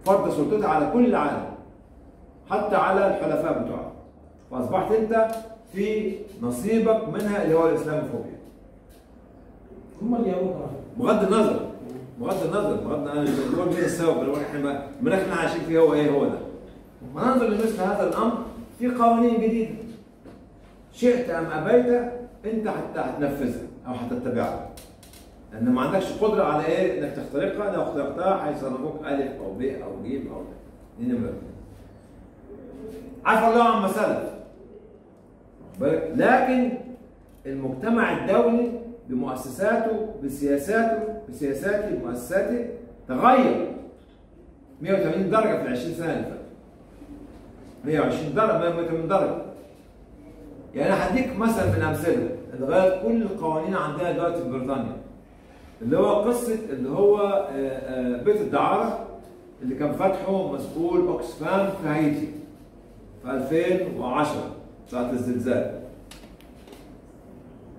B: فرض سلطتها على كل العالم حتى على الحلفاء بتوعها. فأصبحت أنت في نصيبك منها اللي هو الإسلاموفوبيا.
E: هم اليهود
B: بغض النظر بغض النظر بغض النظر بقول مين السبب بقول إحنا اللي إحنا عايشين فيه هو إيه هو ده. وننظر لمثل هذا الأمر في قوانين جديدة. شئت أم أبيت أنت حتى هتنفذها أو هتتبعها. لأن ما عندكش قدرة على إيه؟ إنك تخترقها لو اخترقتها هيصرفوك ألف أو ب أو ج أو د دي نمره. عفى الله عما سلف؟ لكن المجتمع الدولي بمؤسساته بسياساته بسياساته بمؤسساته تغير. 180 درجة في ال 20 سنة اللي فاتت. 120 درجة 180 درجة. يعني أنا هديك مثلا من الأمثلة. اللي غيرت كل القوانين عندنا دلوقتي في بريطانيا. اللي هو قصة اللي هو آه، آه، بيت الدعارة اللي كان فاتحه مسؤول أوكسفام في هايتي في 2010 ساعة الزلزال.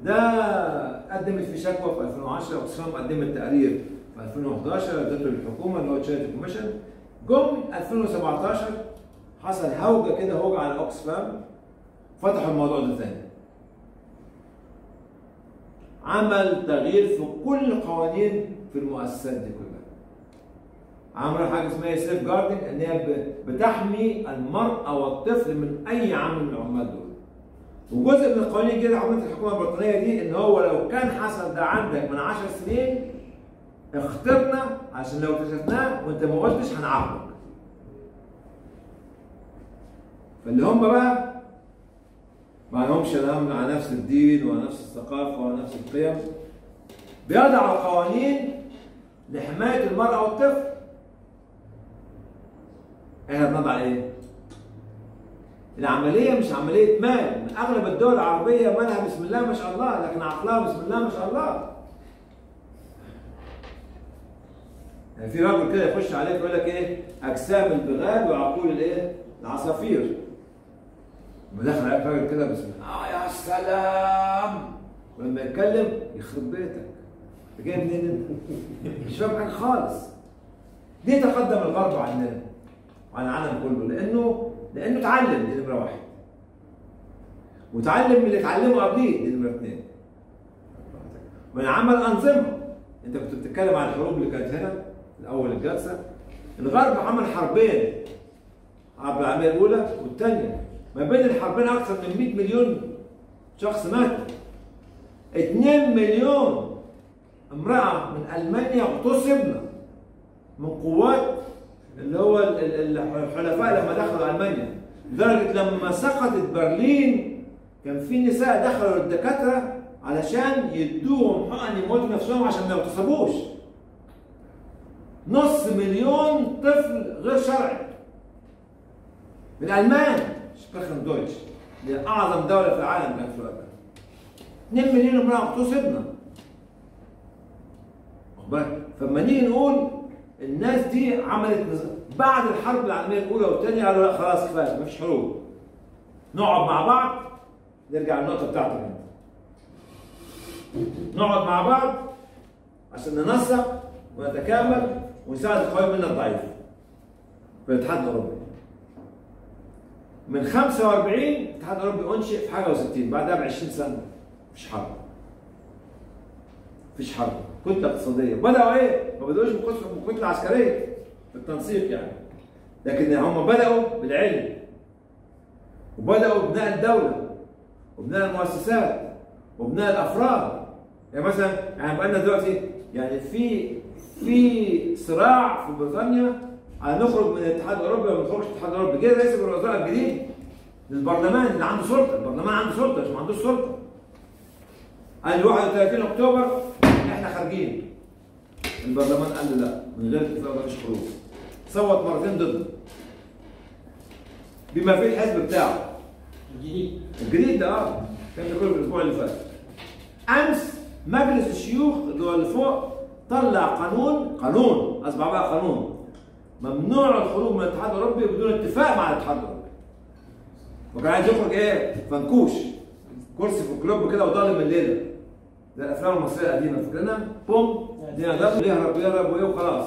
B: ده قدمت في شكوى في 2010 اوكسفام قدمت تقرير في 2011 ادته للحكومه اللي هو Charity Commission جم 2017 حصل هوجة كده هوجة على اوكسفام فتحوا الموضوع ده تاني. عمل تغيير في كل القوانين في المؤسسات دي كلها. عملوا حاجة اسمها safeguarding إن هي بتحمي المرأة والطفل من أي عامل من العمال دول. وجزء من القوانين الجديده عملت الحكومة البريطانية دي إن هو لو كان حصل ده عندك من 10 سنين اخترنا عشان لو اكتشفناه وأنت ما قلتش هنعاقبك. فاللي هم بقى ما لهمش على نفس الدين وعلى نفس الثقافة وعلى نفس القيم بيضعوا قوانين لحماية المرأة والطفل. إحنا بنضع إيه؟ العملية مش عملية مال. أغلب الدول العربية مالها بسم الله ما شاء الله لكن عقلها بسم الله ما شاء الله. يعني في راجل كده يخش عليك يقول لك إيه؟ أجسام البغال وعقول الإيه؟ العصافير. مدخل عليك راجل كده بسم الله. آه يا سلام! ولما يتكلم يخرب بيتك. جاي منين أنت؟ مش فاهم حاجة خالص. ليه تقدم الغرب عننا وعن العالم كله؟ لأنه لأنه اتعلم دي نمرة واحد. وتعلم من اللي اتعلمه قبليه دي نمرة اثنين. من عمل أنظمة. أنت كنت بتتكلم عن الحروب اللي كانت هنا في اول الجلسه الغرب عمل حربين الحرب العالمية الأولى والثانية. ما بين الحربين أكثر من 100 مليون شخص مات. 2 مليون امرأة من ألمانيا اغتصبنا من قوات اللي هو ال- ال- الحلفاء لما دخلوا ألمانيا. لدرجة لما سقطت برلين كان في نساء دخلوا الدكاتره علشان يدوهم حقن يموتوا نفسهم عشان ما يغتصبوش. نص مليون طفل غير شرعي. من ألمان. سبيخن دويتش هي أعظم دولة في العالم كانت في الوقت ده 2 مليون امرأة اغتصبنا. واخد بالك؟ فلما نيجي نقول الناس دي عملت بعد الحرب العالمية الأولى والثانيه قالوا لا خلاص كفاية مفيش حروب. نقعد مع بعض نرجع للنقطة بتاعتك انت نقعد مع بعض عشان ننسق ونتكامل ونساعد القوي منا الضعيف. في الاتحاد الأوروبي. من 45 الاتحاد الأوروبي أنشئ في حاجة و60 بعدها ب 20 سنة. مفيش حرب. مفيش حرب. كتله اقتصادية. بدأوا إيه؟ ما بدأوش بكتله عسكريه بالتنسيق يعني. لكن هم بدأوا بالعلم. وبدأوا ببناء الدولة. وبناء المؤسسات. وبناء الأفراد. يعني مثلا يعني بقى لنا دلوقتي يعني في في صراع في بريطانيا على نخرج من الاتحاد الأوروبي ولا ما نخرجش من الاتحاد الأوروبي. جه رئيس الوزراء الجديد للبرلمان اللي عنده سلطة. البرلمان عنده سلطة مش ما عندوش سلطة. قال 31 أكتوبر خارجين البرلمان قال له لا من غير اتفاق مفيش خروج. صوت مرتين ضده بما فيه الحزب بتاعه.
E: الجديد.
B: الجديد ده آه كان كله في الأسبوع اللي فات. أمس مجلس الشيوخ اللي هو اللي فوق طلع قانون قانون أصبح بقى قانون. ممنوع الخروج من الاتحاد الأوروبي بدون اتفاق مع الاتحاد الأوروبي. وكان عايز يخرج إيه؟ فنكوش. كرسي في كلوب كده وضالم الليلة زي الأفلام المصرية القديمة فاكرينها؟ بوم. دي ضرب يهرب يهرب وايه وخلاص.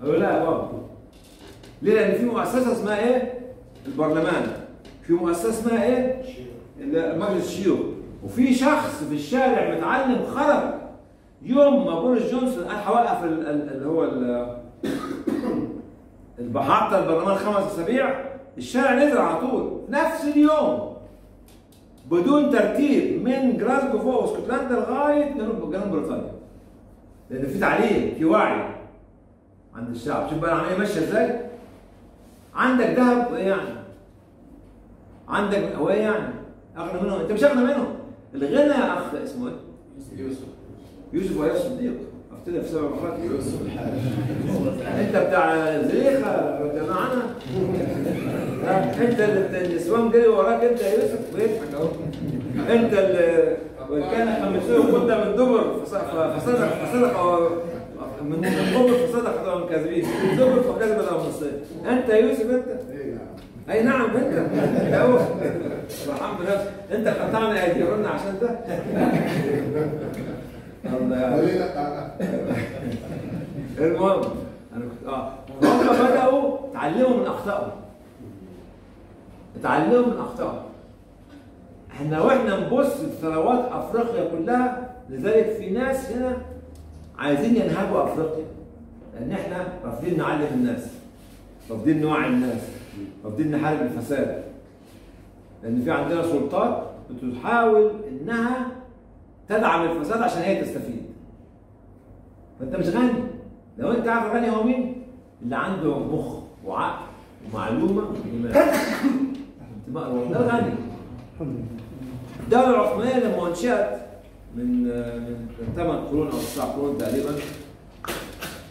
B: قالوا لا يا بابا ليه؟ لأن في مؤسسة اسمها إيه؟ البرلمان. في مؤسسة اسمها إيه؟ مجلس الشيوخ وفي شخص في الشارع متعلم خرج يوم ما بوريس جونسون قال هوقف ال- ال- اللي هو ال- المحطة البرلمان خمس أسابيع الشارع نزل على طول. نفس اليوم. بدون ترتيب من جلاسكو فوق اسكتلندا لغاية جنوب جنوب بريطانيا. لأن في تعليم في وعي عند الشعب. شوف بقى العملية ماشية إزاي. عندك ذهب وإيه يعني؟ عندك هو إيه يعني؟ اغنى منهم. أنت مش اغنى منهم. الغنى يا اخ اسمه إيه؟
A: يوسف.
B: يوسف ويا الصديق افتدى في سبع مرات
A: يوسف الحارث
B: انت بتاع زريخة ها؟ انت النسوان جري وراك انت يا يوسف. بيضحك اهو انت اللي كان خمسوه مده من دبر فص- فصدق فصدق من دبر فصدق هذول الكاذبين. من دبر فكذب النصين انت يا يوسف انت؟
J: اي نعم
B: انت. يا هو فرحان بنفسك انت قطعنا ايدينا عشان ده. المهم أنا كنت آه. هم بدأوا اتعلموا من أخطائهم. اتعلموا من أخطائهم. إحنا لو إحنا نبص لثروات أفريقيا كلها لذلك في ناس هنا عايزين ينهبوا أفريقيا. لأن إحنا رافضين نعلم الناس. رافضين نوعي الناس. رافضين نحارب الفساد. لأن في عندنا سلطات بتحاول إنها تدعم الفساد عشان هي تستفيد. فأنت مش غني. لو أنت عارف غني هو مين؟ اللي عنده مخ وعقل ومعلومة الوطن. ده الغني الدولة العثمانية لما انشات من من ثمان قرون أو تسع قرون تقريبا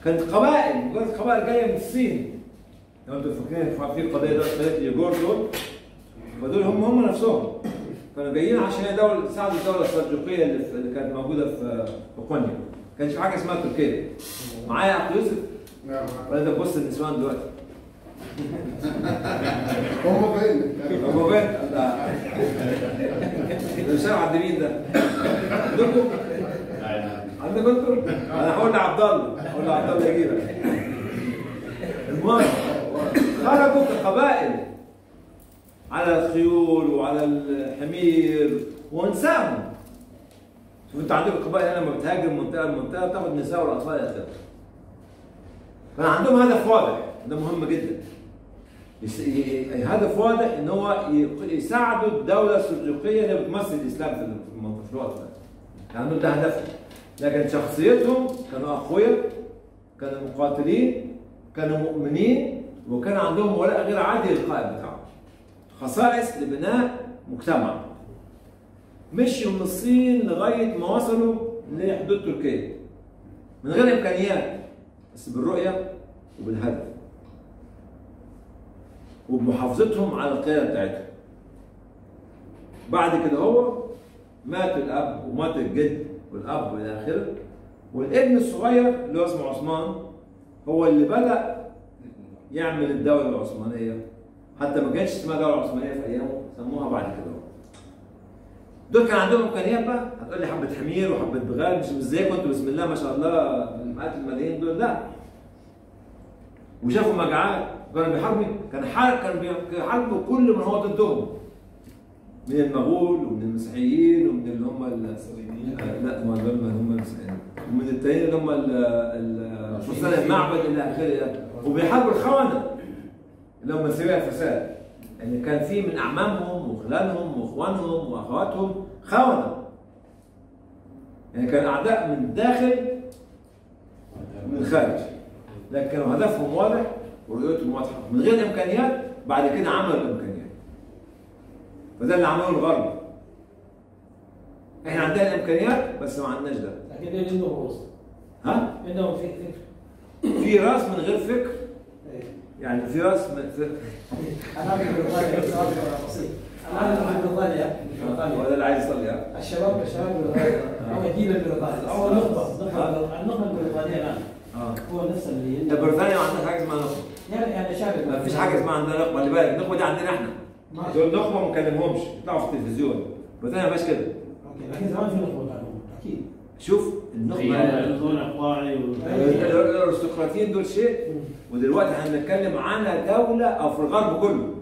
B: كانت قبائل مجرد قبائل جاية من الصين. لو أنتم فاكرين في قضية قضيه دول؟ فدول هم هم نفسهم. كانوا جايين عشان دولة تساعدوا الدولة السلجوقية اللي, كانت موجودة في قونيا. ما كانش في حاجة اسمها تركيا. معايا يا يوسف
J: نعم
B: ولا ده بص النسوان دلوقتي.
J: هم فين؟
B: بنت ده ده مش عارف عند مين ده؟ عندكم؟ عندكم أنتوا؟ أنا هقول لعبد الله هقول لعبد الله يجيبك. المهم خرجوا كقبائل على الخيول وعلى الحمير وانساهم شوف انت عندك القبائل لما بتهاجر من منطقة لمنطقة بتاخد النساء والاطفال إلى اخره عندهم هدف واضح ده مهم جدا. هدف واضح إن هو يساعدوا الدولة السلجوقيه اللي بتمثل الإسلام في الوقت ده. عندهم ده هدفهم لكن شخصيتهم كانوا أقوياء كانوا مقاتلين كانوا مؤمنين وكان عندهم ولاء غير عادي للقائد بتاعهم. خصائص لبناء مجتمع. مشوا من الصين لغاية ما وصلوا لحدود تركيا. من غير إمكانيات بس بالرؤية وبالهدف. وبمحافظتهم على القيادة بتاعتهم. بعد كده هو مات الأب ومات الجد والأب وإلى آخره. والابن الصغير اللي هو اسمه عثمان هو اللي بدأ يعمل الدولة العثمانية. حتى ما كانش اسمها دولة عثمانية في أيامه سموها بعد كده. دول كان عندهم إمكانيات بقى. هتقول لي حبة حمير وحبة بغال مش زيكم أنتوا بسم الله ما شاء الله مئات الملايين دول لا. وشافوا مجاعات كانوا بيحاربوا كان حارب كانوا بيحاربوا كل من هو ضدهم. من المغول ومن المسيحيين ومن اللي هم الصليبيين. لا ما دول هم المسيحيين. ومن التانيين اللي هم ال- ال- فستان المعبد إلى اخره وبيحاربوا الخونة. اللي هم سبيل الفساد. يعني كان في من أعمامهم وخلانهم وإخوانهم وأخواتهم خونة. يعني كان أعداء من الداخل ومن الخارج. لكن كانوا هدفهم واضح ورؤيتهم واضحة. من غير إمكانيات بعد كده عملوا الإمكانيات. فده اللي عمله الغرب. إحنا عندنا الإمكانيات بس ما عندناش ده.
E: لكن دول عندهم؟ رؤوس
B: ها؟
E: عندهم فكر فكر.
B: في رأس من غير فكر. يعني
E: أنا في بريطانيا سؤال بسيط. أنا في بريطانيا بريطانيا
B: ولا اللي عايز يصلي
E: الشباب الشباب البريطاني هو جيل البريطاني أو النخبة النخبة النخبة البريطانيه الآن.
B: آه.
E: هو نفس اللي
B: بريطانيا ما عندها حاجة اسمها نخبة؟
E: يعني يعني شاب
B: ما فيش حاجة اسمها عندنا نخبة خلي بالك. النخبة دي عندنا
E: إحنا.
B: دول نخبة ما نكلمهمش يطلعوا في التلفزيون. بريطانيا ما فيهاش كده.
E: أوكي لكن زمان في نخبة كانوا أكيد.
B: شوف النخبه
I: يكون اقطاعي
B: الأرستقراطيين دول شيء ودلوقتي إحنا بنتكلم عن دولة أو في الغرب كله.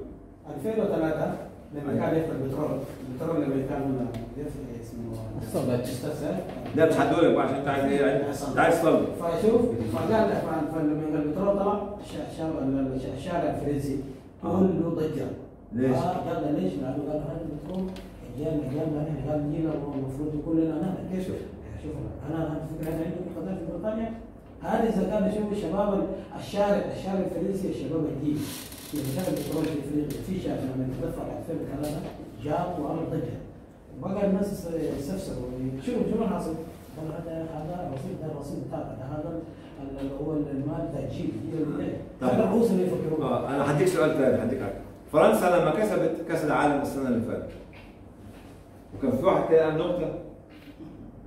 E: 2003 لما كان يفتح البترول البترول لما كان يفتح اسمه
B: ده مش هدولك بقى عشان انت عايز إيه انت عايز تصلي
E: فشوف فقال فلما البترول طلع الش- الشارع الش- الشارع الفرنسي. كله ضجة.
B: ليش؟
E: آه قال ليش؟ لأنه قال هذا البترول اجيالنا اجيالنا إحنا قال جينا المفروض يكون لنا أنا كيف شوف أنا أنا فكره أنا عندي قضايا في بريطانيا. هذا إذا كان شوف الشباب ال- الشارع الشارع الفرنسي الشباب الجديد في شارع البترول في افريقيا في شارع لما تدفع 2003 جاء وعمل ضجه بقى الناس يستفسروا. شو اللي حاصل؟ قال هذا هذا الرصيد ده الرصيد بتاعك هذا ال- اللي هو المال بتاع الجيل.
B: طيب.
E: هذا الرؤوس اللي يفكرون
B: آه أنا هديك سؤال ثاني هديك فرنسا لما كسبت كاس العالم السنة اللي فاتت. وكان في واحد كده قال نقطة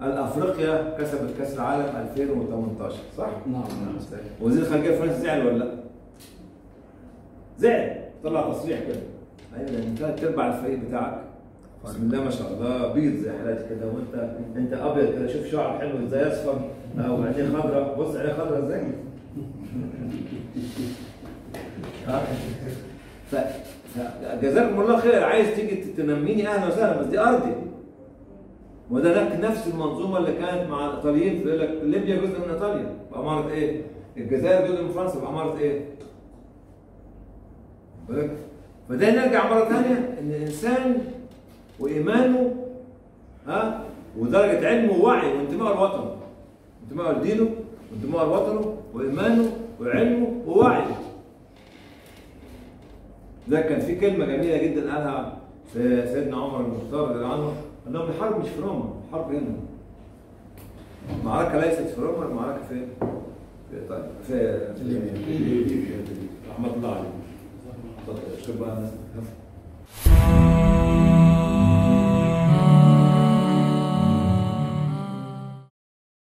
B: قال افريقيا كسبت كأس العالم 2018 صح؟
F: نعم.
B: وزير الخارجية الفرنسي زعل ولا؟ لا؟ زعل. طلع تصريح كده. أيوه لأن ثلاث ارباع الفريق بتاعك. بسم الله ما شاء الله. بيض زي حالاتي كده. وأنت أنت أبيض كده. شوف شعر حلو إزاي أصفر. أو عينيه خضراء بص عينيه خضراء إزاي ها؟ ف فجزاكم الله خير. عايز تيجي تنميني أهلا وسهلا بس دي أرضي. وده نفس- نفس المنظومة اللي كانت مع الايطاليين في يقول لك ليبيا جزء من إيطاليا باماره إيه؟ الجزائر جزء من فرنسا باماره إيه؟ بالك؟ فده نرجع مرة ثانية إن الإنسان وإيمانه ها ودرجة علمه ووعيه وانتمائه لوطنه انتمائه لدينه وانتمائه لوطنه وإيمانه وعلمه ووعيه ده كان في كلمة جميلة جدا قالها سيدنا عمر المختار رضي الله عنه انهم الحرب مش في روما الحرب هنا. المعركه ليست في روما المعركه في في إيطاليا في ليبيا. رحمة الله عليهم تفضل شكرا.